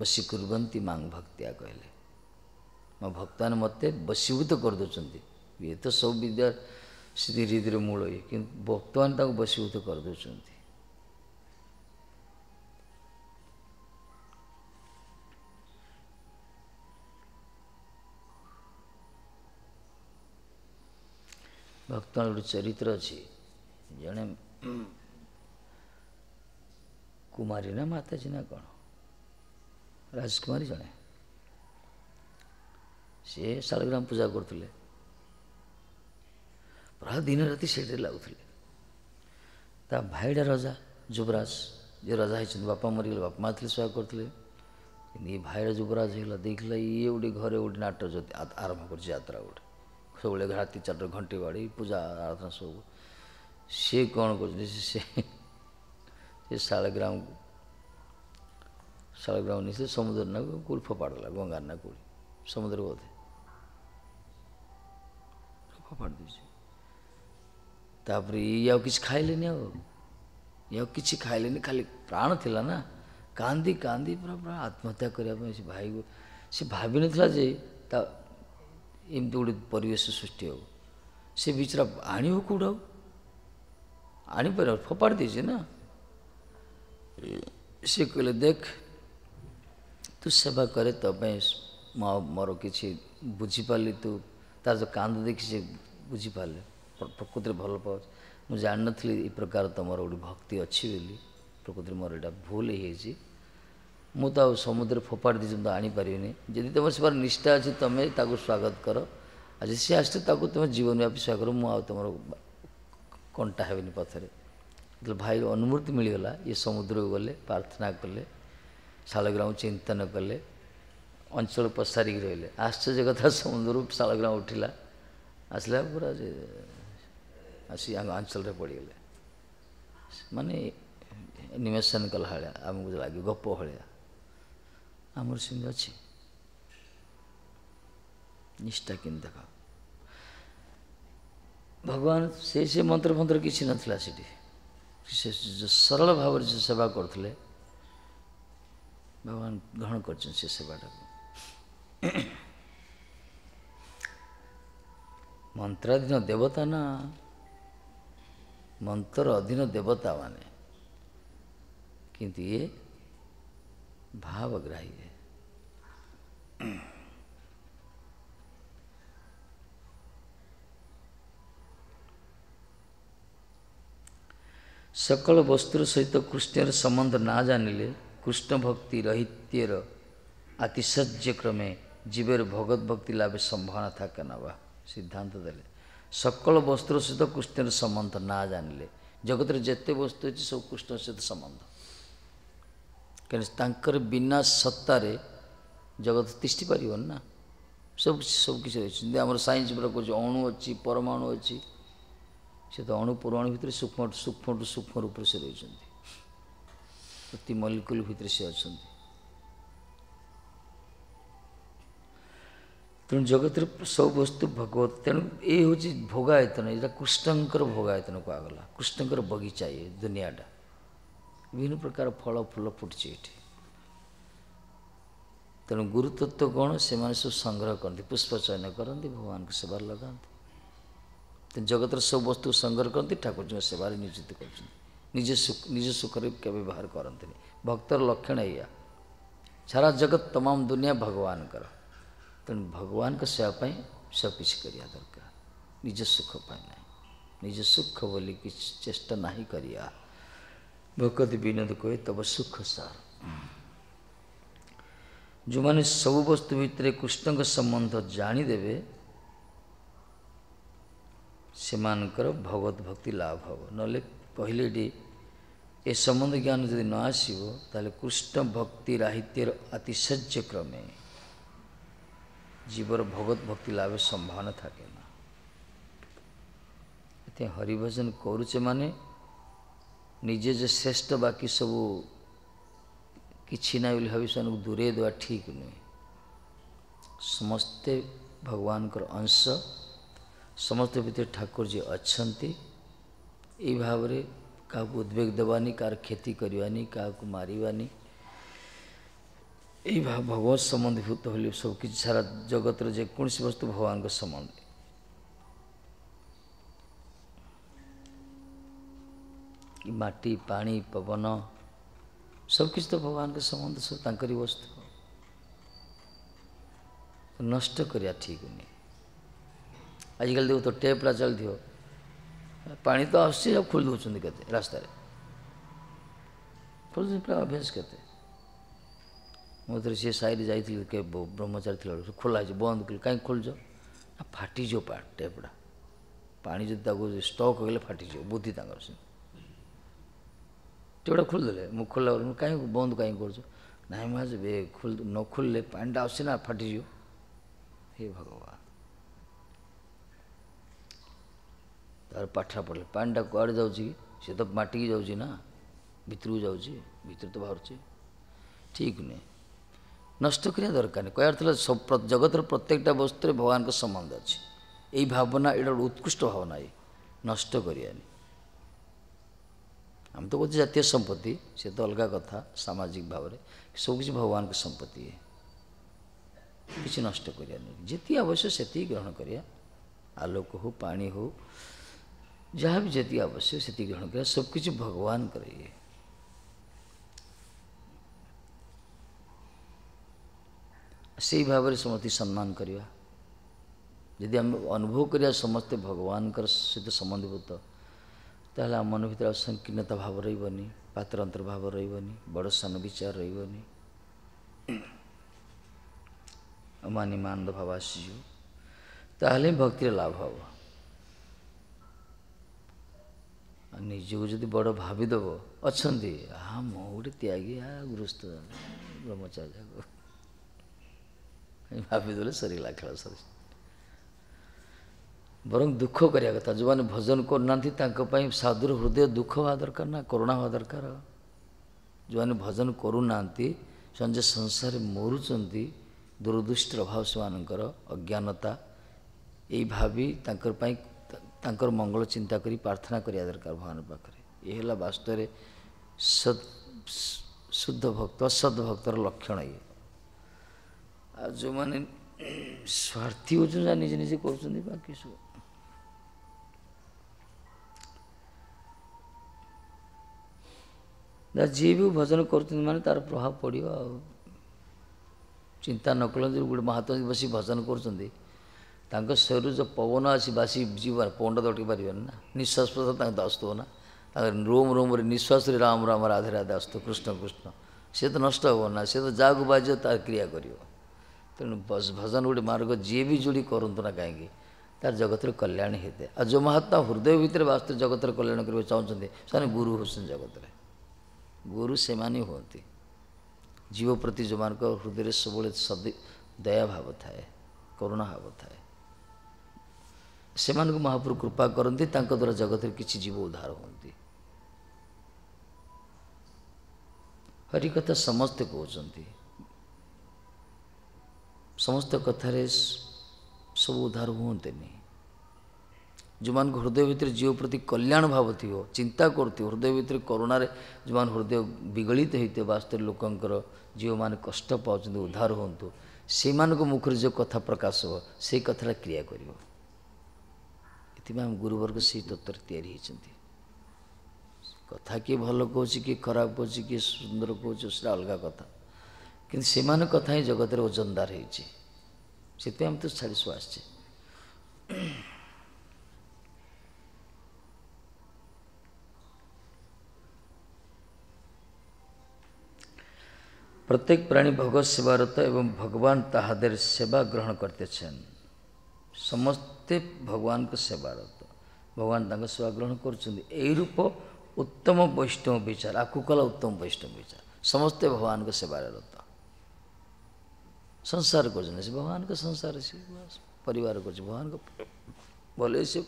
[SPEAKER 1] ବସି କୁର୍ବନ୍ତି ମାଙ୍ଗ ଭକ୍ତିଆ କହିଲେ ମୋ ଭକ୍ତମାନ ମୋତେ ବସିଭୂତ କରିଦେଉଛନ୍ତି ଇଏ ତ ସବୁ ବିଦ୍ୟା ଧୀରେ ଧୀରେ ମୂଳ ଇଏ କିନ୍ତୁ ଭକ୍ତମାନେ ତାକୁ ବସିଭୂତ କରିଦେଉଛନ୍ତି ଭକ୍ତମାନ ଗୋଟେ ଚରିତ୍ର ଅଛି ଜଣେ କୁମାରୀ ନା ମାତାଜୀ ନା କ'ଣ ରାଜକୁମାରୀ ଜଣେ ସିଏ ଶାଳଗ୍ରାମ ପୂଜା କରୁଥିଲେ ପ୍ରାୟ ଦିନ ରାତି ସେଇଠି ଲାଗୁଥିଲେ ତା ଭାଇଟା ରଜା ଯୁବରାଜ ଯିଏ ରଜା ହେଇଛନ୍ତି ବାପା ମରିଗଲେ ବାପା ମା ଥିଲେ ସେବା କରୁଥିଲେ କିନ୍ତୁ ଏ ଭାଇର ଯୁବରାଜ ହେଇଗଲା ଦେଖିଲା ଇଏ ଗୋଟେ ଘରେ ଗୋଟେ ନାଟ ଯଦି ଆରମ୍ଭ କରିଛି ଯାତ୍ରା ଗୋଟେ ସବୁବେଳେ ରାତି ଚାରିଟା ଘଣ୍ଟି ବାଡ଼ି ପୂଜା ଆରାଧନା ସବୁ ସିଏ କ'ଣ କରୁଛନ୍ତି ସେ ସେ ଶାଳଗ୍ରାମକୁ ଶାଳଗ୍ରାମ ନିଶି ସମୁଦ୍ର ନାକୁ କୁଲ୍ଫ ପାଡ଼ିଲା ଗଙ୍ଗାର ନା କୁଳି ସମୁଦ୍ର ବୋଧେ ରୂପ ପାଡ଼ିଦେଇଛି ତାପରେ ଇଏ ଆଉ କିଛି ଖାଇଲେନି ଆଉ ଇଏ ଆଉ କିଛି ଖାଇଲେନି ଖାଲି ପ୍ରାଣ ଥିଲା ନା କାନ୍ଦି କାନ୍ଦି ପୁରା ପୁରା ଆତ୍ମହତ୍ୟା କରିବା ପାଇଁ ସେ ଭାଇକୁ ସେ ଭାବିନଥିଲା ଯେ ତା ଏମିତି ଗୋଟେ ପରିବେଶ ସୃଷ୍ଟି ହେବ ସେ ବିଚରା ଆଣିବ କେଉଁଠୁ ଆଉ ଆଣିପାରିବ ଫୋପାଡ଼ି ଦେଇଛି ନା ସେ କହିଲେ ଦେଖ ତୁ ସେବା କରେ ତୋ ପାଇଁ ମୋର କିଛି ବୁଝିପାରିଲି ତୁ ତାର ଯେଉଁ କାନ୍ଦ ଦେଖି ସେ ବୁଝିପାରିଲେ ପ୍ରକୃତିରେ ଭଲ ପାଉଛି ମୁଁ ଜାଣିନଥିଲି ଏ ପ୍ରକାର ତୁମର ଗୋଟେ ଭକ୍ତି ଅଛି ବୋଲି ପ୍ରକୃତିରେ ମୋର ଏଇଟା ଭୁଲ ହେଇଯାଇଛି ମୁଁ ତ ଆଉ ସମୁଦ୍ରରେ ଫୋପାଡ଼ି ଦେଇଛି ମୁଁ ତ ଆଣିପାରିବିନି ଯଦି ତୁମର ସେବାର ନିଷ୍ଠା ଅଛି ତୁମେ ତାକୁ ସ୍ୱାଗତ କର ଆଜି ସେ ସିଏ ଆସିଛି ତାକୁ ତୁମେ ଜୀବନବ୍ୟାପୀ ସ୍ୱାଗତ କର ମୁଁ ଆଉ ତୁମର କଣ୍ଟା ହେବିନି ପଥରେ ଭାଇ ଅନୁମୂର୍ତ୍ତି ମିଳିଗଲା ଇଏ ସମୁଦ୍ରକୁ ଗଲେ ପ୍ରାର୍ଥନା କଲେ ଶାଳଗ୍ରାମ ଚିନ୍ତନ କଲେ ଅଞ୍ଚଳ ପସାରିକି ରହିଲେ ଆଶ୍ଚର୍ଯ୍ୟ କଥା ସମୁଦ୍ରରୁ ଶାଳଗ୍ରାମ ଉଠିଲା ଆସିଲା ପୁରା ଆସି ଆମ ଅଞ୍ଚଳରେ ପଡ଼ିଗଲେ ମାନେ ନିମେସନ କଲା ଭଳିଆ ଆମକୁ ଲାଗେ ଗପ ଭଳିଆ ଆମର ସେମିତି ଅଛି ନିଷ୍ଠା କେମିତି ଦେଖ ଭଗବାନ ସେ ସେ ମନ୍ତ୍ର ଫନ୍ତ୍ର କିଛି ନଥିଲା ସେଠି ସେ ସରଳ ଭାବରେ ସେ ସେବା କରୁଥିଲେ ଭଗବାନ ଗ୍ରହଣ କରିଛନ୍ତି ସେ ସେବାଟାକୁ ମନ୍ତ୍ରାଧୀନ ଦେବତା ନା ମନ୍ତ୍ର ଅଧୀନ ଦେବତାମାନେ କିନ୍ତୁ ଇଏ ଭାବଗ୍ରାହୀ ଇଏ ସକଳ ବସ୍ତୁର ସହିତ କୃଷ୍ଣର ସମ୍ବନ୍ଧ ନା ଜାଣିଲେ कृष्ण भक्ति रात्य र आतिशर्यक्रमे जीवेर भगद्भक्ति ला सम्भावना थाना सिद्धांत दले सकल वस्त्र सहित कृष्ण र सम्बन्ध ना जान जगत र वस्तु अच्छु सब कृष्ण सहित सम्बन्ध किन बिना विना सत्तारे जगत इष्ठी ना सब सब सबकिम सइन्सबाट अणु अनि परमाणु से तो अणु परमाणु भित्र सूक्ष्मठु सूक्ष्म रूपले सेन्टिन्छ ପ୍ରତି ମଲିକୁଲ ଭିତରେ ସେ ଅଛନ୍ତି ତେଣୁ ଜଗତରେ ସବୁ ବସ୍ତୁ ଭଗବତ ତେଣୁ ଏ ହେଉଛି ଭୋଗାୟତନ ଏଇଟା କୃଷ୍ଣଙ୍କର ଭୋଗାୟତନ କୁହାଗଲା କୃଷ୍ଣଙ୍କର ବଗିଚା ଇଏ ଦୁନିଆଟା ବିଭିନ୍ନ ପ୍ରକାର ଫଳ ଫୁଲ ଫୁଟିଛି ଏଠି ତେଣୁ ଗୁରୁତତ୍ଵ କ'ଣ ସେମାନେ ସବୁ ସଂଗ୍ରହ କରନ୍ତି ପୁଷ୍ପ ଚୟନ କରନ୍ତି ଭଗବାନଙ୍କ ସେବାରେ ଲଗାନ୍ତି ତେଣୁ ଜଗତର ସବୁ ବସ୍ତୁ ସଂଗ୍ରହ କରନ୍ତି ଠାକୁରଙ୍କ ସେବାରେ ନିୟୋଜିତ କରୁଛନ୍ତି निज सुख निज सुखरे केवे बाहर करते भक्तर लक्षण या सारा जगत तमाम दुनिया भगवान कर तेणु भगवान का सेवा सब किसी करिया दरकार निज सुख ना निज सुख बोली चेष्टा ना करिया भगत विनोद कहे तब सुख सार जो मैंने सब वस्तु भितर कृष्ण संबंध जाणीदे से मानकर भगवत भक्ति लाभ हम ना कहले এ সম্বন্ধে জ্ঞান যদি না আসিব তাহলে কৃষ্ণ ভক্তি রাহিত্যের আতিশয্যক্রমে জীবর ভগৎ ভক্তি লাভের সম্ভাবনা থাকে না এতে হরিভজন করুছে মানে নিজে যে শ্রেষ্ঠ বাকি সবু কিছু না বলে ভাবি সে দূরে দেওয়া ঠিক নুহে ସମସ୍ତେ ଭଗବାନଙ୍କର ଅଂଶ ସମସ୍ତ ଭିତରେ ଠାକୁର ଯିଏ ଅଛନ୍ତି ଏଇ ଭାବରେ કાંક ઉદ્વેગ દવાની કાંક ખેતી કરવાની કાંક મારીવાની એ ભાવ ભગવત સંબંધભૂત હોલી સૌકિଛି ସାରା ଜଗତର ଯେକୌଣସି ବସ୍ତୁ ଭଗବାନଙ୍କ ସମ୍ବନ୍ଧୀ ମାଟି ପାଣି ପବନ ସବୁକିଛି ତ ଭଗବାନଙ୍କ ସମ୍ବନ୍ଧ ସବୁ ତାଙ୍କରି ବସ୍ତୁ ନଷ୍ଟ କରିବା ଠିକ୍ ନୁହେଁ ଆଜିକାଲି ଦେଖ ତ ଟେପ୍ଟା ଚାଲିଥିବ पाणी तो आवश्य जब खुद उचुंद करते रास्ता रे खुद अभ्यास करते હું તો છે સારી જાય થી કે બ્રહ્મચારી થી ખોલાજો બંધ કર્યું કાંઈ ખોલજો આ ફાટી જો પાટ ટેપડા પાણી જો તાગો સ્ટોક એટલે ફાટી જો બુદ્ધિ તાંગર છે ટેપડા ખોલી દે હું ખોલાવ કાંઈ બંધ કાંઈ કરજો ના એમાં જ બે ખુલ ન ખુલ્લે પાણી આવશે ના ફાટી જો હે ભગવાન ତା'ର ପାଠ ପଢ଼ିଲେ ପାଣିଟା କୁଆଡ଼େ ଯାଉଛି ସେ ତ ମାଟିକି ଯାଉଛି ନା ଭିତରକୁ ଯାଉଛି ଭିତରୁ ତ ବାହାରୁଛି ଠିକ୍ ନୁହେଁ ନଷ୍ଟ କରିବା ଦରକାର ନାହିଁ କହିବାର ଥିଲା ଜଗତର ପ୍ରତ୍ୟେକଟା ବସ୍ତୁରେ ଭଗବାନଙ୍କ ସମ୍ବନ୍ଧ ଅଛି ଏଇ ଭାବନା ଏଇଟା ଗୋଟେ ଉତ୍କୃଷ୍ଟ ଭାବନା ଏ ନଷ୍ଟ କରିବାନି ଆମେ ତ କହୁଛେ ଜାତୀୟ ସମ୍ପତ୍ତି ସେ ତ ଅଲଗା କଥା ସାମାଜିକ ଭାବରେ ସବୁକିଛି ଭଗବାନଙ୍କ ସମ୍ପତ୍ତି କିଛି ନଷ୍ଟ କରିବାନି ଯେତିକି ଆବଶ୍ୟକ ସେତିକି ଗ୍ରହଣ କରିବା ଆଲୋକ ହଉ ପାଣି ହଉ जहाँ भी जति अवश्य सती ग्रहण करे सब कुछ भगवान करिए ସେଇ ଭାବରେ ସମସ୍ତେ ସମ୍ମାନ କରିବା ଯଦି ଆମେ ଅନୁଭବ କରିବା ସମସ୍ତେ ଭଗବାନଙ୍କର ସହିତ ସମ୍ବନ୍ଧୀଭୂତ ତାହେଲେ ଆମ ମନ ଭିତରେ ଆଉ ସଂକୀର୍ଣ୍ଣତା ଭାବ ରହିବନି ପାତ୍ରାନ୍ତର ଭାବ ରହିବନି ବଡ଼ ସାନ ବିଚାର ରହିବନି ମାନି ମାନନ୍ଦ ଭାବ ଆସିଯିବ ତାହେଲେ ଭକ୍ତିର ଲାଭ ହେବ ନିଜକୁ ଯଦି ବଡ଼ ଭାବିଦେବ ଅଛନ୍ତି ଆ ମୁଁ ଗୋଟେ ତ୍ୟାଗୀ ଆ ଗୃହସ୍ଥ ବ୍ରହ୍ମଚାର୍ଯ୍ୟକୁ ଭାବିଦେଲେ ସରିଲା ଖେଳ ସରି ବରଂ ଦୁଃଖ କରିବା କଥା ଯେଉଁମାନେ ଭଜନ କରୁନାହାନ୍ତି ତାଙ୍କ ପାଇଁ ସାଧୁର ହୃଦୟ ଦୁଃଖ ହେବା ଦରକାର ନା କରୁଣା ହେବା ଦରକାର ଯେଉଁମାନେ ଭଜନ କରୁନାହାନ୍ତି ସେମାନେ ଯେ ସଂସାରରେ ମରୁଛନ୍ତି ଦୂରଦୃଷ୍ଟ ଭାବ ସେମାନଙ୍କର ଅଜ୍ଞାନତା ଏଇ ଭାବି ତାଙ୍କର ପାଇଁ ତାଙ୍କର ମଙ୍ଗଳ ଚିନ୍ତା କରି ପ୍ରାର୍ଥନା କରିବା ଦରକାର ଭଗବାନଙ୍କ ପାଖରେ ଏ ହେଲା ବାସ୍ତବରେ ସଦ୍ ଶୁଦ୍ଧ ଭକ୍ତ ଅସଦ୍ ଭକ୍ତର ଲକ୍ଷଣ ଇଏ ଆଉ ଯେଉଁମାନେ ସ୍ୱାର୍ଥୀ ହେଉଛନ୍ତି ଯାହା ନିଜେ ନିଜେ କରୁଛନ୍ତି ବାକି ସବୁ ଯିଏ ବି ଭଜନ କରୁଛନ୍ତି ମାନେ ତା'ର ପ୍ରଭାବ ପଡ଼ିବ ଆଉ ଚିନ୍ତା ନକଲନ୍ତି ଗୋଟେ ମହାତ୍ମା ବସି ଭଜନ କରୁଛନ୍ତି ତାଙ୍କ ଶରୀରରୁ ଯେଉଁ ପବନ ଆସି ବାସି ଯିବ ପଣ୍ଡ ତ ଅଟକି ପାରିବେନି ନା ନିଶ୍ୱାସ ପ୍ରଶ୍ୱାସ ତାଙ୍କୁ ଆସୁଥିବ ନା ତାଙ୍କ ରୁମ୍ ରୁମ୍ରେ ନିଶ୍ୱାସରେ ରାମ ରାମ ରାଧେ ରାଧେ ଆସୁଥିବ କୃଷ୍ଣ କୃଷ୍ଣ ସିଏ ତ ନଷ୍ଟ ହେବ ନା ସିଏ ତ ଯାହାକୁ ବାଜିବ ତାର କ୍ରିୟା କରିବ ତେଣୁ ଭଜନ ଗୋଟେ ମାର୍ଗ ଯିଏ ବି ଯୋଡ଼ି କରନ୍ତୁ ନା କାହିଁକି ତାର ଜଗତରେ କଲ୍ୟାଣ ହେଇଥାଏ ଆଉ ଯେଉଁ ମହାତ୍ମା ହୃଦୟ ଭିତରେ ବାସ୍ତବ ଜଗତରେ କଲ୍ୟାଣ କରିବାକୁ ଚାହୁଁଛନ୍ତି ସେମାନେ ଗୁରୁ ହେଉଛନ୍ତି ଜଗତରେ ଗୁରୁ ସେମାନେ ହୁଅନ୍ତି ଜୀବ ପ୍ରତି ଯେଉଁମାନଙ୍କ ହୃଦୟରେ ସବୁବେଳେ ସଦି ଦୟାଭାବ ଥାଏ କରୁଣା ଭାବ ଥାଏ ସେମାନଙ୍କୁ ମହାପ୍ରଭୁ କୃପା କରନ୍ତି ତାଙ୍କ ଦ୍ୱାରା ଜଗତରେ କିଛି ଜୀବ ଉଦ୍ଧାର ହୁଅନ୍ତି ହରି କଥା ସମସ୍ତେ କହୁଛନ୍ତି ସମସ୍ତ କଥାରେ ସବୁ ଉଦ୍ଧାର ହୁଅନ୍ତେନି ଯେଉଁମାନଙ୍କ ହୃଦୟ ଭିତରେ ଜୀବ ପ୍ରତି କଲ୍ୟାଣ ଭାବ ଥିବ ଚିନ୍ତା କରୁଥିବ ହୃଦୟ ଭିତରେ କରୋନାରେ ଯେଉଁମାନେ ହୃଦୟ ବିଗଳିତ ହୋଇଥିବ ବାସ୍ତରେ ଲୋକଙ୍କର ଜୀବମାନେ କଷ୍ଟ ପାଉଛନ୍ତି ଉଦ୍ଧାର ହୁଅନ୍ତୁ ସେମାନଙ୍କ ମୁଖରେ ଯେଉଁ କଥା ପ୍ରକାଶ ହେବ ସେ କଥାଟା କ୍ରିୟା କରିବ ସେଥିପାଇଁ ଆମ ଗୁରୁବର୍ଗ ସେହି ତତ୍ତ୍ୱରେ ତିଆରି ହୋଇଛନ୍ତି କଥା କିଏ ଭଲ କହୁଛି କିଏ ଖରାପ କହୁଛି କିଏ ସୁନ୍ଦର କହୁଛି ସେଟା ଅଲଗା କଥା କିନ୍ତୁ ସେମାନଙ୍କ କଥା ହିଁ ଜଗତରେ ଓଜନଦାର ହେଇଛି ସେଥିପାଇଁ ଆମେ ତ ଛାଡ଼ିସୁ ଆସିଛେ প্রত্যেক প্রাণী ভগৎ সেবারত এবং ভগবান তাহাদের সেবা গ্রহণ করতেছেন সমস্ত ମତେ ଭଗବାନଙ୍କ ସେବାରତ ଭଗବାନ ତାଙ୍କ ସେବା ଗ୍ରହଣ କରୁଛନ୍ତି ଏଇ ରୂପ ଉତ୍ତମ ବୈଷ୍ଣବ ବିଚାର ଆକୁ କଲା ଉତ୍ତମ ବୈଷ୍ଣବ ବିଚାର ସମସ୍ତେ ଭଗବାନଙ୍କ ସେବାରେ ରତ ସଂସାର କରୁଛନ୍ତି ସେ ଭଗବାନଙ୍କ ସଂସାର ସେ ପରିବାର କରୁଛି ଭଗବାନଙ୍କ ଭଲେ ସେ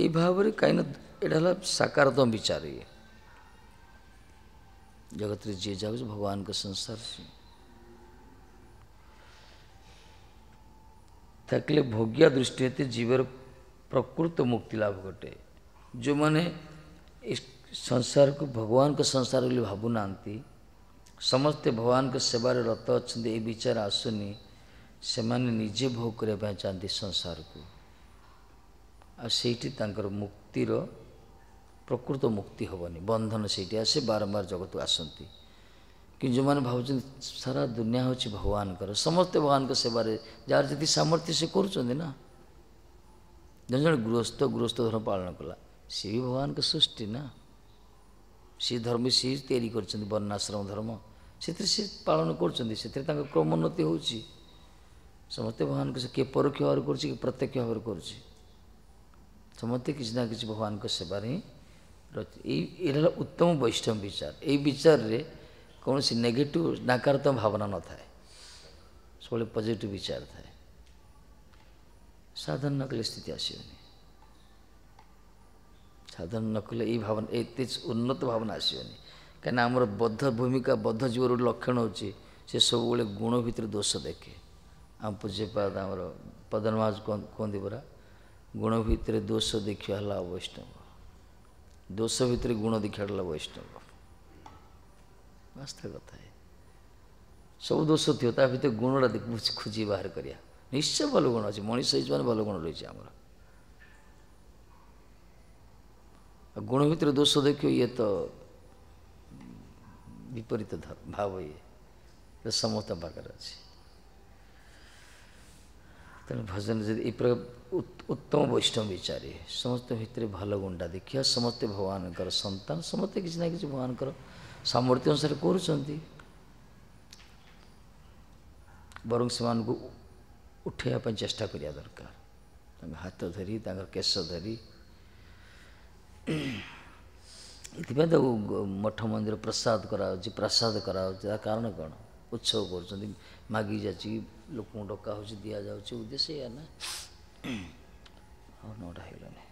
[SPEAKER 1] ଏଇ ଭାବରେ କାହିଁକିନା ଏଇଟା ହେଲା ସାକାରାତ୍ମକ ବିଚାର ଇଏ ଜଗତରେ ଯିଏ ଯାଉଛି ଭଗବାନଙ୍କ ସଂସାର ସିଏ થકલે ભોગ્યા દૃષ્ટિથી जीवर प्रकृत मुक्ति लाभ घटे जो मैंने संसार को भगवान के संसार बोली भावुना समस्ते भगवान के सेवार रत अच्छा ये विचार आसुनी से निजे भोग करने चाहती संसार को आईटी मुक्तिर प्रकृत मुक्ति हेनी बंधन से बारंबार जगत आसती କି ଯେଉଁମାନେ ଭାବୁଛନ୍ତି ସାରା ଦୁନିଆ ହେଉଛି ଭଗବାନଙ୍କର ସମସ୍ତେ ଭଗବାନଙ୍କ ସେବାରେ ଯାହାର ଯେତିକି ସାମର୍ଥ୍ୟ ସେ କରୁଛନ୍ତି ନା ଜଣେ ଜଣେ ଗୃହସ୍ଥ ଗୃହସ୍ଥ ଧର୍ମ ପାଳନ କଲା ସିଏ ବି ଭଗବାନଙ୍କ ସୃଷ୍ଟି ନା ସେ ଧର୍ମ ସିଏ ତିଆରି କରିଛନ୍ତି ବର୍ଣ୍ଣାଶ୍ରମ ଧର୍ମ ସେଥିରେ ସେ ପାଳନ କରୁଛନ୍ତି ସେଥିରେ ତାଙ୍କ କ୍ରମୋନ୍ନତି ହେଉଛି ସମସ୍ତେ ଭଗବାନଙ୍କ ସେ କିଏ ପରୋକ୍ଷ ଭାବରେ କରୁଛି କିଏ ପ୍ରତ୍ୟକ୍ଷ ଭାବରେ କରୁଛି ସମସ୍ତେ କିଛି ନା କିଛି ଭଗବାନଙ୍କ ସେବାରେ ହିଁ ରହିଛି ଏଇ ଏଇଟା ହେଲା ଉତ୍ତମ ବୈଷ୍ଣବ ବିଚାର ଏଇ ବିଚାରରେ କୌଣସି ନେଗେଟିଭ୍ ନକାରାତ୍ମକ ଭାବନା ନଥାଏ ସବୁବେଳେ ପଜିଟିଭ୍ ବିଚାର ଥାଏ ସାଧନ ନକଲେ ସ୍ଥିତି ଆସିବନି ସାଧନ ନକଲେ ଏଇ ଭାବନା ଏତେ ଉନ୍ନତ ଭାବନା ଆସିବନି କାହିଁକିନା ଆମର ବଦ୍ଧ ଭୂମିକା ବଦ୍ଧ ଜୀବର ଗୋଟେ ଲକ୍ଷଣ ହେଉଛି ସେ ସବୁବେଳେ ଗୁଣ ଭିତରେ ଦୋଷ ଦେଖେ ଆମ ପୂଜ୍ୟପାଦ ଆମର ପଦନମାଜ କୁହନ୍ତି ପରା ଗୁଣ ଭିତରେ ଦୋଷ ଦେଖିବା ହେଲା ବୈଷ୍ଣବ ଦୋଷ ଭିତରେ ଗୁଣ ଦେଖିବା ହେଲା ବୈଷ୍ଣବ କଥା કથા સૌ દોષોથી હોતા હોય તો ગુણોળાથી ખુજી બહાર કર્યા નિશ્ચય ভালো গুণ আছে মনীষ ইজমানে ভালো গুণ রয়েছে আমরা ગુણ ଗୁଣ ଭିତରେ ଦୋଷ ଦେଖିବ ଇଏ ତ ବିପରୀତ ଭାବ ଇଏ ସମସ୍ତଙ୍କ ପାଖରେ ଅଛି ତେଣୁ ଭଜନ ଯଦି ଏ ଉତ୍ତମ ବୈଷ୍ଣବ ବିଚାରେ ସମସ୍ତ ଭିତରେ ଭଲ ଗୁଣ୍ଡା ଦେଖିବା ସମସ୍ତେ ଭଗବାନଙ୍କର ସନ୍ତାନ ସମସ୍ତେ କିଛି ନା କିଛି ଭଗବାନଙ୍କର ସାମର୍ଥ୍ୟ ଅନୁସାରେ କରୁଛନ୍ତି ବରଂ ସେମାନଙ୍କୁ ଉଠାଇବା ପାଇଁ ଚେଷ୍ଟା କରିବା ଦରକାର ତାଙ୍କ ହାତ ଧରି ତାଙ୍କର କେଶ ଧରି ଏଥିପାଇଁ ତାକୁ ମଠ ମନ୍ଦିର ପ୍ରସାଦ କରାହେଉଛି ପ୍ରାସାଦ କରାହେଉଛି ତା କାରଣ କ'ଣ ଉତ୍ସବ କରୁଛନ୍ତି ମାଗି ଯାଉଛି ଲୋକଙ୍କୁ ଡକା ହେଉଛି ଦିଆଯାଉଛି ଉଦ୍ଦେଶ୍ୟ ଏଇଆ ନା ଆଉ ନଅଟା ହେଇଗଲାଣି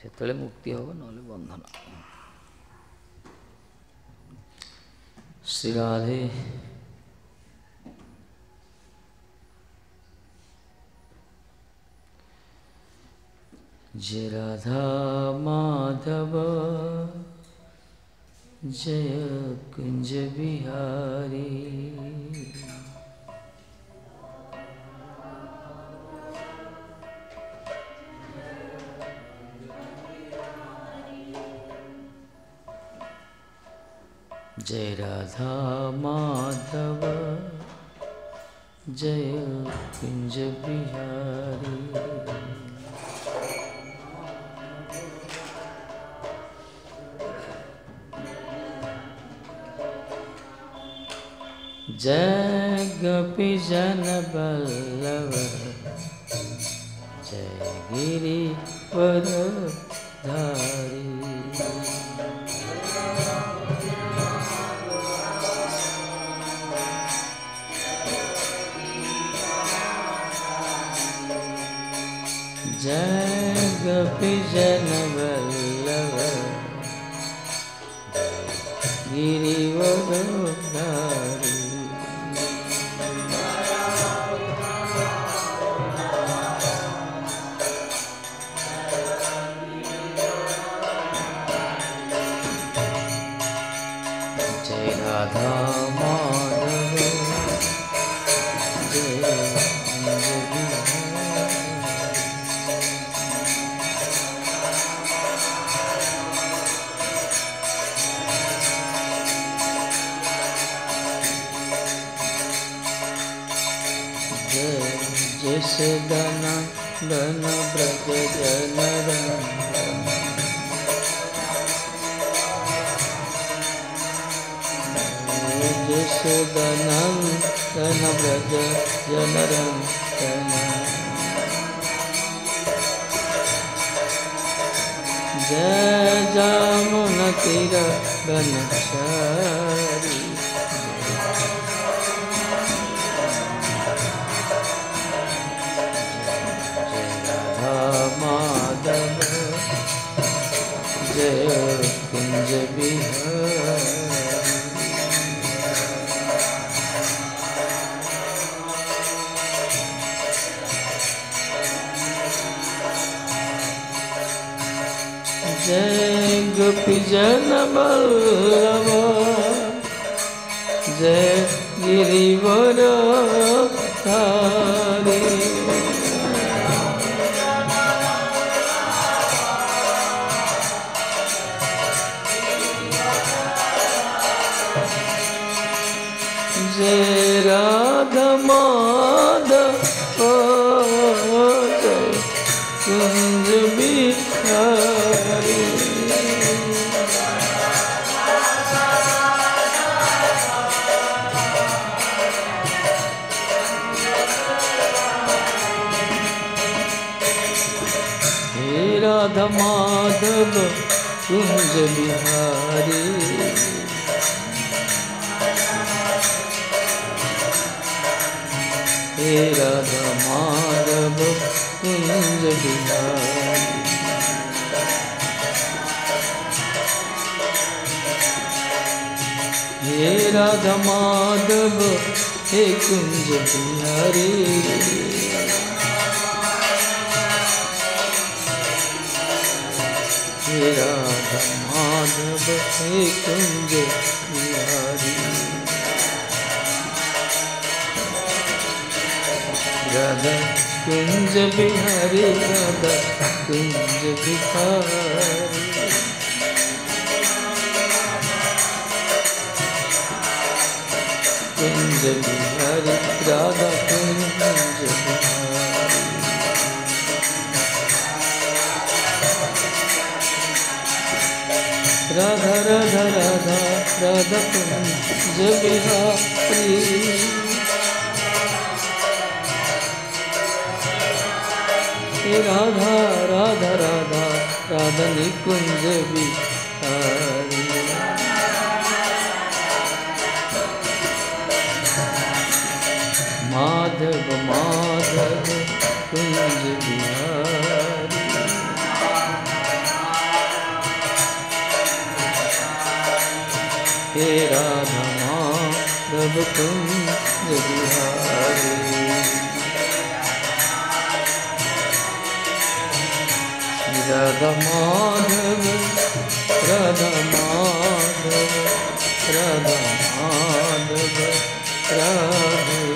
[SPEAKER 1] ସେତେବେଳେ ମୁକ୍ତି ହେବ ନହେଲେ ବନ୍ଧନ श्री राधे जय राधा माधव जय कुंज बिहारी जय राधा माधव जय पिञ्ज बिहारी जय गि जन जय गिरि पदधारी धारी vision Yashodanam Tana Braja Yanaram Tana Jai Jamuna Tira Ganakshara Kunj Vihar जय गोपी जन बल्लभ जय गिरिवर भुज बिहारी हे राधा माधव कुंज बिहारी हे राधा माधव हे कुंज बिहारी Yeah. माधव है कुंज बिहारी राधा कुंज बिहारी राधा कुंज बिहारी कुंज बिहारी राधा कुंज बिहारी राधा राधा राधा राधा जि राधा राधा राधा राधानि कुञ्जवि माधव माधव कुञ्जवि धमाभु तु बिहार रमान रमान रधमान प्रभु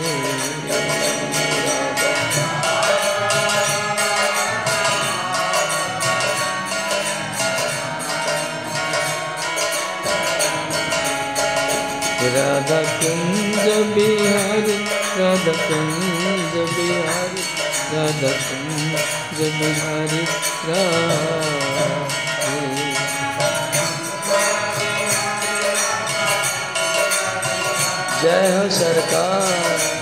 [SPEAKER 1] राधा कुंज बिहारी राधा कुंज बिहारी राधा कुंज बिहारी जय हो सरकार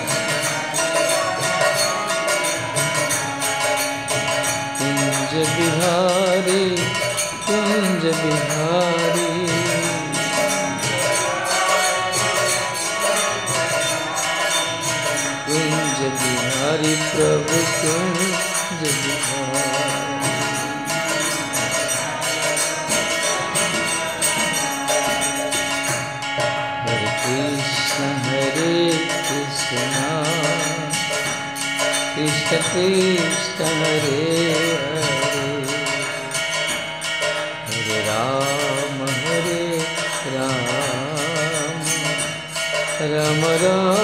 [SPEAKER 1] हरि प्रभु के जय Krishna Krishna Hare Hare Hare Ram Hare Ram Ram Ram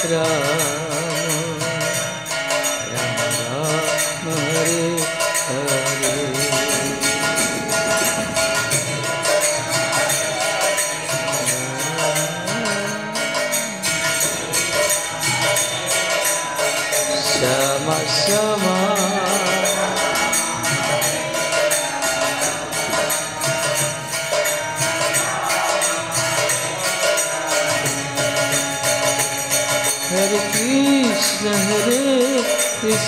[SPEAKER 1] आसरा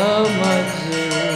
[SPEAKER 1] समझ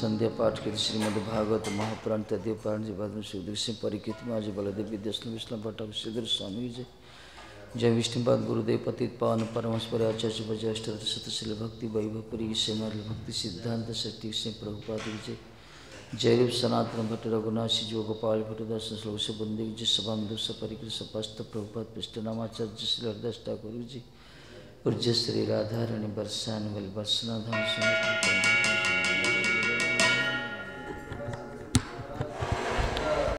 [SPEAKER 1] संध्या पाठ कृति श्रीमद्भागवत महापुराण तदीय पारण जी बाद में सुखदेव सिंह परिकृत में आज बलदेव विद्यासम विष्णु भट्टक सिद्धर स्वामी जी जय विष्णुपाद गुरुदेव पति पावन परमेश्वर आचार्य भजय अष्टशील भक्ति वैभवपुरी से भक्ति सिद्धांत सृष्टि सिंह प्रभुपाद विजय जय रूप सनातन भट्ट रघुनाथ श्री जो गोपाल भट्ट दर्शन श्लोक से बंदे जी सभा से परिकृत सपस्त प्रभुपाद पृष्ठनामाचार्य श्री हरदास ठाकुर जी और श्री राधा रानी बरसान बल बरसना धाम सुन